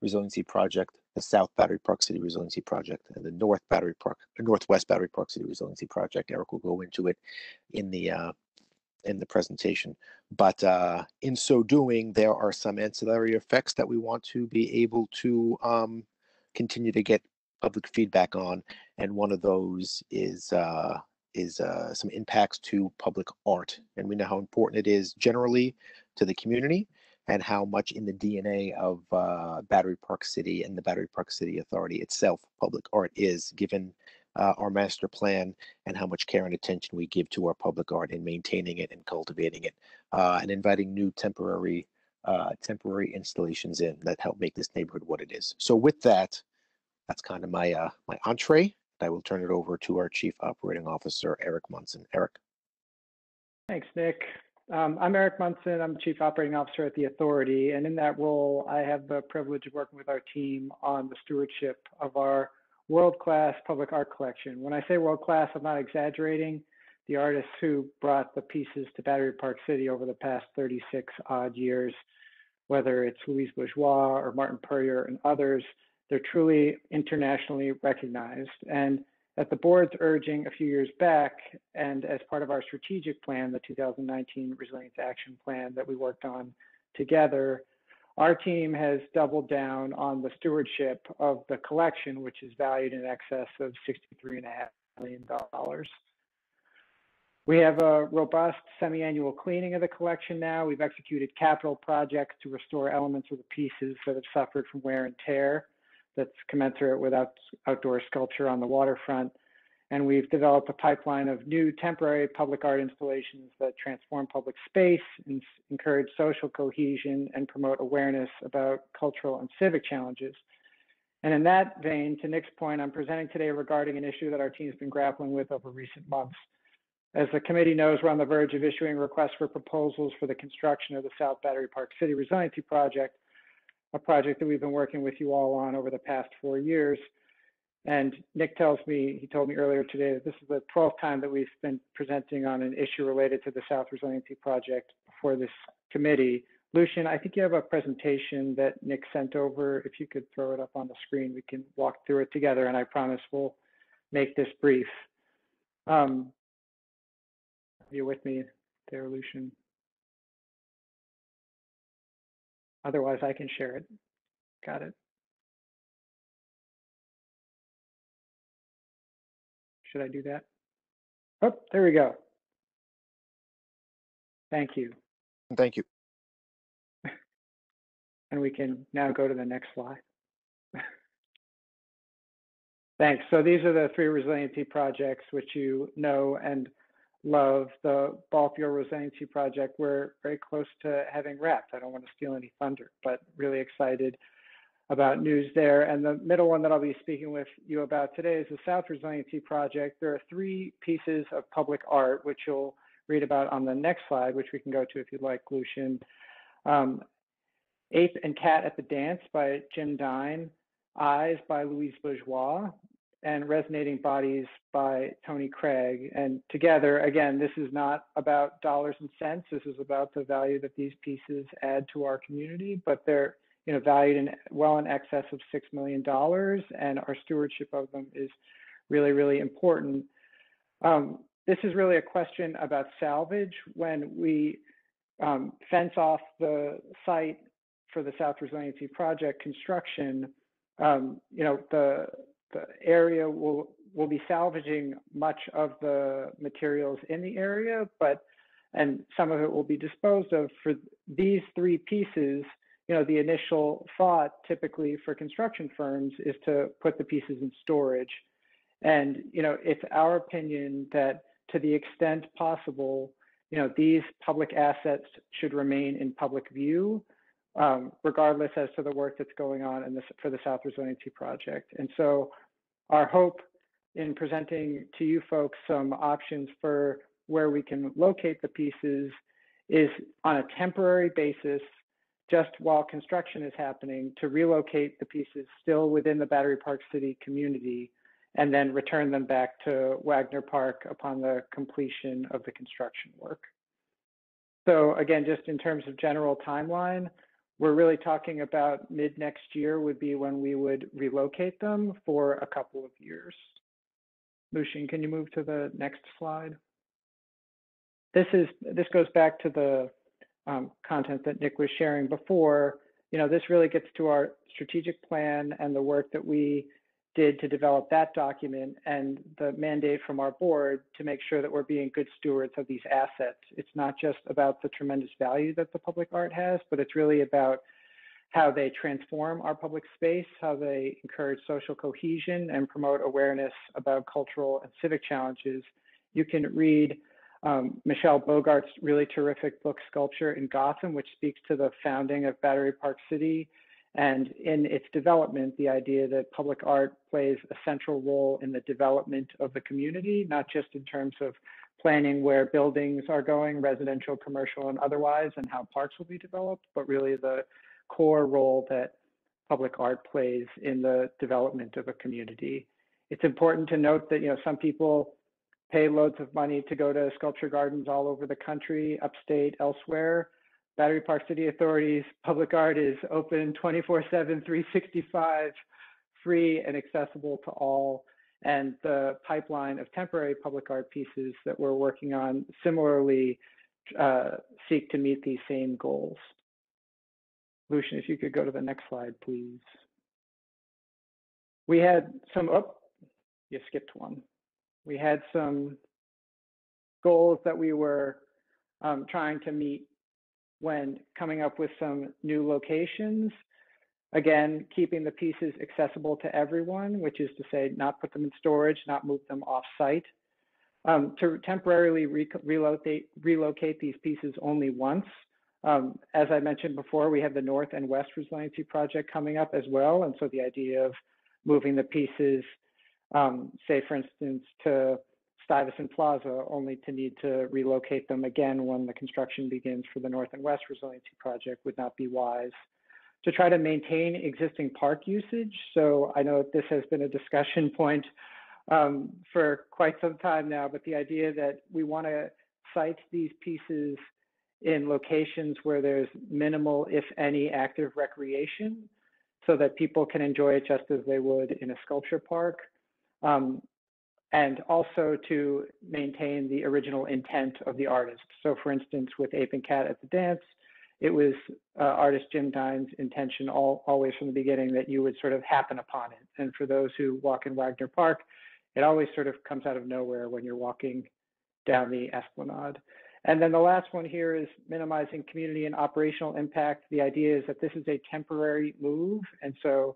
Resiliency Project, the South Battery Park City Resiliency Project, and the North Battery Park, or Northwest Battery Park City Resiliency Project. Eric will go into it in the uh, in the presentation. But uh, in so doing, there are some ancillary effects that we want to be able to um, continue to get public feedback on, and one of those is uh, is uh, some impacts to public art, and we know how important it is generally to the community, and how much in the DNA of uh, Battery Park City and the Battery Park City Authority itself, public art is, given uh, our master plan and how much care and attention we give to our public art in maintaining it and cultivating it, uh, and inviting new temporary uh, temporary installations in that help make this neighborhood what it is. So with that, that's kind of my uh, my entree. I will turn it over to our Chief Operating Officer, Eric Munson. Eric. Thanks, Nick. Um, I'm Eric Munson. I'm Chief Operating Officer at the Authority, and in that role, I have the privilege of working with our team on the stewardship of our world-class public art collection. When I say world-class, I'm not exaggerating. The artists who brought the pieces to Battery Park City over the past 36 odd years, whether it's Louise Bourgeois or Martin Puryear and others, they're truly internationally recognized. And at the board's urging a few years back, and as part of our strategic plan, the 2019 Resilience Action Plan that we worked on together, our team has doubled down on the stewardship of the collection, which is valued in excess of $63.5 million. We have a robust semi-annual cleaning of the collection now. We've executed capital projects to restore elements of the pieces that have suffered from wear and tear that's commensurate with out, outdoor sculpture on the waterfront. And we've developed a pipeline of new temporary public art installations that transform public space, and encourage social cohesion, and promote awareness about cultural and civic challenges. And in that vein, to Nick's point, I'm presenting today regarding an issue that our team's been grappling with over recent months. As the committee knows, we're on the verge of issuing requests for proposals for the construction of the South Battery Park City Resiliency Project, a project that we've been working with you all on over the past four years. And Nick tells me, he told me earlier today that this is the 12th time that we've been presenting on an issue related to the South Resiliency Project before this committee. Lucian, I think you have a presentation that Nick sent over. If you could throw it up on the screen, we can walk through it together, and I promise we'll make this brief. Um, are you with me there, Lucian? Otherwise, I can share it. Got it. Should I do that? Oh, there we go. Thank you. Thank you. And we can now go to the next slide. Thanks. So these are the three resiliency projects which you know and love. The Ballfield Resiliency Project, we're very close to having wrapped. I don't want to steal any thunder, but really excited about news there. And the middle one that I'll be speaking with you about today is the South Resiliency Project. There are three pieces of public art, which you'll read about on the next slide, which we can go to if you'd like, Lucian. Um, Ape and Cat at the Dance by Jim Dine, Eyes by Louise Bourgeois, and Resonating Bodies by Tony Cragg. And together, again, this is not about dollars and cents. This is about the value that these pieces add to our community, but they're you know, valued in well in excess of $6 million, and our stewardship of them is really, really important. Um, this is really a question about salvage. When we um, fence off the site for the South Resiliency Project construction, um, you know, the, the area will, will be salvaging much of the materials in the area, but, and some of it will be disposed of. For these three pieces, you know, the initial thought typically for construction firms is to put the pieces in storage. And, you know, it's our opinion that to the extent possible, you know, these public assets should remain in public view, um, regardless as to the work that's going on in this for the South Resiliency Project. And so our hope in presenting to you folks some options for where we can locate the pieces is on a temporary basis just while construction is happening to relocate the pieces still within the Battery Park City community and then return them back to Wagner Park upon the completion of the construction work. So again, just in terms of general timeline, we're really talking about mid next year would be when we would relocate them for a couple of years. Lucian, can you move to the next slide? This is this goes back to the um, content that Nick was sharing before, you know, this really gets to our strategic plan and the work that we did to develop that document and the mandate from our board to make sure that we're being good stewards of these assets. It's not just about the tremendous value that the public art has, but it's really about how they transform our public space, how they encourage social cohesion and promote awareness about cultural and civic challenges. You can read um, Michele Bogart's really terrific book, Sculpture in Gotham, which speaks to the founding of Battery Park City and in its development, the idea that public art plays a central role in the development of the community, not just in terms of planning where buildings are going, residential, commercial, and otherwise, and how parks will be developed, but really the core role that public art plays in the development of a community. It's important to note that you know some people pay loads of money to go to sculpture gardens all over the country, upstate, elsewhere. Battery Park City Authority's public art is open 24 7, 365, free and accessible to all. And the pipeline of temporary public art pieces that we're working on similarly uh, seek to meet these same goals. Lucian, if you could go to the next slide, please. We had some, oh, you skipped one. We had some goals that we were um, trying to meet when coming up with some new locations. Again, keeping the pieces accessible to everyone, which is to say not put them in storage, not move them off site. Um, to temporarily re relocate, relocate these pieces only once. Um, as I mentioned before, we have the North and West Resiliency Project coming up as well. And so the idea of moving the pieces, um, say for instance, to Stuyvesant Plaza, only to need to relocate them again when the construction begins for the North and West Resiliency Project would not be wise. To try to maintain existing park usage. So I know this has been a discussion point um, for quite some time now, but the idea that we want to site these pieces in locations where there's minimal, if any, active recreation so that people can enjoy it just as they would in a sculpture park. Um, and also to maintain the original intent of the artist. So for instance, with Ape and Cat at the Dance, it was uh, artist Jim Dine's intention all, always from the beginning that you would sort of happen upon it. And for those who walk in Wagner Park, it always sort of comes out of nowhere when you're walking down the esplanade. And then the last one here is minimizing community and operational impact. The idea is that this is a temporary move. And so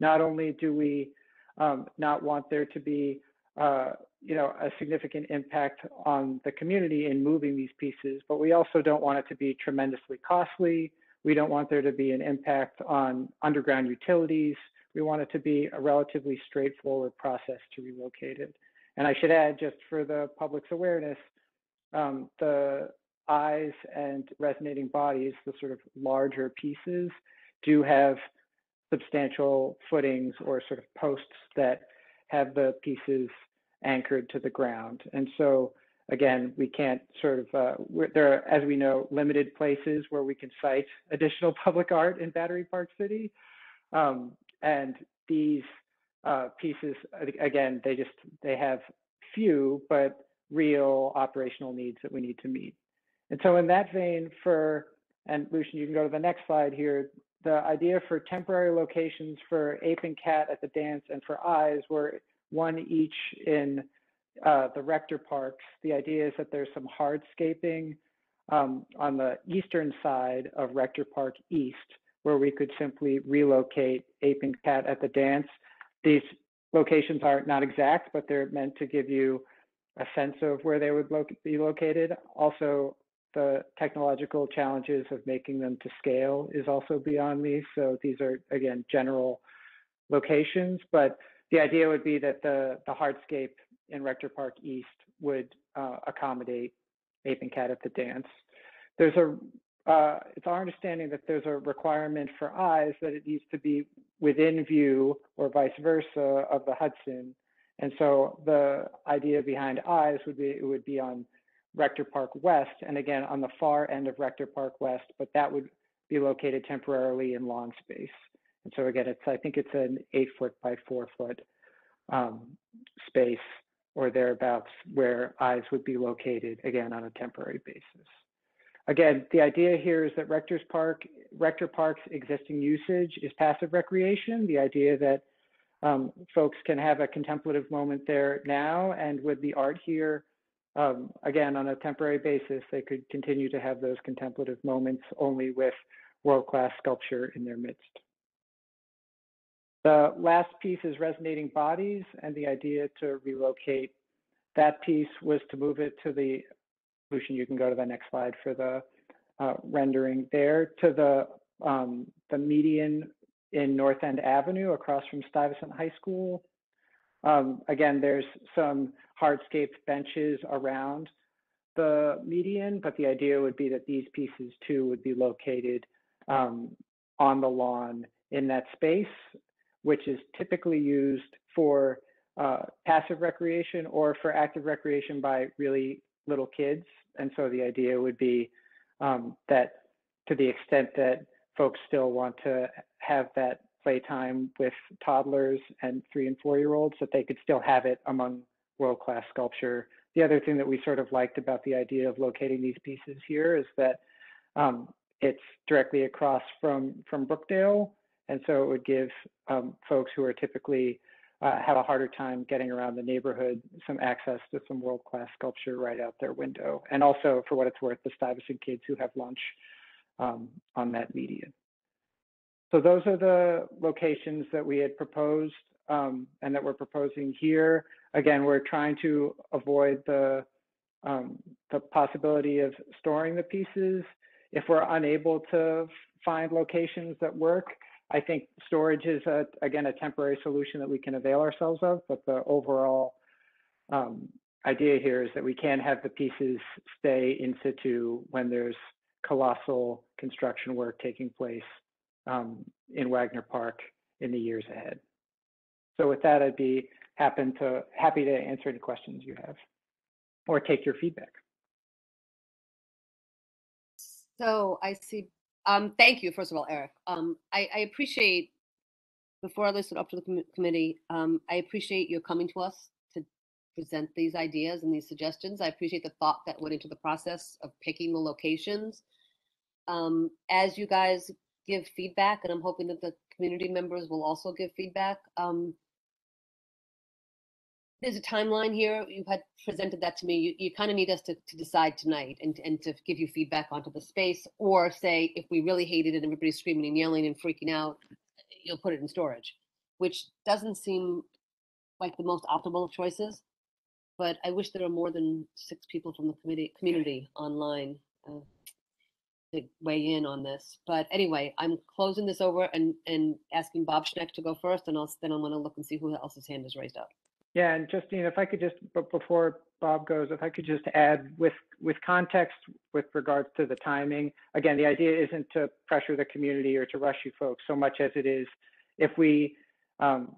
not only do we um, not want there to be uh, you know, a significant impact on the community in moving these pieces, but we also don't want it to be tremendously costly. We don't want there to be an impact on underground utilities. We want it to be a relatively straightforward process to relocate it. And I should add, just for the public's awareness, um, the eyes and resonating bodies, the sort of larger pieces, do have substantial footings or sort of posts that have the pieces anchored to the ground. And so again, we can't sort of, uh, there are, as we know, limited places where we can site additional public art in Battery Park City. Um, and these uh, pieces, again, they just, they have few, but real operational needs that we need to meet. And so in that vein for, and Lucian, you can go to the next slide here, the idea for temporary locations for Ape and Cat at the dance and for Eyes were one each in uh, the Rector Parks. The idea is that there's some hardscaping um, on the eastern side of Rector Park East, where we could simply relocate Ape and Cat at the dance. These locations are not exact, but they're meant to give you a sense of where they would lo be located. Also, the technological challenges of making them to scale is also beyond me. So these are, again, general locations, but the idea would be that the, the hardscape in Rector Park East would uh, accommodate Ape and Cat at the dance. There's a, uh, it's our understanding that there's a requirement for eyes that it needs to be within view or vice versa of the Hudson. And so the idea behind eyes would be, it would be on Rector Park West, and again, on the far end of Rector Park West, but that would be located temporarily in lawn space. And so again, it's I think it's an eight foot by four foot um, space or thereabouts where eyes would be located again on a temporary basis. Again, the idea here is that Rector's Park, Rector Park's existing usage is passive recreation. The idea that um, folks can have a contemplative moment there now. And with the art here, um, again, on a temporary basis, they could continue to have those contemplative moments only with world-class sculpture in their midst. The last piece is resonating bodies, and the idea to relocate that piece was to move it to the solution. You can go to the next slide for the uh, rendering there to the um, the median in North End Avenue across from Stuyvesant High School. Um, again, there's some hardscape benches around the median, but the idea would be that these pieces too would be located um, on the lawn in that space, which is typically used for uh, passive recreation or for active recreation by really little kids. And so the idea would be um, that to the extent that folks still want to have that playtime with toddlers and three and four year olds, that they could still have it among world class sculpture. The other thing that we sort of liked about the idea of locating these pieces here is that um, it's directly across from from Brookdale, and so it would give um, folks who are typically uh, have a harder time getting around the neighborhood some access to some world-class sculpture right out their window, and also for what it's worth, the Stuyvesant kids who have lunch um, on that median. So those are the locations that we had proposed um, and that we're proposing here. Again, we're trying to avoid the um, the possibility of storing the pieces if we're unable to find locations that work, I think storage is a, again a temporary solution that we can avail ourselves of. But the overall um, idea here is that we can have the pieces stay in situ when there's colossal construction work taking place um, in Wagner Park in the years ahead. So with that, I'd be happen to happy to answer any questions you have or take your feedback. So I see. Um, thank you, first of all, Eric. Um, I, I appreciate. Before I listen up to the com- committee, um, I appreciate your coming to us to present these ideas and these suggestions. I appreciate the thought that went into the process of picking the locations. Um, as you guys give feedback, and I'm hoping that the community members will also give feedback. Um, there's a timeline here. You had presented that to me. You, you kind of need us to, to decide tonight and, and to give you feedback onto the space or say if we really hate it and everybody's screaming and yelling and freaking out, you'll put it in storage, which doesn't seem like the most optimal of choices. But I wish there were more than six people from the committee community online uh, to weigh in on this. But anyway, I'm closing this over and, and asking Bob Schneck to go first, and I'll then I'm going to look and see who else's hand is raised up. Yeah, and Justine, if I could just, but before Bob goes, if I could just add with with context with regards to the timing. Again, the idea isn't to pressure the community or to rush you folks so much as it is if we um,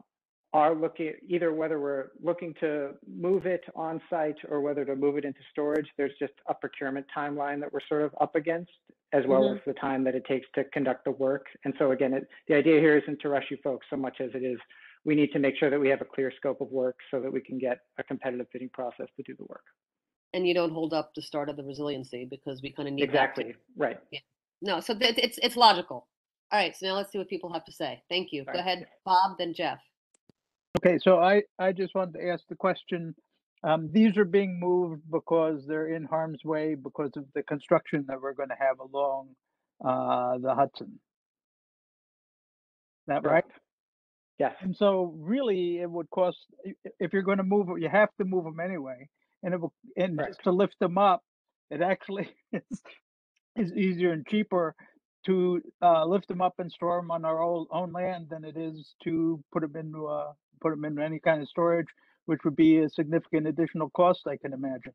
are looking either whether we're looking to move it on site or whether to move it into storage. There's just a procurement timeline that we're sort of up against, as well Mhm. as the time that it takes to conduct the work. And so again, it, the idea here isn't to rush you folks so much as it is we need to make sure that we have a clear scope of work so that we can get a competitive bidding process to do the work. And you don't hold up the start of the resiliency because we kind of need to- Exactly, right. No, so that it's it's logical. All right, so now let's see what people have to say. Thank you. Go Right. ahead, Bob, then Jeff. Okay, so I, I just wanted to ask the question. Um, these are being moved because they're in harm's way because of the construction that we're going to have along uh, the Hudson. Is that right? Yes. And so really it would cost, if you're going to move, you have to move them anyway. And it will, and Correct. to lift them up, it actually is, is easier and cheaper to uh, lift them up and store them on our own, own land than it is to put them into uh, put them in any kind of storage, which would be a significant additional cost, I can imagine.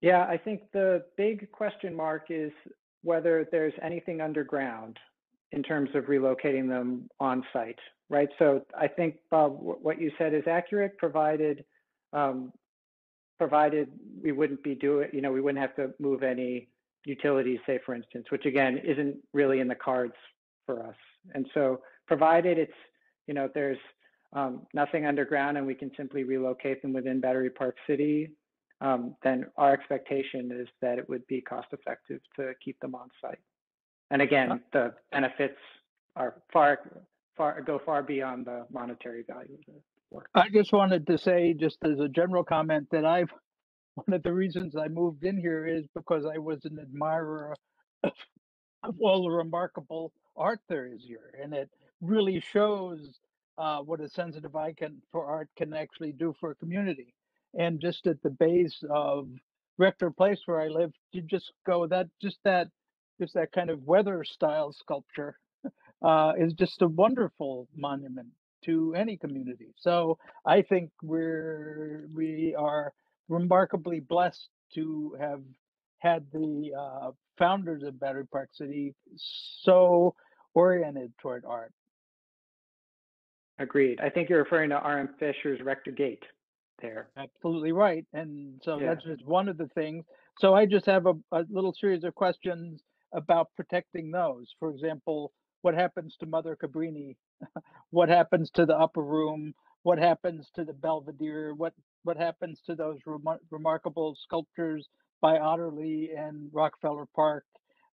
Yeah, I think the big question mark is whether there's anything underground in terms of relocating them on site, right? So I think, Bob, what you said is accurate, provided um, provided we wouldn't be doing, you know, we wouldn't have to move any utilities, say, for instance, which again isn't really in the cards for us. And so, provided it's, you know, there's um, nothing underground and we can simply relocate them within Battery Park City, um, then our expectation is that it would be cost effective to keep them on site. And again, the benefits are far, far, go far beyond the monetary value of the work. I just wanted to say, just as a general comment, that I've, one of the reasons I moved in here is because I was an admirer of, of all the remarkable art there is here. And it really shows uh, what a sensitive eye can, for art can actually do for a community. And just at the base of Rector Place where I live, you just go that, just that, just that kind of weather style sculpture uh, is just a wonderful monument to any community. So I think we're we are remarkably blessed to have had the uh, founders of Battery Park City so oriented toward art. Agreed. I think you're referring to R.M. Fisher's Rector Gate there. Absolutely right. And so Yeah. that's just one of the things. So I just have a, a little series of questions about protecting those. For example, what happens to Mother Cabrini? what happens to the upper room? What happens to the Belvedere? What what happens to those remar- remarkable sculptures by Otterness and Rockefeller Park?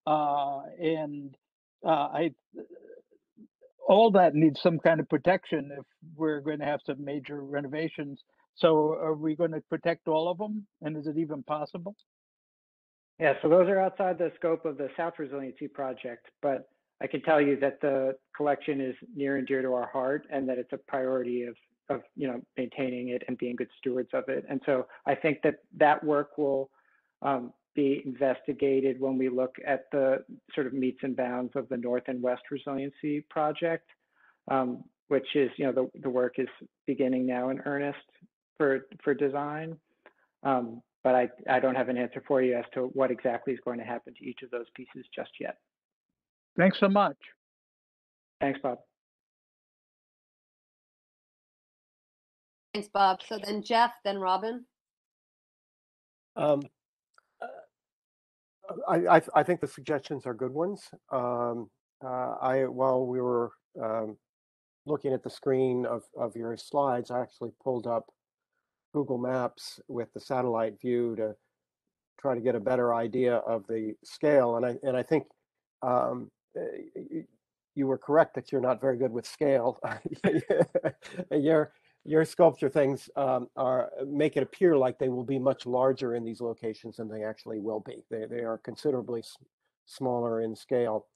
Uh, and uh, I all that needs some kind of protection if we're going to have some major renovations. So are we going to protect all of them? And is it even possible? Yeah, so those are outside the scope of the South Resiliency Project, but I can tell you that the collection is near and dear to our heart and that it's a priority of, of, you know, maintaining it and being good stewards of it. And so I think that that work will um, be investigated when we look at the sort of meets and bounds of the North and West Resiliency Project, um, which is, you know, the, the work is beginning now in earnest for, for design. Um, but I, I don't have an answer for you as to what exactly is going to happen to each of those pieces just yet. Thanks so much. Thanks, Bob. Thanks, Bob. So then Jeff, then Robin. Um, I, I, I think the suggestions are good ones. Um, uh, I, while we were um, looking at the screen of, of your slides, I actually pulled up Google Maps with the satellite view to try to get a better idea of the scale. And I, and I think um, uh, you were correct that you're not very good with scale. your your sculpture things um, are make it appear like they will be much larger in these locations than they actually will be. They they are considerably s- smaller in scale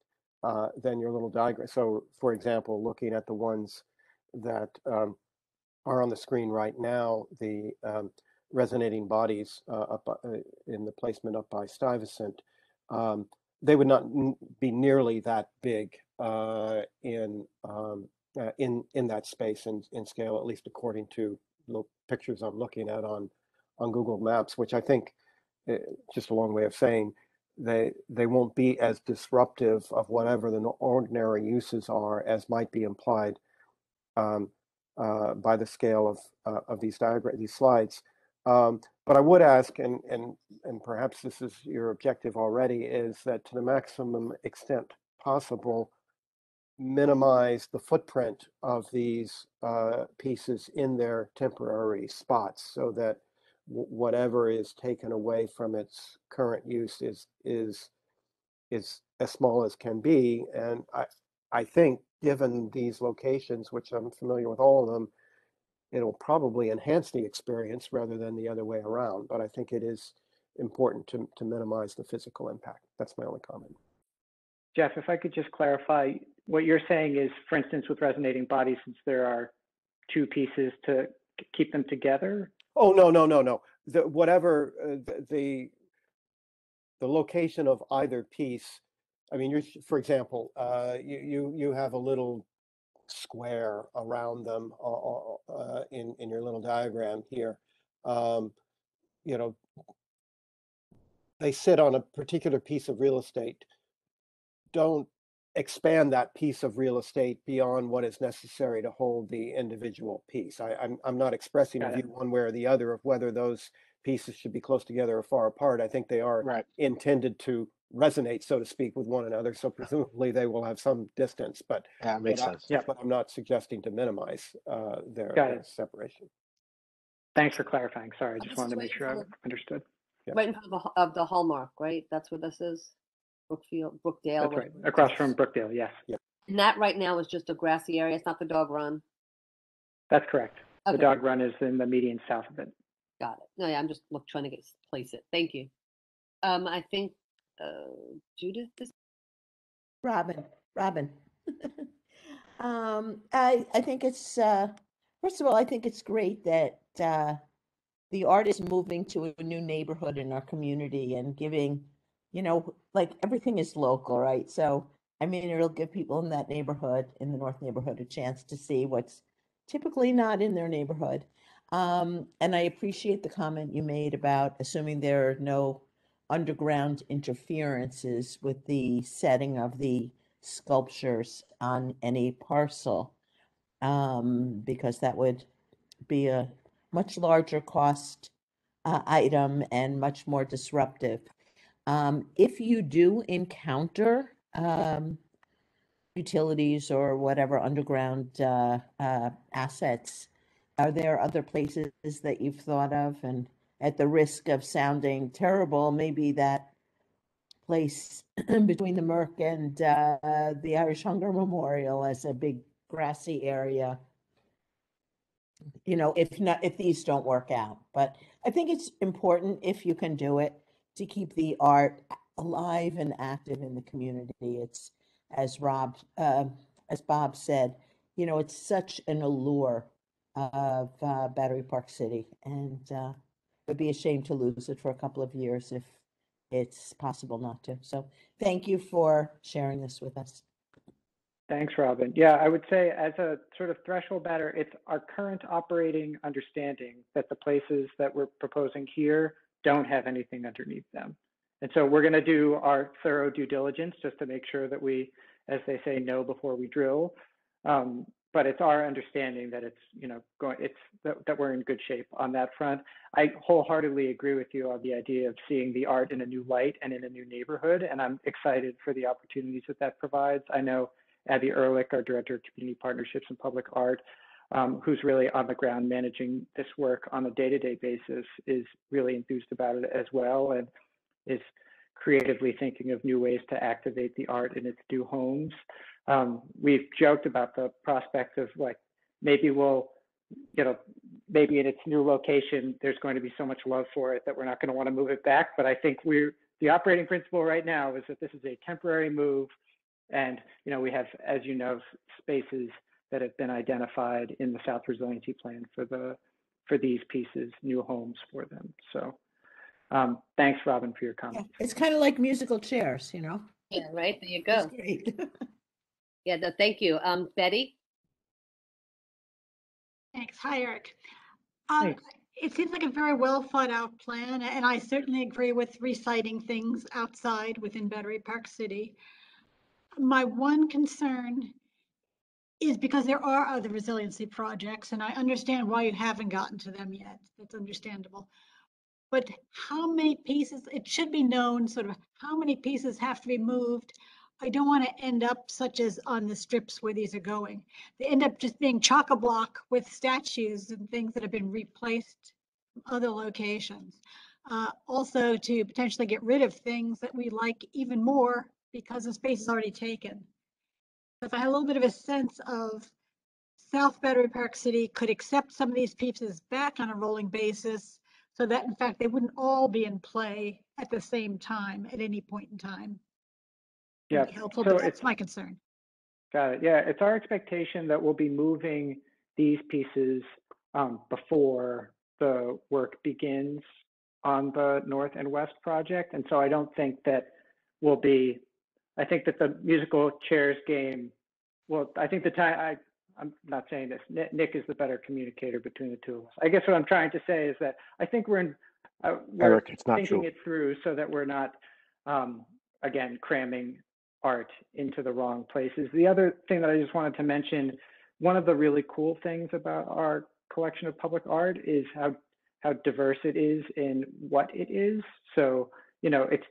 uh, than your little diagram. So, for example, looking at the ones that um, are on the screen right now, the um, resonating bodies uh, up uh, in the placement up by Stuyvesant, um, they would not n- be nearly that big uh, in um, uh, in in that space in, in scale, at least according to the pictures I'm looking at on on Google Maps, which I think, uh, just a long way of saying, they they won't be as disruptive of whatever the ordinary uses are as might be implied um, uh, by the scale of uh, of these diagram these slides. Um, but I would ask, and and and perhaps this is your objective already, is that to the maximum extent possible, minimize the footprint of these uh, pieces in their temporary spots, so that w- whatever is taken away from its current use is is is as small as can be. And I I think given these locations, which I'm familiar with all of them, it'll probably enhance the experience rather than the other way around. But I think it is important to, to minimize the physical impact. That's my only comment. Jeff, if I could just clarify, what you're saying is, for instance, with resonating bodies, since there are two pieces to keep them together, Oh, no, no, no, no. The, whatever uh, the, the, location of either piece, I mean, you're, for example, uh, you, you, you have a little square around them uh, uh, uh, in, in your little diagram here. Um, you know, they sit on a particular piece of real estate. Don't expand that piece of real estate beyond what is necessary to hold the individual piece. I, I'm, I'm not expressing a Got it. view one way or the other of whether those pieces should be close together or far apart. I think they are Right. intended to resonate, so to speak, with one another. So presumably they will have some distance, but Yeah, it makes but I- sense. Yeah. But I'm not suggesting to minimize uh, their, their separation. thanks for clarifying. Sorry, I I'm just just wanted to make sure I understood. Yeah. Right in front of the, of the Hallmark, right? That's what this is? Brookfield, Brookdale. That's right, across from Brookdale, yes. And that right now is just a grassy area. It's not the dog run. That's correct. The dog run is in the median south of it. Got it. No, yeah, I'm just look, trying to get place it. Thank you. Um, I think uh, Judith is Robin, Robin. Um, I, I think it's, uh, first of all, I think it's great that, uh, the art is moving to a new neighborhood in our community and giving, you know, like everything is local, right? So, I mean, it'll give people in that neighborhood, in the North neighborhood, a chance to see what's typically not in their neighborhood. Um, and I appreciate the comment you made about assuming there are no underground interferences with the setting of the sculptures on any parcel. Um, because that would be a much larger cost uh, item and much more disruptive. Um, if you do encounter um, utilities or whatever underground uh, uh, assets, are there other places that you've thought of? And at the risk of sounding terrible, maybe that place between the Merc and uh, the Irish Hunger Memorial as a big grassy area. You know, if not, if these don't work out, but I think it's important if you can do it to keep the art alive and active in the community. It's as Rob, uh, as Bob said, you know, it's such an allure of uh, Battery Park City, and uh, it'd be a shame to lose it for a couple of years if it's possible not to. So thank you for sharing this with us. Thanks, Robin. Yeah, I would say as a sort of threshold matter, it's our current operating understanding that the places that we're proposing here don't have anything underneath them. And so we're going to do our thorough due diligence just to make sure that we, as they say, know before we drill. Um, but it's our understanding that it's, you know, going, it's that, that we're in good shape on that front. I wholeheartedly agree with you on the idea of seeing the art in a new light and in a new neighborhood. And I'm excited for the opportunities that that provides. I know Abby Ehrlich, our Director of Community Partnerships and Public Art, um, who's really on the ground managing this work on a day-to-day basis, is really enthused about it as well and is creatively thinking of new ways to activate the art in its new homes. Um, we've joked about the prospect of like maybe we'll, you know, maybe in its new location, there's going to be so much love for it that we're not going to want to move it back. But I think we're the operating principle right now is that this is a temporary move and, you know, we have, as you know, spaces that have been identified in the South Resiliency Plan for the, for these pieces, new homes for them. So, um, thanks, Robin, for your Yeah, it's kind of like musical chairs, you know? yeah, right. There you It's go. great. Yeah, no, thank you. Um, Betty. Thanks. Hi, Eric. Um, Hey. it seems like a very well thought out plan, and I certainly agree with reciting things outside within Battery Park City. My one concern is because there are other resiliency projects, and I understand why you haven't gotten to them yet. That's understandable. But how many pieces, it should be known sort of how many pieces have to be moved. I don't want to end up such as on the strips where these are going. They end up just being chock-a-block with statues and things that have been replaced from other locations. Uh, also to potentially get rid of things that we like even more because the space is already taken. If I had a little bit of a sense of South Battery Park City could accept some of these pieces back on a rolling basis so that in fact they wouldn't all be in play at the same time at any point in time. Yeah, helpful, so it's, that's my concern. got it. Yeah, it's our expectation that we'll be moving these pieces um, before the work begins on the north and west project. And so I don't think that we'll be, I think that the musical chairs game, well, I think the time, I, I'm not saying this, Nick, Nick is the better communicator between the two of us. I guess what I'm trying to say is that I think we're in, uh, we're Eric, it's not thinking true. it through so that we're not, um, again, cramming art into the wrong places. The other thing that I just wanted to mention, one of the really cool things about our collection of public art is how how diverse it is in what it is. So, you know, it's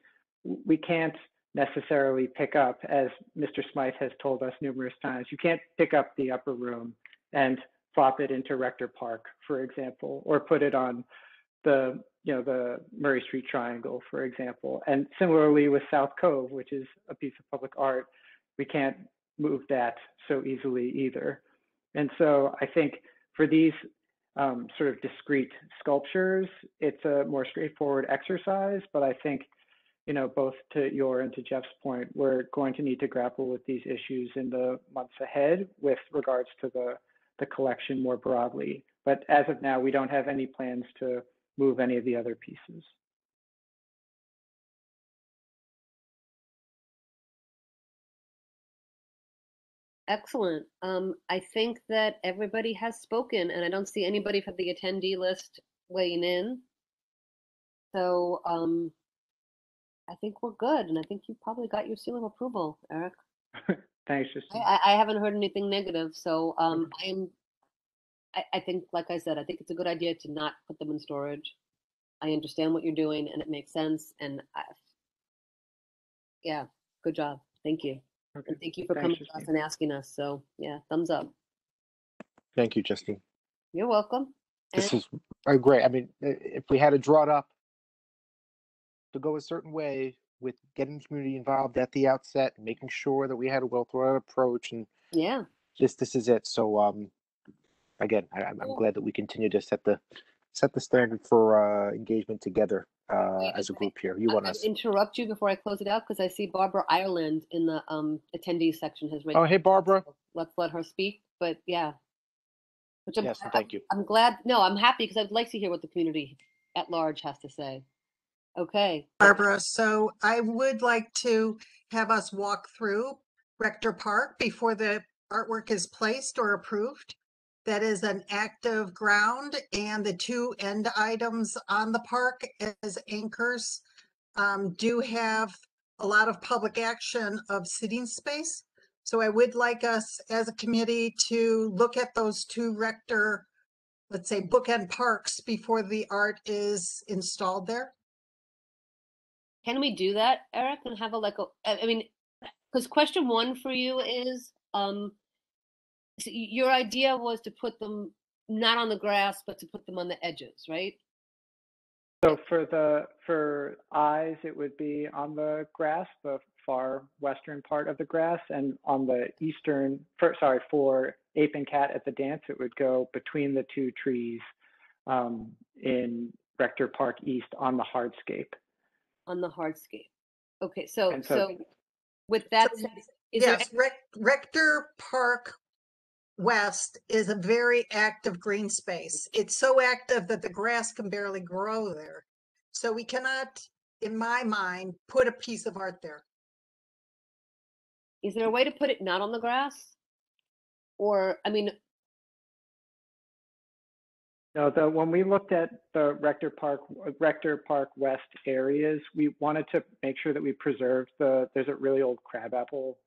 we can't necessarily pick up, as Mr. Smyth has told us numerous times, you can't pick up the upper room and flop it into Rector Park, for example, or put it on the you know the Murray Street Triangle, for example. And similarly with South Cove, which is a piece of public art, we can't move that so easily either. And so I think for these um, sort of discrete sculptures, it's a more straightforward exercise. But I think, you know, both to your and to Jeff's point, we're going to need to grapple with these issues in the months ahead with regards to the, the collection more broadly. But as of now, we don't have any plans to move any of the other pieces. Excellent. Um, I think that everybody has spoken and I don't see anybody from the attendee list weighing in. So, um, I think we're good and I think you probably got your seal of approval, Eric. Thanks, I, Justine. I I haven't heard anything negative, so, um, I am, I, I think, like I said, I think it's a good idea to not put them in storage. I understand what you're doing and it makes sense and I, yeah, good job. Thank you. Okay. And thank you for Thanks, coming to us and asking us. So, yeah, thumbs up. Thank you, Justine. You're welcome. This And- is uh, great. I mean, if we had to draw it up to go a certain way with getting the community involved at the outset, making sure that we had a well thought out approach, and Yeah, this this is it. So um, again, I, I'm I'm Cool. glad that we continue to set the set the standard for uh, engagement together uh, Wait, as a group here. You want gonna interrupt you before I close it out because I see Barbara Ireland in the um attendees section has raised. Oh, hey, Barbara. Let's let her speak, but yeah. Which I'm, Yes, thank you. I'm glad, no, I'm happy because I'd like to hear what the community at large has to say. Okay, Barbara, so I would like to have us walk through Rector Park before the artwork is placed or approved. That is an active ground and the two end items on the park as anchors um, do have a lot of public action of sitting space. So I would like us as a committee to look at those two Rector, let's say bookend parks before the art is installed there. Can we do that, Eric, and have a like, a? I mean, because question one for you is, um, so your idea was to put them not on the grass, but to put them on the edges, right? So for the for eyes, it would be on the grass, the far western part of the grass, and on the eastern, for, sorry, for ape and cat at the dance, it would go between the two trees um, in Rector Park East on the hardscape. On the hardscape. Okay, so, And so- so with that said, is there Yes, Rec- Rector Park West is a very active green space. It's so active that the grass can barely grow there. So we cannot, in my mind, put a piece of art there. Is there a way to put it not on the grass? Or, I mean, No, the, when we looked at the Rector Park, Rector Park West areas, we wanted to make sure that we preserved the, there's a really old crabapple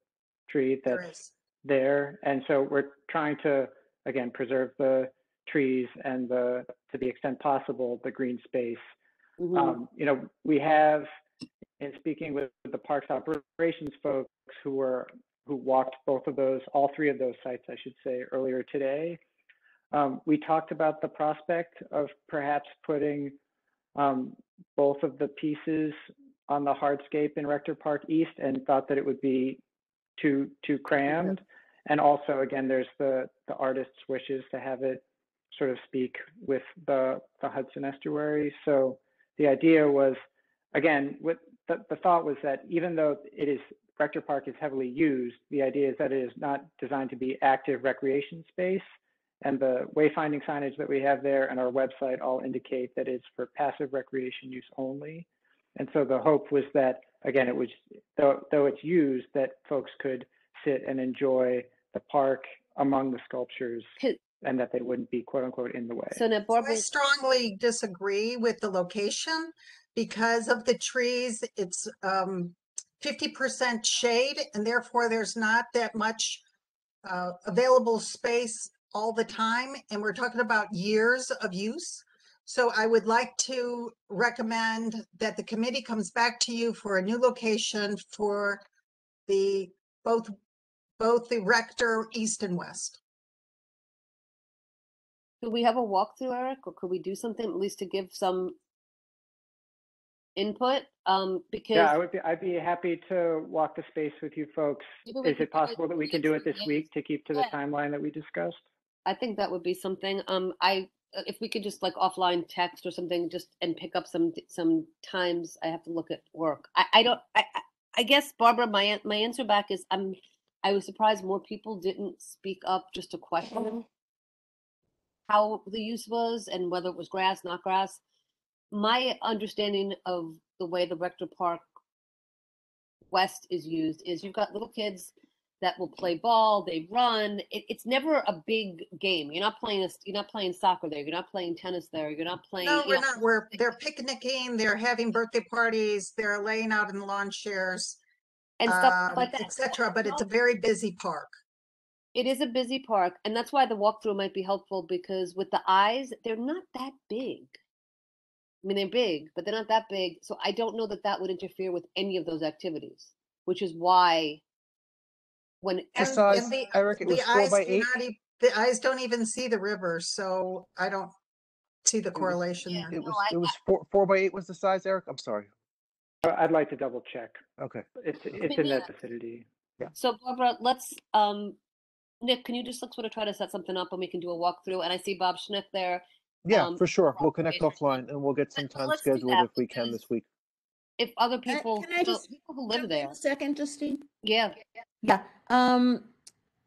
tree that's is. there. And so we're trying to, again, preserve the trees and the, to the extent possible, the green space. mhm. Um, you know, we have, in speaking with the parks operations folks who were, who walked both of those, all three of those sites, I should say, earlier today. Um, we talked about the prospect of perhaps putting um, both of the pieces on the hardscape in Rector Park East and thought that it would be too too crammed. And also, again, there's the the artist's wishes to have it sort of speak with the the Hudson estuary. So the idea was, again, with the, the thought was that even though it is Rector Park is heavily used, the idea is that it is not designed to be active recreation space. And the wayfinding signage that we have there and our website all indicate that it's for passive recreation use only. And so the hope was that, again, it was, though, though it's used, that folks could sit and enjoy the park among the sculptures and that they wouldn't be quote unquote in the way. so now So Barbara, I strongly disagree with the location because of the trees. It's um fifty percent shade and therefore there's not that much uh available space all the time. And we're talking about years of use. So I would like to recommend that the committee comes back to you for a new location for the both both the rector east and west. could we have a walkthrough, Eric, or could we do something at least to give some input, um, because. Yeah, I would be, I'd be happy to walk the space with you folks. Is it possible that we can do it this week to keep to the Yeah. timeline that we discussed? I think that would be something. Um, I uh, if we could just like offline text or something, just and pick up some some times. I have to look at work. I I don't. I I- I guess Barbara, my my answer back is I'm. I was surprised more people didn't speak up just to question how the use was and whether it was grass, not grass. My understanding of the way the Rector Park West is used is you've got little kids that will play ball, they run. It, it's never a big game. You're not playing a, you're not playing soccer there. You're not playing tennis there. You're not playing. No, we're know, not. We're, they're picnicking, they're having birthday parties, they're laying out in lawn chairs, and stuff um, like that. et cetera, but it's a very busy park. It is a busy park, and that's why the walkthrough might be helpful because with the eyes, they're not that big. I mean, they're big, but they're not that big. So I don't know that that would interfere with any of those activities, which is why when The And, size, and the, Eric, it was the four eyes by do eight. not, e- the eyes don't even see the river, so I don't see the correlation Yeah. there. It was, I- it was four, four by eight was the size, Eric? I'm sorry. Uh, I'd like to double check. Okay. It's, it's mean, in yeah. that vicinity. So Barbara, let's um Nick, can you just like sort of try to set something up and we can do a walkthrough? And I see Bob Schneck there. Yeah, Um, for sure. We'll connect coordinator. offline and we'll get some Let- time let's do scheduled that if we can because- this week. If other people, can I just people who live there, second, Justine? yeah, Yeah, um,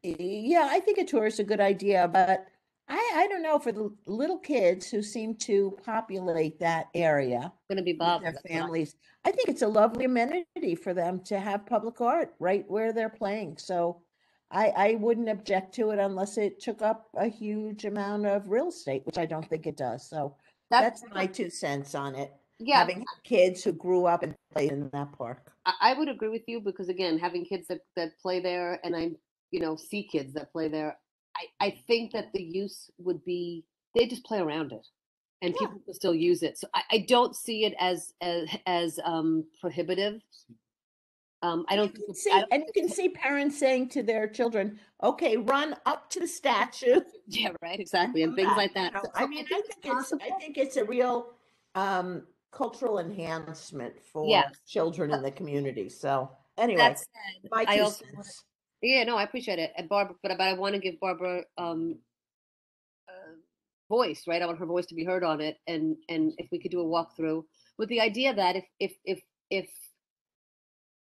y- yeah, I think a tour is a good idea, but I, I don't know, for the little kids who seem to populate that area gonna be with Bob. their that's what I- families, I think it's a lovely amenity for them to have public art right where they're playing. So I, I wouldn't object to it unless it took up a huge amount of real estate, which I don't think it does. So That- that's my two cents on it. Yeah, Having kids who grew up and played in that park. I, would agree with you because again, having kids that, that play there and I, you know, see kids that play there, I, I think that the use would be, they just play around it and Yeah. people will still use it. So I, I don't see it as, as, as, um, prohibitive. Um, I don't, You think can see, I don't and you can see parents saying to their children, okay, run up to the statue. yeah, right, exactly. And things back," like you that. know, So- I mean, I think think it's, I think it's a real, um, cultural enhancement for Yes. children in the community. So anyway, said, my I two also cents. Yeah, no, I appreciate it. And Barbara, but, but I want to give Barbara um uh, voice, right? I want her voice to be heard on it. And and if we could do a walkthrough with the idea that if if if if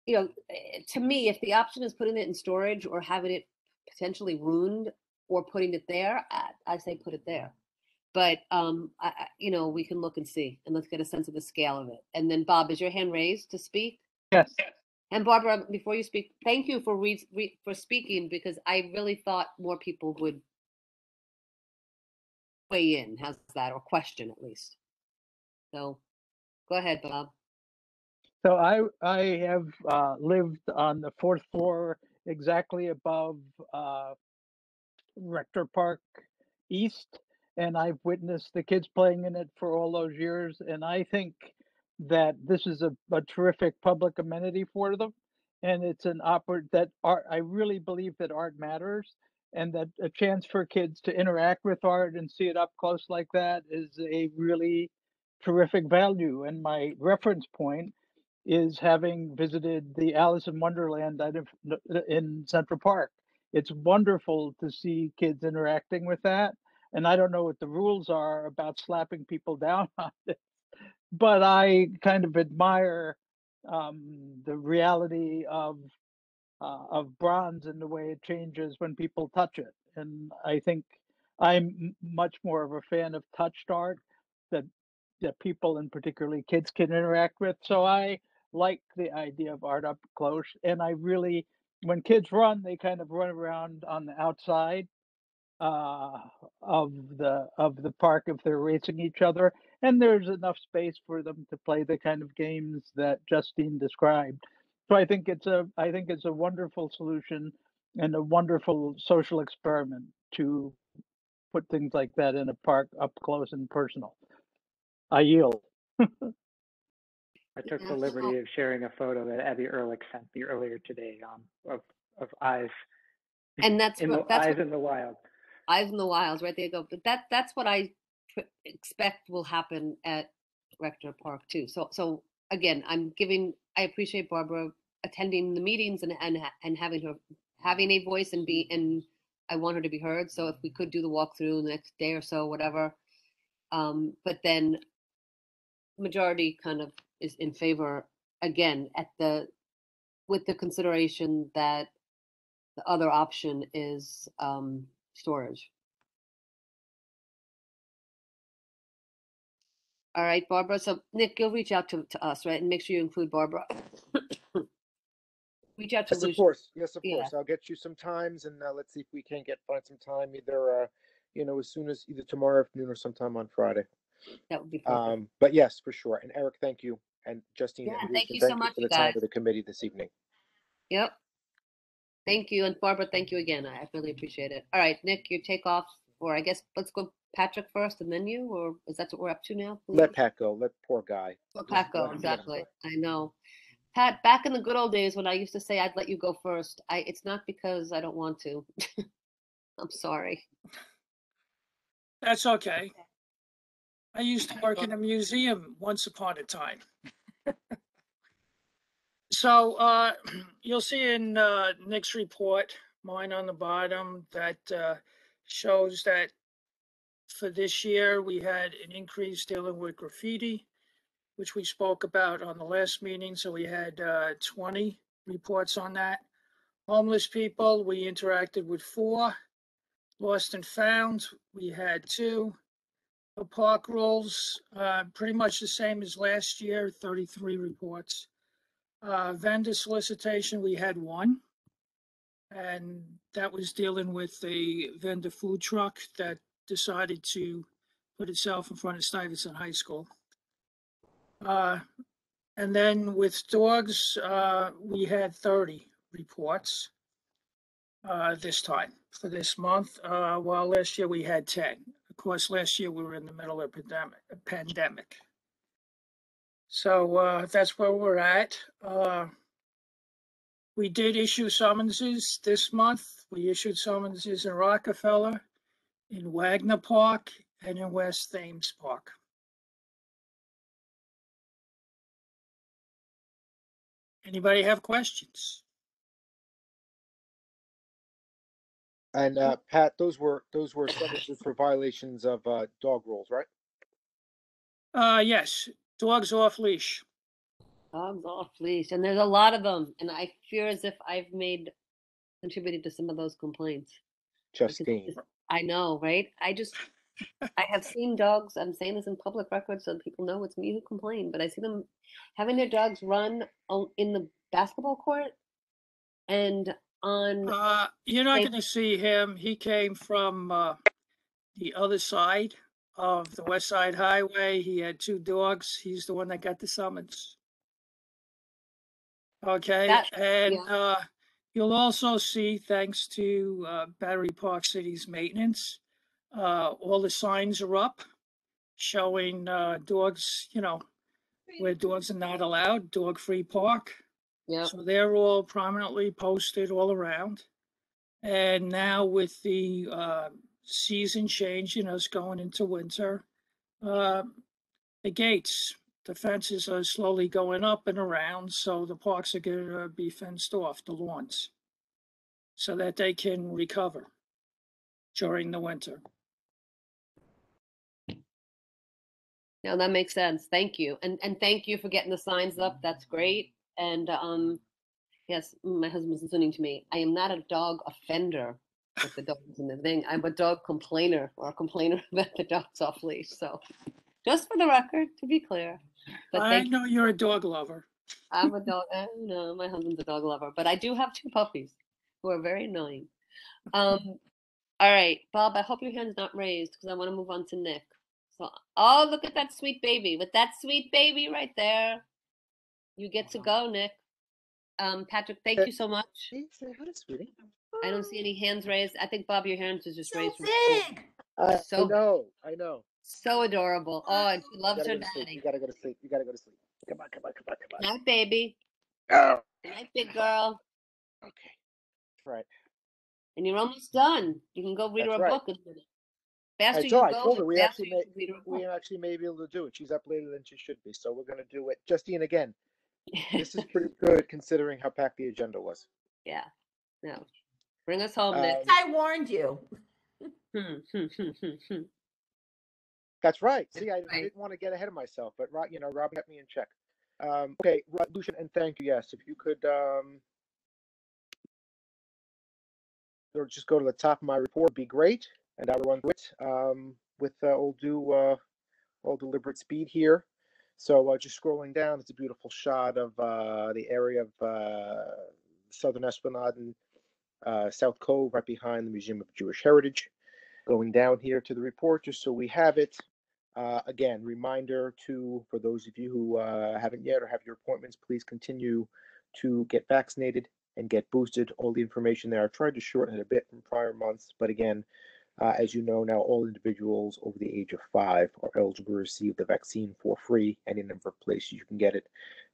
you know, eh, to me, if the option is putting it in storage or having it potentially ruined or putting it there, I, I say put it there. But um, I, you know, we can look and see, and let's get a sense of the scale of it. And then, Bob, is your hand raised to speak? Yes. And Barbara, before you speak, thank you for re- re- for speaking because I really thought more people would weigh in. How's that, or question at least? So, go ahead, Bob. So I I have uh, lived on the fourth floor, exactly above uh, Rector Park East, and I've witnessed the kids playing in it for all those years. And I think that this is a, a terrific public amenity for them, and it's an oppor that art. I really believe that art matters, and that a chance for kids to interact with art and see it up close like that is a really terrific value. And my reference point is having visited the Alice in Wonderland out uh, in Central Park. It's wonderful to see kids interacting with that. And I don't know what the rules are about slapping people down on it, but I kind of admire um, the reality of uh, of bronze and the way it changes when people touch it. And I think I'm much more of a fan of touched art that that people and particularly kids can interact with. So I like the idea of art up close. And I really, when kids run, they kind of run around on the outside uh, of the of the park if they're racing each other, and there's enough space for them to play the kind of games that Justine described. So I think it's a I think it's a wonderful solution and a wonderful social experiment to put things like that in a park up close and personal. I yield. I took the liberty of sharing a photo that Abby Ehrlich sent me earlier today um, of, of eyes And that's in what the that's eyes what, in the wild. Eyes in the wilds, right there go. But that that's what I pr- expect will happen at Rector Park too. So so again, I'm giving, I appreciate Barbara attending the meetings and, and, and having her, having a voice and be, and I want her to be heard. So if we could do the walkthrough the next day or so, whatever. Um, but then majority kind of is in favor, again, at the, with the consideration that the other option is, um, storage. All right, Barbara. So Nick, you'll reach out to, to us, right? And make sure you include Barbara. Reach out to Yes, of course. Yes, of course. I'll get you some times and uh, let's see if we can get, find some time either, uh, you know, as soon as either tomorrow afternoon or sometime on Friday. That would be perfect. Um, but yes, for sure. And Eric, thank you. And Justine Yeah, and thank you so much, for you the time guys. of the committee this evening. Yep. Thank you. And Barbara, thank you again. I I really appreciate it. All right, Nick, you take off, or I guess let's go Patrick first and then you, or is that what we're up to now? Let Pat go. Let poor guy. Let Pat go, let him- let him exactly. I know. Pat, back in the good old days when I used to say I'd let you go first, I, it's not because I don't want to. I'm sorry. That's okay. I used to work in a museum once upon a time. So, uh, you'll see in, uh, Nick's report, mine on the bottom, that, uh, shows that for this year, we had an increase dealing with graffiti, which we spoke about on the last meeting, so we had, uh, twenty reports on that. Homeless people, we interacted with four. Lost and found, we had two. The park rules, uh, pretty much the same as last year, thirty-three reports. Uh, vendor solicitation, we had one. And that was dealing with a vendor food truck that decided to put itself in front of Stuyvesant High School. Uh, and then with dogs, uh, we had thirty reports. Uh, this time for this month, uh, while last year we had ten. Of course, last year we were in the middle of a pandemic. So, uh, that's where we're at. Uh, we did issue summonses this month. We issued summonses in Rockefeller, in Wagner Park, and in West Thames Park. Anybody have questions? And uh, Pat, those were, those were summonses for violations of uh, dog rules, right? Uh, yes, dogs off leash. Dogs off leash, and there's a lot of them, and I fear as if I've made contributed to some of those complaints. Justine. I know, right? I just, I have seen dogs. I'm saying this in public record so people know it's me who complain, but I see them having their dogs run on, in the basketball court and on. Uh, you're not gonna see him. He came from, uh, the other side of the West Side Highway. He had two dogs. He's the one that got the summons. Okay, That- and, yeah. uh, you'll also see, thanks to, uh, Battery Park City's maintenance, uh, all the signs are up showing, uh, dogs, you know, where dogs are not allowed, dog-free park. Yeah. So they're all prominently posted all around. And now with the season changing, us going into winter, uh, the gates, the fences are slowly going up and around, so the parks are gonna be fenced off, the lawns, so that they can recover during the winter. No, that makes sense. Thank you. And and thank you for getting the signs up. That's great. And um yes, my husband's listening to me. I am not a dog offender with the dogs and the thing. I'm a dog complainer or a complainer about the dogs off leash. So just for the record, to be clear. But I thank you. know you're a dog lover. I'm a dog. Uh, no, my husband's a dog lover, but I do have two puppies who are very annoying. Um, all right, Bob. I hope your hand's not raised because I want to move on to Nick. So, oh, look at that sweet baby with that sweet baby right there. You get to go, Nick. Um, Patrick, thank you so much. I don't see any hands raised. I think Bob, your hands is just raised. from before. Uh, I, So- I know, I know. So adorable. Oh, and she loves her gotta go to sleep. daddy. You gotta go to sleep. You gotta go to sleep. Come on, come on, come on, come on. Night, baby. Oh, Night, big girl. okay. That's right. And you're almost done. You can go read her a right. book in a minute. faster I you told, I go, told the her we actually may, complete a we actually may be able to do it. She's up later than she should be, so we're gonna do it. Justine, again, this is pretty good considering how packed the agenda was. Yeah, no. Bring us home, Nick. Um, I warned you. Hmm, hmm, hmm. That's right. See, I, I didn't want to get ahead of myself, but Rob, you know, Rob kept me in check. Um, okay, Lucian, and thank you. Yes, if you could, um, or just go to the top of my report, be great, and I will run through it um, with uh, all due, uh, all deliberate speed here. So uh, just scrolling down, it's a beautiful shot of uh, the area of uh, Southern Esplanade and uh, South Cove, right behind the Museum of Jewish Heritage. Going down here to the report, just so we have it. Uh, again, reminder to for those of you who uh, haven't yet or have your appointments, please continue to get vaccinated and get boosted. All the information there. I've tried to shorten it a bit from prior months, but again, uh, as you know now, all individuals over the age of five are eligible to receive the vaccine for free. Any number of places you can get it,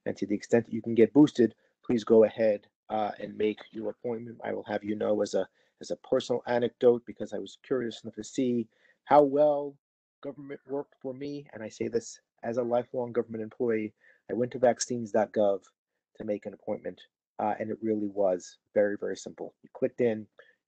and to the extent that you can get boosted, please go ahead uh, and make your appointment. I will have you know as a as a personal anecdote because I was curious enough to see how well government worked for me, and I say this as a lifelong government employee. I went to vaccines.gov to make an appointment, uh, and it really was very, very simple. You clicked in,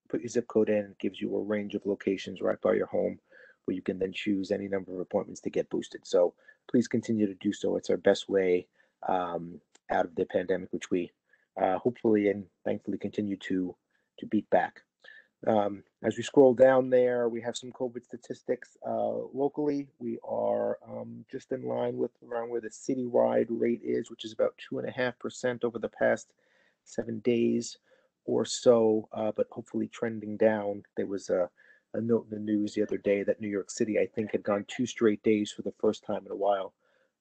put your zip code in, it gives you a range of locations right by your home where you can then choose any number of appointments to get boosted. So please continue to do so. It's our best way um, out of the pandemic, which we uh, hopefully and thankfully continue to to beat back. Um, as we scroll down there, we have some COVID statistics. Uh, locally, we are um, just in line with around where the citywide rate is, which is about two and a half percent over the past seven days or so, uh, but hopefully trending down. There was a, a note in the news the other day that New York City, I think, had gone two straight days for the first time in a while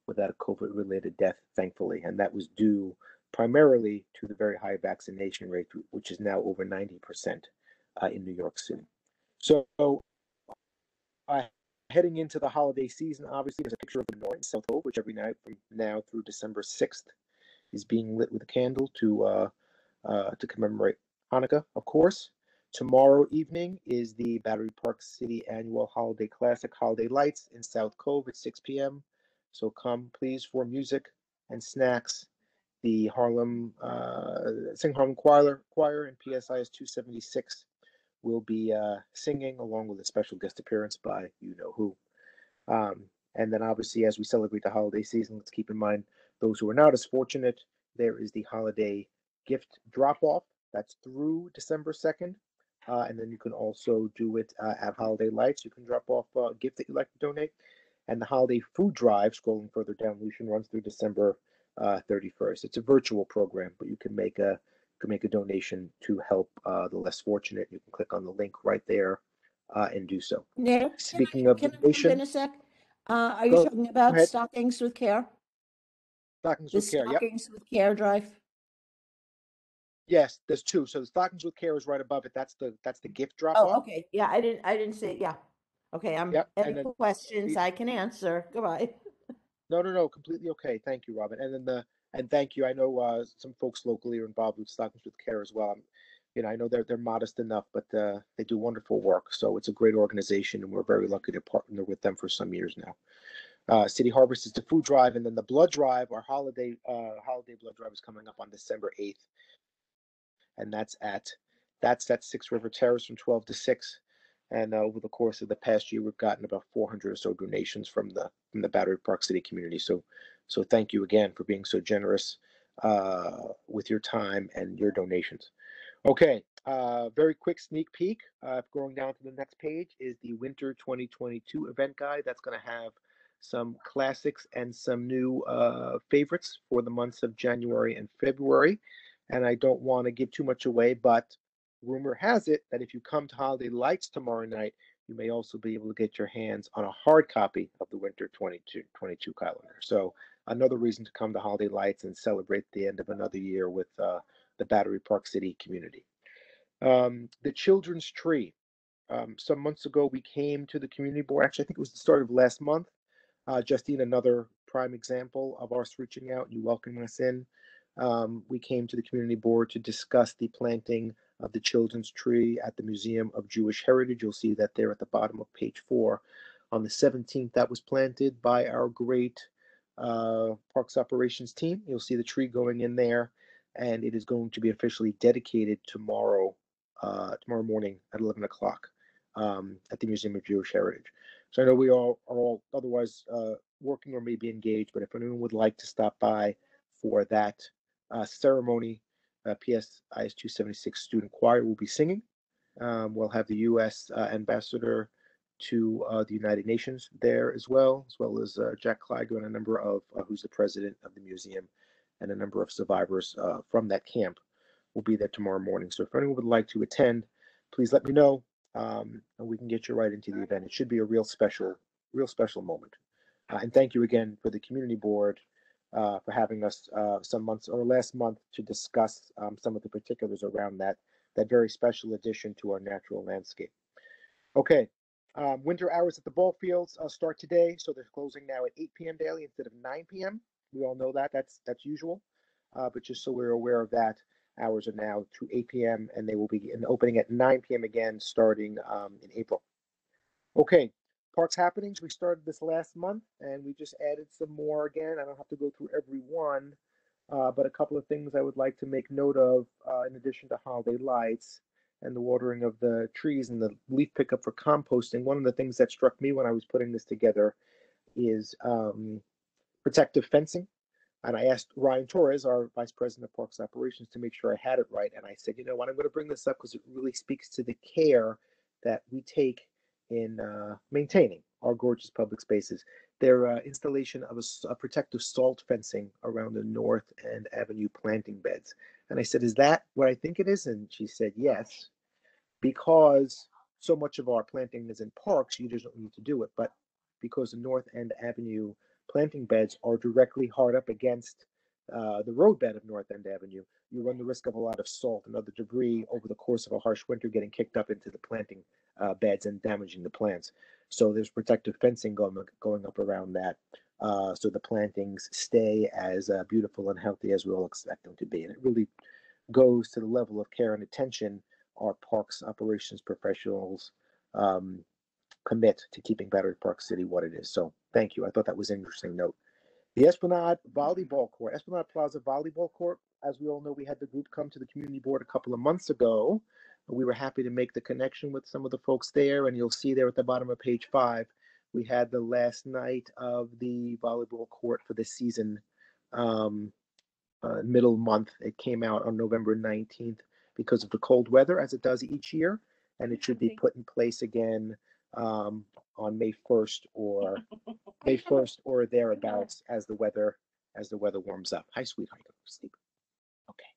without a COVID related death, thankfully. And that was due primarily to the very high vaccination rate, which is now over 90% uh, in New York City. So, uh, heading into the holiday season, obviously, there's a picture of the North South Pole, which every night from now through December 6th is being lit with a candle to uh, uh, to commemorate Hanukkah, of course. Tomorrow evening is the Battery Park City Annual Holiday Classic Holiday Lights in South Cove at 6 p.m. So come, please, for music and snacks. The Harlem uh, Sing Harlem Choir, Choir and PSIS 276 will be uh, singing along with a special guest appearance by you know who. Um, and then, obviously, as we celebrate the holiday season, let's keep in mind those who are not as fortunate. There is the holiday gift drop off that's through December 2nd. Uh, and then you can also do it uh, at Holiday Lights. You can drop off a gift that you'd like to donate. And the holiday food drive, scrolling further down, Lucian runs through December uh, 31st. It's a virtual program, but you can make a can make a donation to help uh, the less fortunate. You can click on the link right there uh, and do so. Nick, can I- Speaking of can I donation, in a sec? Uh, are you Go- talking about stockings with care? Stockings The with Care. Yep. stockings with care drive? Yes, there's two. So the Stockings with Care is right above it. That's the that's the gift drop Oh, okay. Yeah, I didn't, I didn't see, yeah. Okay, I'm, Yep, any then questions the- I can answer. Goodbye. No, no, no, completely okay. Thank you, Robin. And then the and thank you. I know uh, some folks locally are involved with Stockings with Care as well. I'm, you know, I know they're they're modest enough, but uh, they do wonderful work. So it's a great organization, and we're very lucky to partner with them for some years now. Uh, City Harvest is the food drive, and then the blood drive, our holiday uh, holiday blood drive is coming up on December eighth, and that's at that's at Six River Terrace from twelve to six. And uh, over the course of the past year, we've gotten about 400 or so donations from the from the Battery Park City community. So, so thank you again for being so generous uh, with your time and your donations. Okay, uh, very quick sneak peek. Uh, going down to the next page is the Winter 2022 event guide. That's going to have some classics and some new uh, favorites for the months of January and February. And I don't want to give too much away, but rumor has it that if you come to Holiday Lights tomorrow night, you may also be able to get your hands on a hard copy of the Winter 22, 22 calendar. So another reason to come to Holiday Lights and celebrate the end of another year with uh, the Battery Park City community. Um, the Children's Tree. Um, some months ago, we came to the community board. Actually, I think it was the start of last month. Uh, Justine, another prime example of us reaching out you welcoming us in. Um, we came to the community board to discuss the planting of the children's tree at the Museum of Jewish Heritage. You'll see that there at the bottom of page four. On the 17th, that was planted by our great uh, Parks Operations team. You'll see the tree going in there, and it is going to be officially dedicated tomorrow, uh, tomorrow morning at 11 o'clock um, at the Museum of Jewish Heritage. So I know we all are all otherwise uh, working or maybe engaged, but if anyone would like to stop by for that uh, ceremony, uh, PS IS 276 student choir will be singing. Um, we'll have the U.S. Uh, ambassador to uh, the United Nations there as well, as well as uh, Jack Kliger and a number of uh, who's the president of the museum, and a number of survivors uh, from that camp will be there tomorrow morning. So if anyone would like to attend, please let me know, um, and we can get you right into the event. It should be a real special, real special moment. And thank you again for the community board uh, for having us uh, some months or last month to discuss um, some of the particulars around that that very special addition to our natural landscape. Okay, um, winter hours at the ball fields uh, start today, so they're closing now at 8 p.m. daily instead of 9 p.m. We all know that that's that's usual, uh, but just so we're aware of that, hours are now to 8 p.m. and they will be opening at 9 p.m. again starting um, in April. Okay, Parks Happenings, we started this last month and we just added some more again. I don't have to go through every one, uh, but a couple of things I would like to make note of uh, in addition to holiday lights and the watering of the trees and the leaf pickup for composting. One of the things that struck me when I was putting this together is um, protective fencing. And I asked Ryan Torres, our vice president of parks operations, to make sure I had it right. And I said, you know what, I'm going to bring this up because it really speaks to the care that we take in uh, maintaining our gorgeous public spaces. Their uh, installation of a, a, protective salt fencing around the North End Avenue planting beds. And I said, Is that what I think it is? And she said, Yes, because so much of our planting is in parks, you just don't need to do it. But because the North End Avenue planting beds are directly hard up against uh, the roadbed of North End Avenue, you run the risk of a lot of salt and other debris over the course of a harsh winter getting kicked up into the planting uh, beds and damaging the plants. So there's protective fencing going going up around that, uh, so the plantings stay as uh, beautiful and healthy as we all expect them to be. And it really goes to the level of care and attention our parks operations professionals um, commit to keeping Battery Park City what it is. So thank you. I thought that was an interesting note. The Esplanade Volleyball Court, Esplanade Plaza Volleyball Court. As we all know, we had the group come to the community board a couple of months ago. We were happy to make the connection with some of the folks there, and you'll see there at the bottom of page five, we had the last night of the volleyball court for the season, um, uh, middle month. It came out on November 19th because of the cold weather, as it does each year, and it should be put in place again um, on May 1st or May 1st or thereabouts as the weather as the weather warms up. Hi, sweetheart. Go to sleep.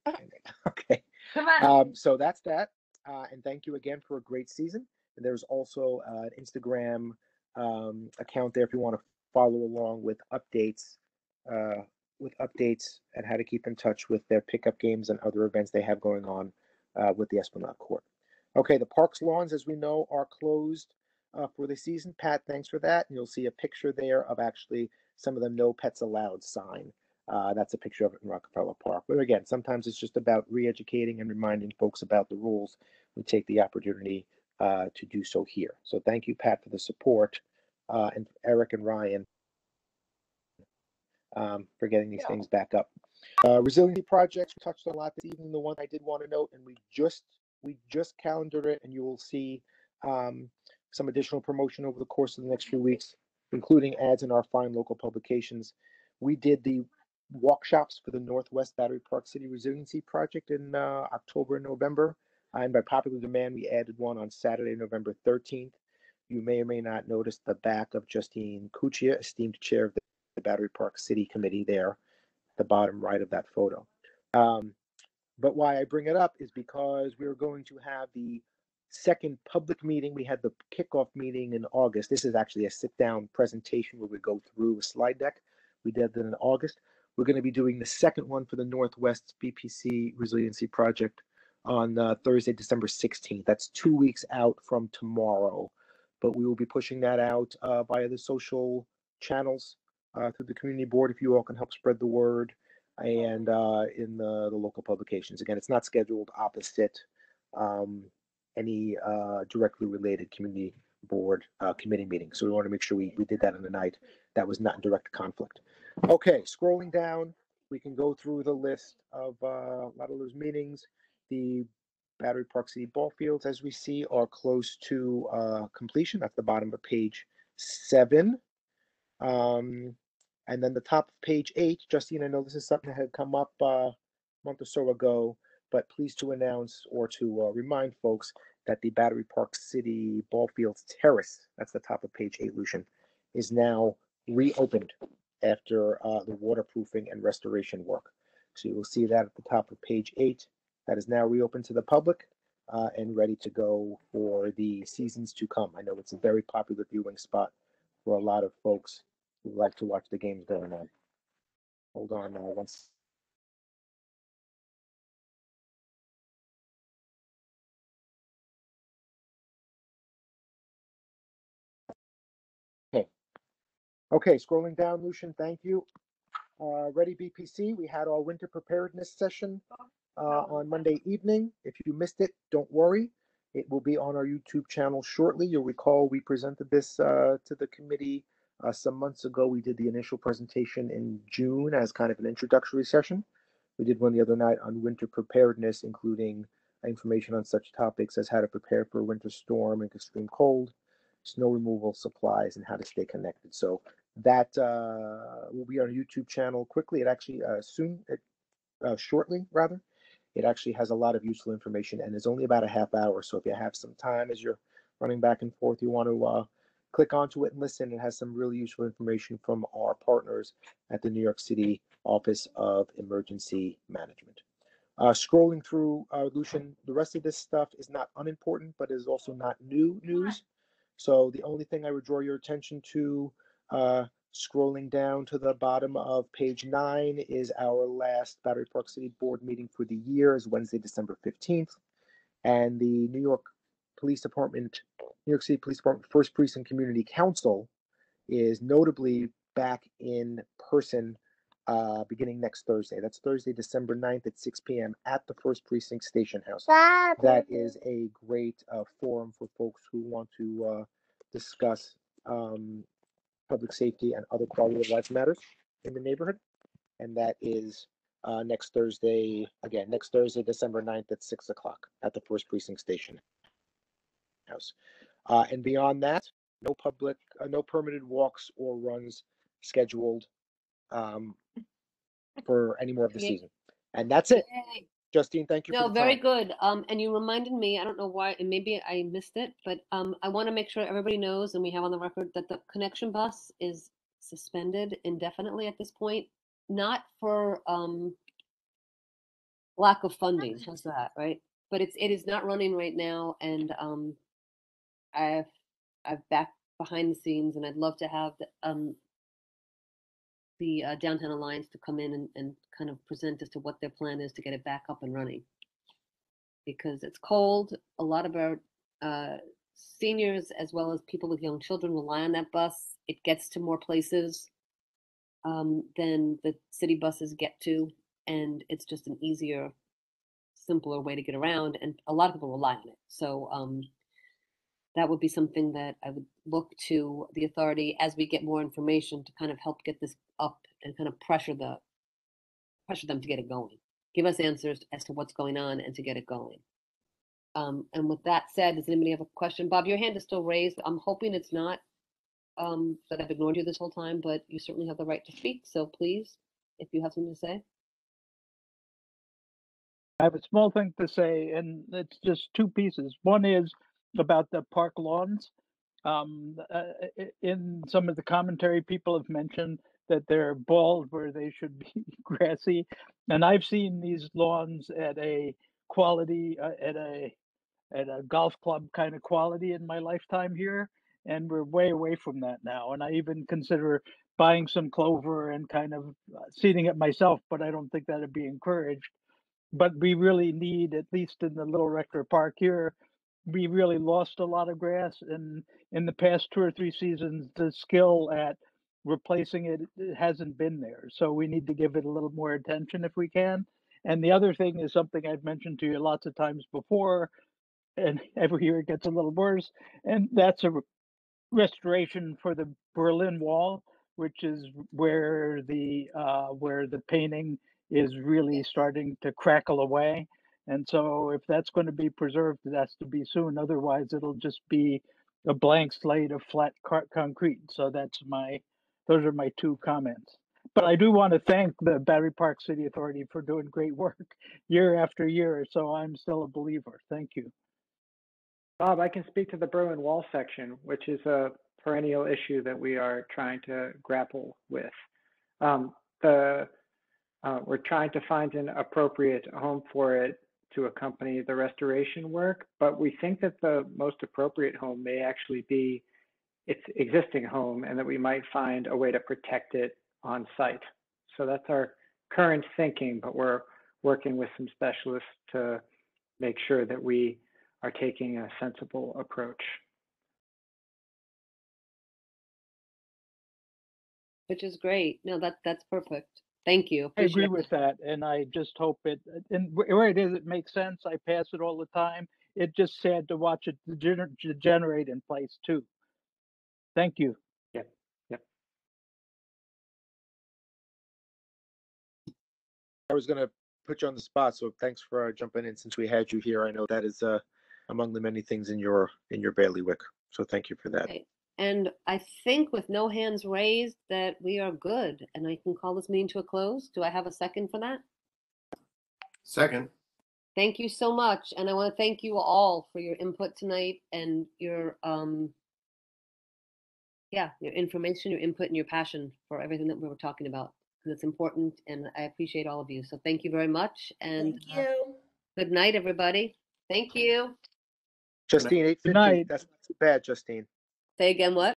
Okay. Okay. Come on. Um, so that's that. Uh, and thank you again for a great season. And there's also uh, an Instagram um, account there if you want to follow along with updates, uh, with updates and how to keep in touch with their pickup games and other events they have going on uh, with the Esplanade Court. Okay, the parks lawns, as we know, are closed uh, for the season. Pat, thanks for that. And you'll see a picture there of actually some of the no pets allowed sign. Uh, that's a picture of it in Rockefeller Park. But again, sometimes it's just about re-educating and reminding folks about the rules. We take the opportunity uh, to do so here. So thank you, Pat, for the support, uh, and Eric and Ryan um, for getting these things back up. Uh, resiliency projects we touched on a lot this evening. The one I did want to note, and we just we just calendared it, and you will see um, some additional promotion over the course of the next few weeks, including ads in our fine local publications. We did the workshops for the Northwest Battery Park City Resiliency Project in uh, October and November. And by popular demand, we added one on Saturday, November 13th. You may or may not notice the back of Justine Cuccia, esteemed chair of the Battery Park City Committee there, at the bottom right of that photo. Um, but why I bring it up is because we're going to have the second public meeting. We had the kickoff meeting in August. This is actually a sit down presentation where we go through a slide deck. We did that in August. We're going to be doing the second one for the Northwest BPC Resiliency Project on uh, Thursday, December 16th. That's two weeks out from tomorrow, but we will be pushing that out uh, via the social channels uh, through the community board if you all can help spread the word and uh, in the, the local publications. Again, it's not scheduled opposite um, any uh, directly related community board uh, committee meetings. So we want to make sure we, we did that on the night that was not in direct conflict. Okay, scrolling down, we can go through the list of uh, a lot of those meetings. The Battery Park City ball fields, as we see, are close to uh, completion at the bottom of page seven. Um, and then the top of page eight, Justine, I know this is something that had come up uh, a month or so ago, but pleased to announce or to uh, remind folks that the Battery Park City Ball Fields Terrace, that's the top of page eight, Lucian, is now reopened after uh, the waterproofing and restoration work. So you will see that at the top of page eight. That is now reopened to the public uh, and ready to go for the seasons to come. I know it's a very popular viewing spot for a lot of folks who like to watch the games going on. Hold on uh, once. Okay, scrolling down, Lucian, thank you. Uh, Ready BPC, we had our winter preparedness session uh, on Monday evening. If you missed it, don't worry. It will be on our YouTube channel shortly. You'll recall we presented this uh, to the committee uh, some months ago. We did the initial presentation in June as kind of an introductory session. We did one the other night on winter preparedness, including information on such topics as how to prepare for a winter storm and extreme cold, snow removal supplies, and how to stay connected. So that uh, will be on our YouTube channel quickly. It actually uh, soon, it, uh, shortly rather. It actually has a lot of useful information and is only about a half hour. So if you have some time as you're running back and forth, you want to uh, click onto it and listen. It has some really useful information from our partners at the New York City Office of Emergency Management. Uh, scrolling through, uh, Lucian, the rest of this stuff is not unimportant, but is also not new news. So the only thing I would draw your attention to, uh, scrolling down to the bottom of page nine, is our last Battery Park City Board meeting for the year, is Wednesday, December 15th. And the New York Police Department, New York City Police Department First Precinct Community Council is notably back in person uh, beginning next Thursday. That's Thursday, December 9th at 6 p.m. at the First Precinct Station House. That is a great uh, forum for folks who want to uh, discuss um, public safety and other quality of life matters in the neighborhood. And that is uh, next Thursday, again, next Thursday, December 9th at 6 o'clock at the First Precinct Station House. Uh, and beyond that, no public, uh, no permitted walks or runs scheduled um, for any more of the season. And that's it. Yay. Justine, thank you No, for the very time. good. Um, and you reminded me, I don't know why, and maybe I missed it, but um, I want to make sure everybody knows and we have on the record that the connection bus is suspended indefinitely at this point, not for um lack of funding, how's that, right? But it's it is not running right now and um I've I've back behind the scenes and I'd love to have the um the uh, Downtown Alliance to come in and, and kind of present as to what their plan is to get it back up and running. Because it's cold, a lot of our uh, seniors as well as people with young children rely on that bus. It gets to more places um, than the city buses get to, and it's just an easier, simpler way to get around. And a lot of people rely on it. So um, that would be something that I would look to the authority as we get more information to kind of help get this up and kind of pressure the pressure them to get it going. Give us answers as to what's going on and to get it going. Um, and with that said, does anybody have a question? Bob, your hand is still raised. I'm hoping it's not um, that I've ignored you this whole time, but you certainly have the right to speak. So please, if you have something to say. I have a small thing to say, and it's just two pieces. One is about the park lawns. Um, uh, in some of the commentary, people have mentioned that they're bald where they should be grassy, and I've seen these lawns at a quality uh, at a at a golf club kind of quality in my lifetime here, and we're way away from that now. And I even consider buying some clover and kind of uh, seeding it myself, but I don't think that'd be encouraged but we really need, at least in the Little Rector Park here, we really lost a lot of grass and in the past two or three seasons, the skill at replacing it it hasn't been there. So we need to give it a little more attention if we can. And the other thing is something I've mentioned to you lots of times before, and every year it gets a little worse, and that's a re- restoration for the Berlin Wall, which is where the uh, where the painting is really starting to crackle away. And so, if that's going to be preserved, it has to be soon. Otherwise, it'll just be a blank slate of flat concrete. So that's my those are my two comments. But I do want to thank the Battery Park City Authority for doing great work year after year. So I'm still a believer. Thank you. Bob, I can speak to the Berlin Wall section, which is a perennial issue that we are trying to grapple with. Um, the uh, we're trying to find an appropriate home for it to accompany the restoration work, but we think that the most appropriate home may actually be its existing home and that we might find a way to protect it on site. So that's our current thinking, but we're working with some specialists to make sure that we are taking a sensible approach. Which is great. No, that, that's perfect. Thank you. I agree Appreciate with that, and I just hope it. And where it is, it makes sense. I pass it all the time. It's just sad to watch it degener- degenerate in place too. Thank you. Yep. Yep. I was gonna put you on the spot, so thanks for uh, jumping in since we had you here. I know that is uh, among the many things in your in your bailiwick, so thank you for that. Okay. And I think with no hands raised that we are good and I can call this meeting to a close. Do I have a second for that? Second. Thank you so much. And I want to thank you all for your input tonight and your, um, yeah, your information, your input and your passion for everything that we were talking about. Because it's important and I appreciate all of you. So thank you very much and Thank uh, you. good night, everybody. Thank you. Justine, eight fifty. night. That's not bad, Justine. Say again, what?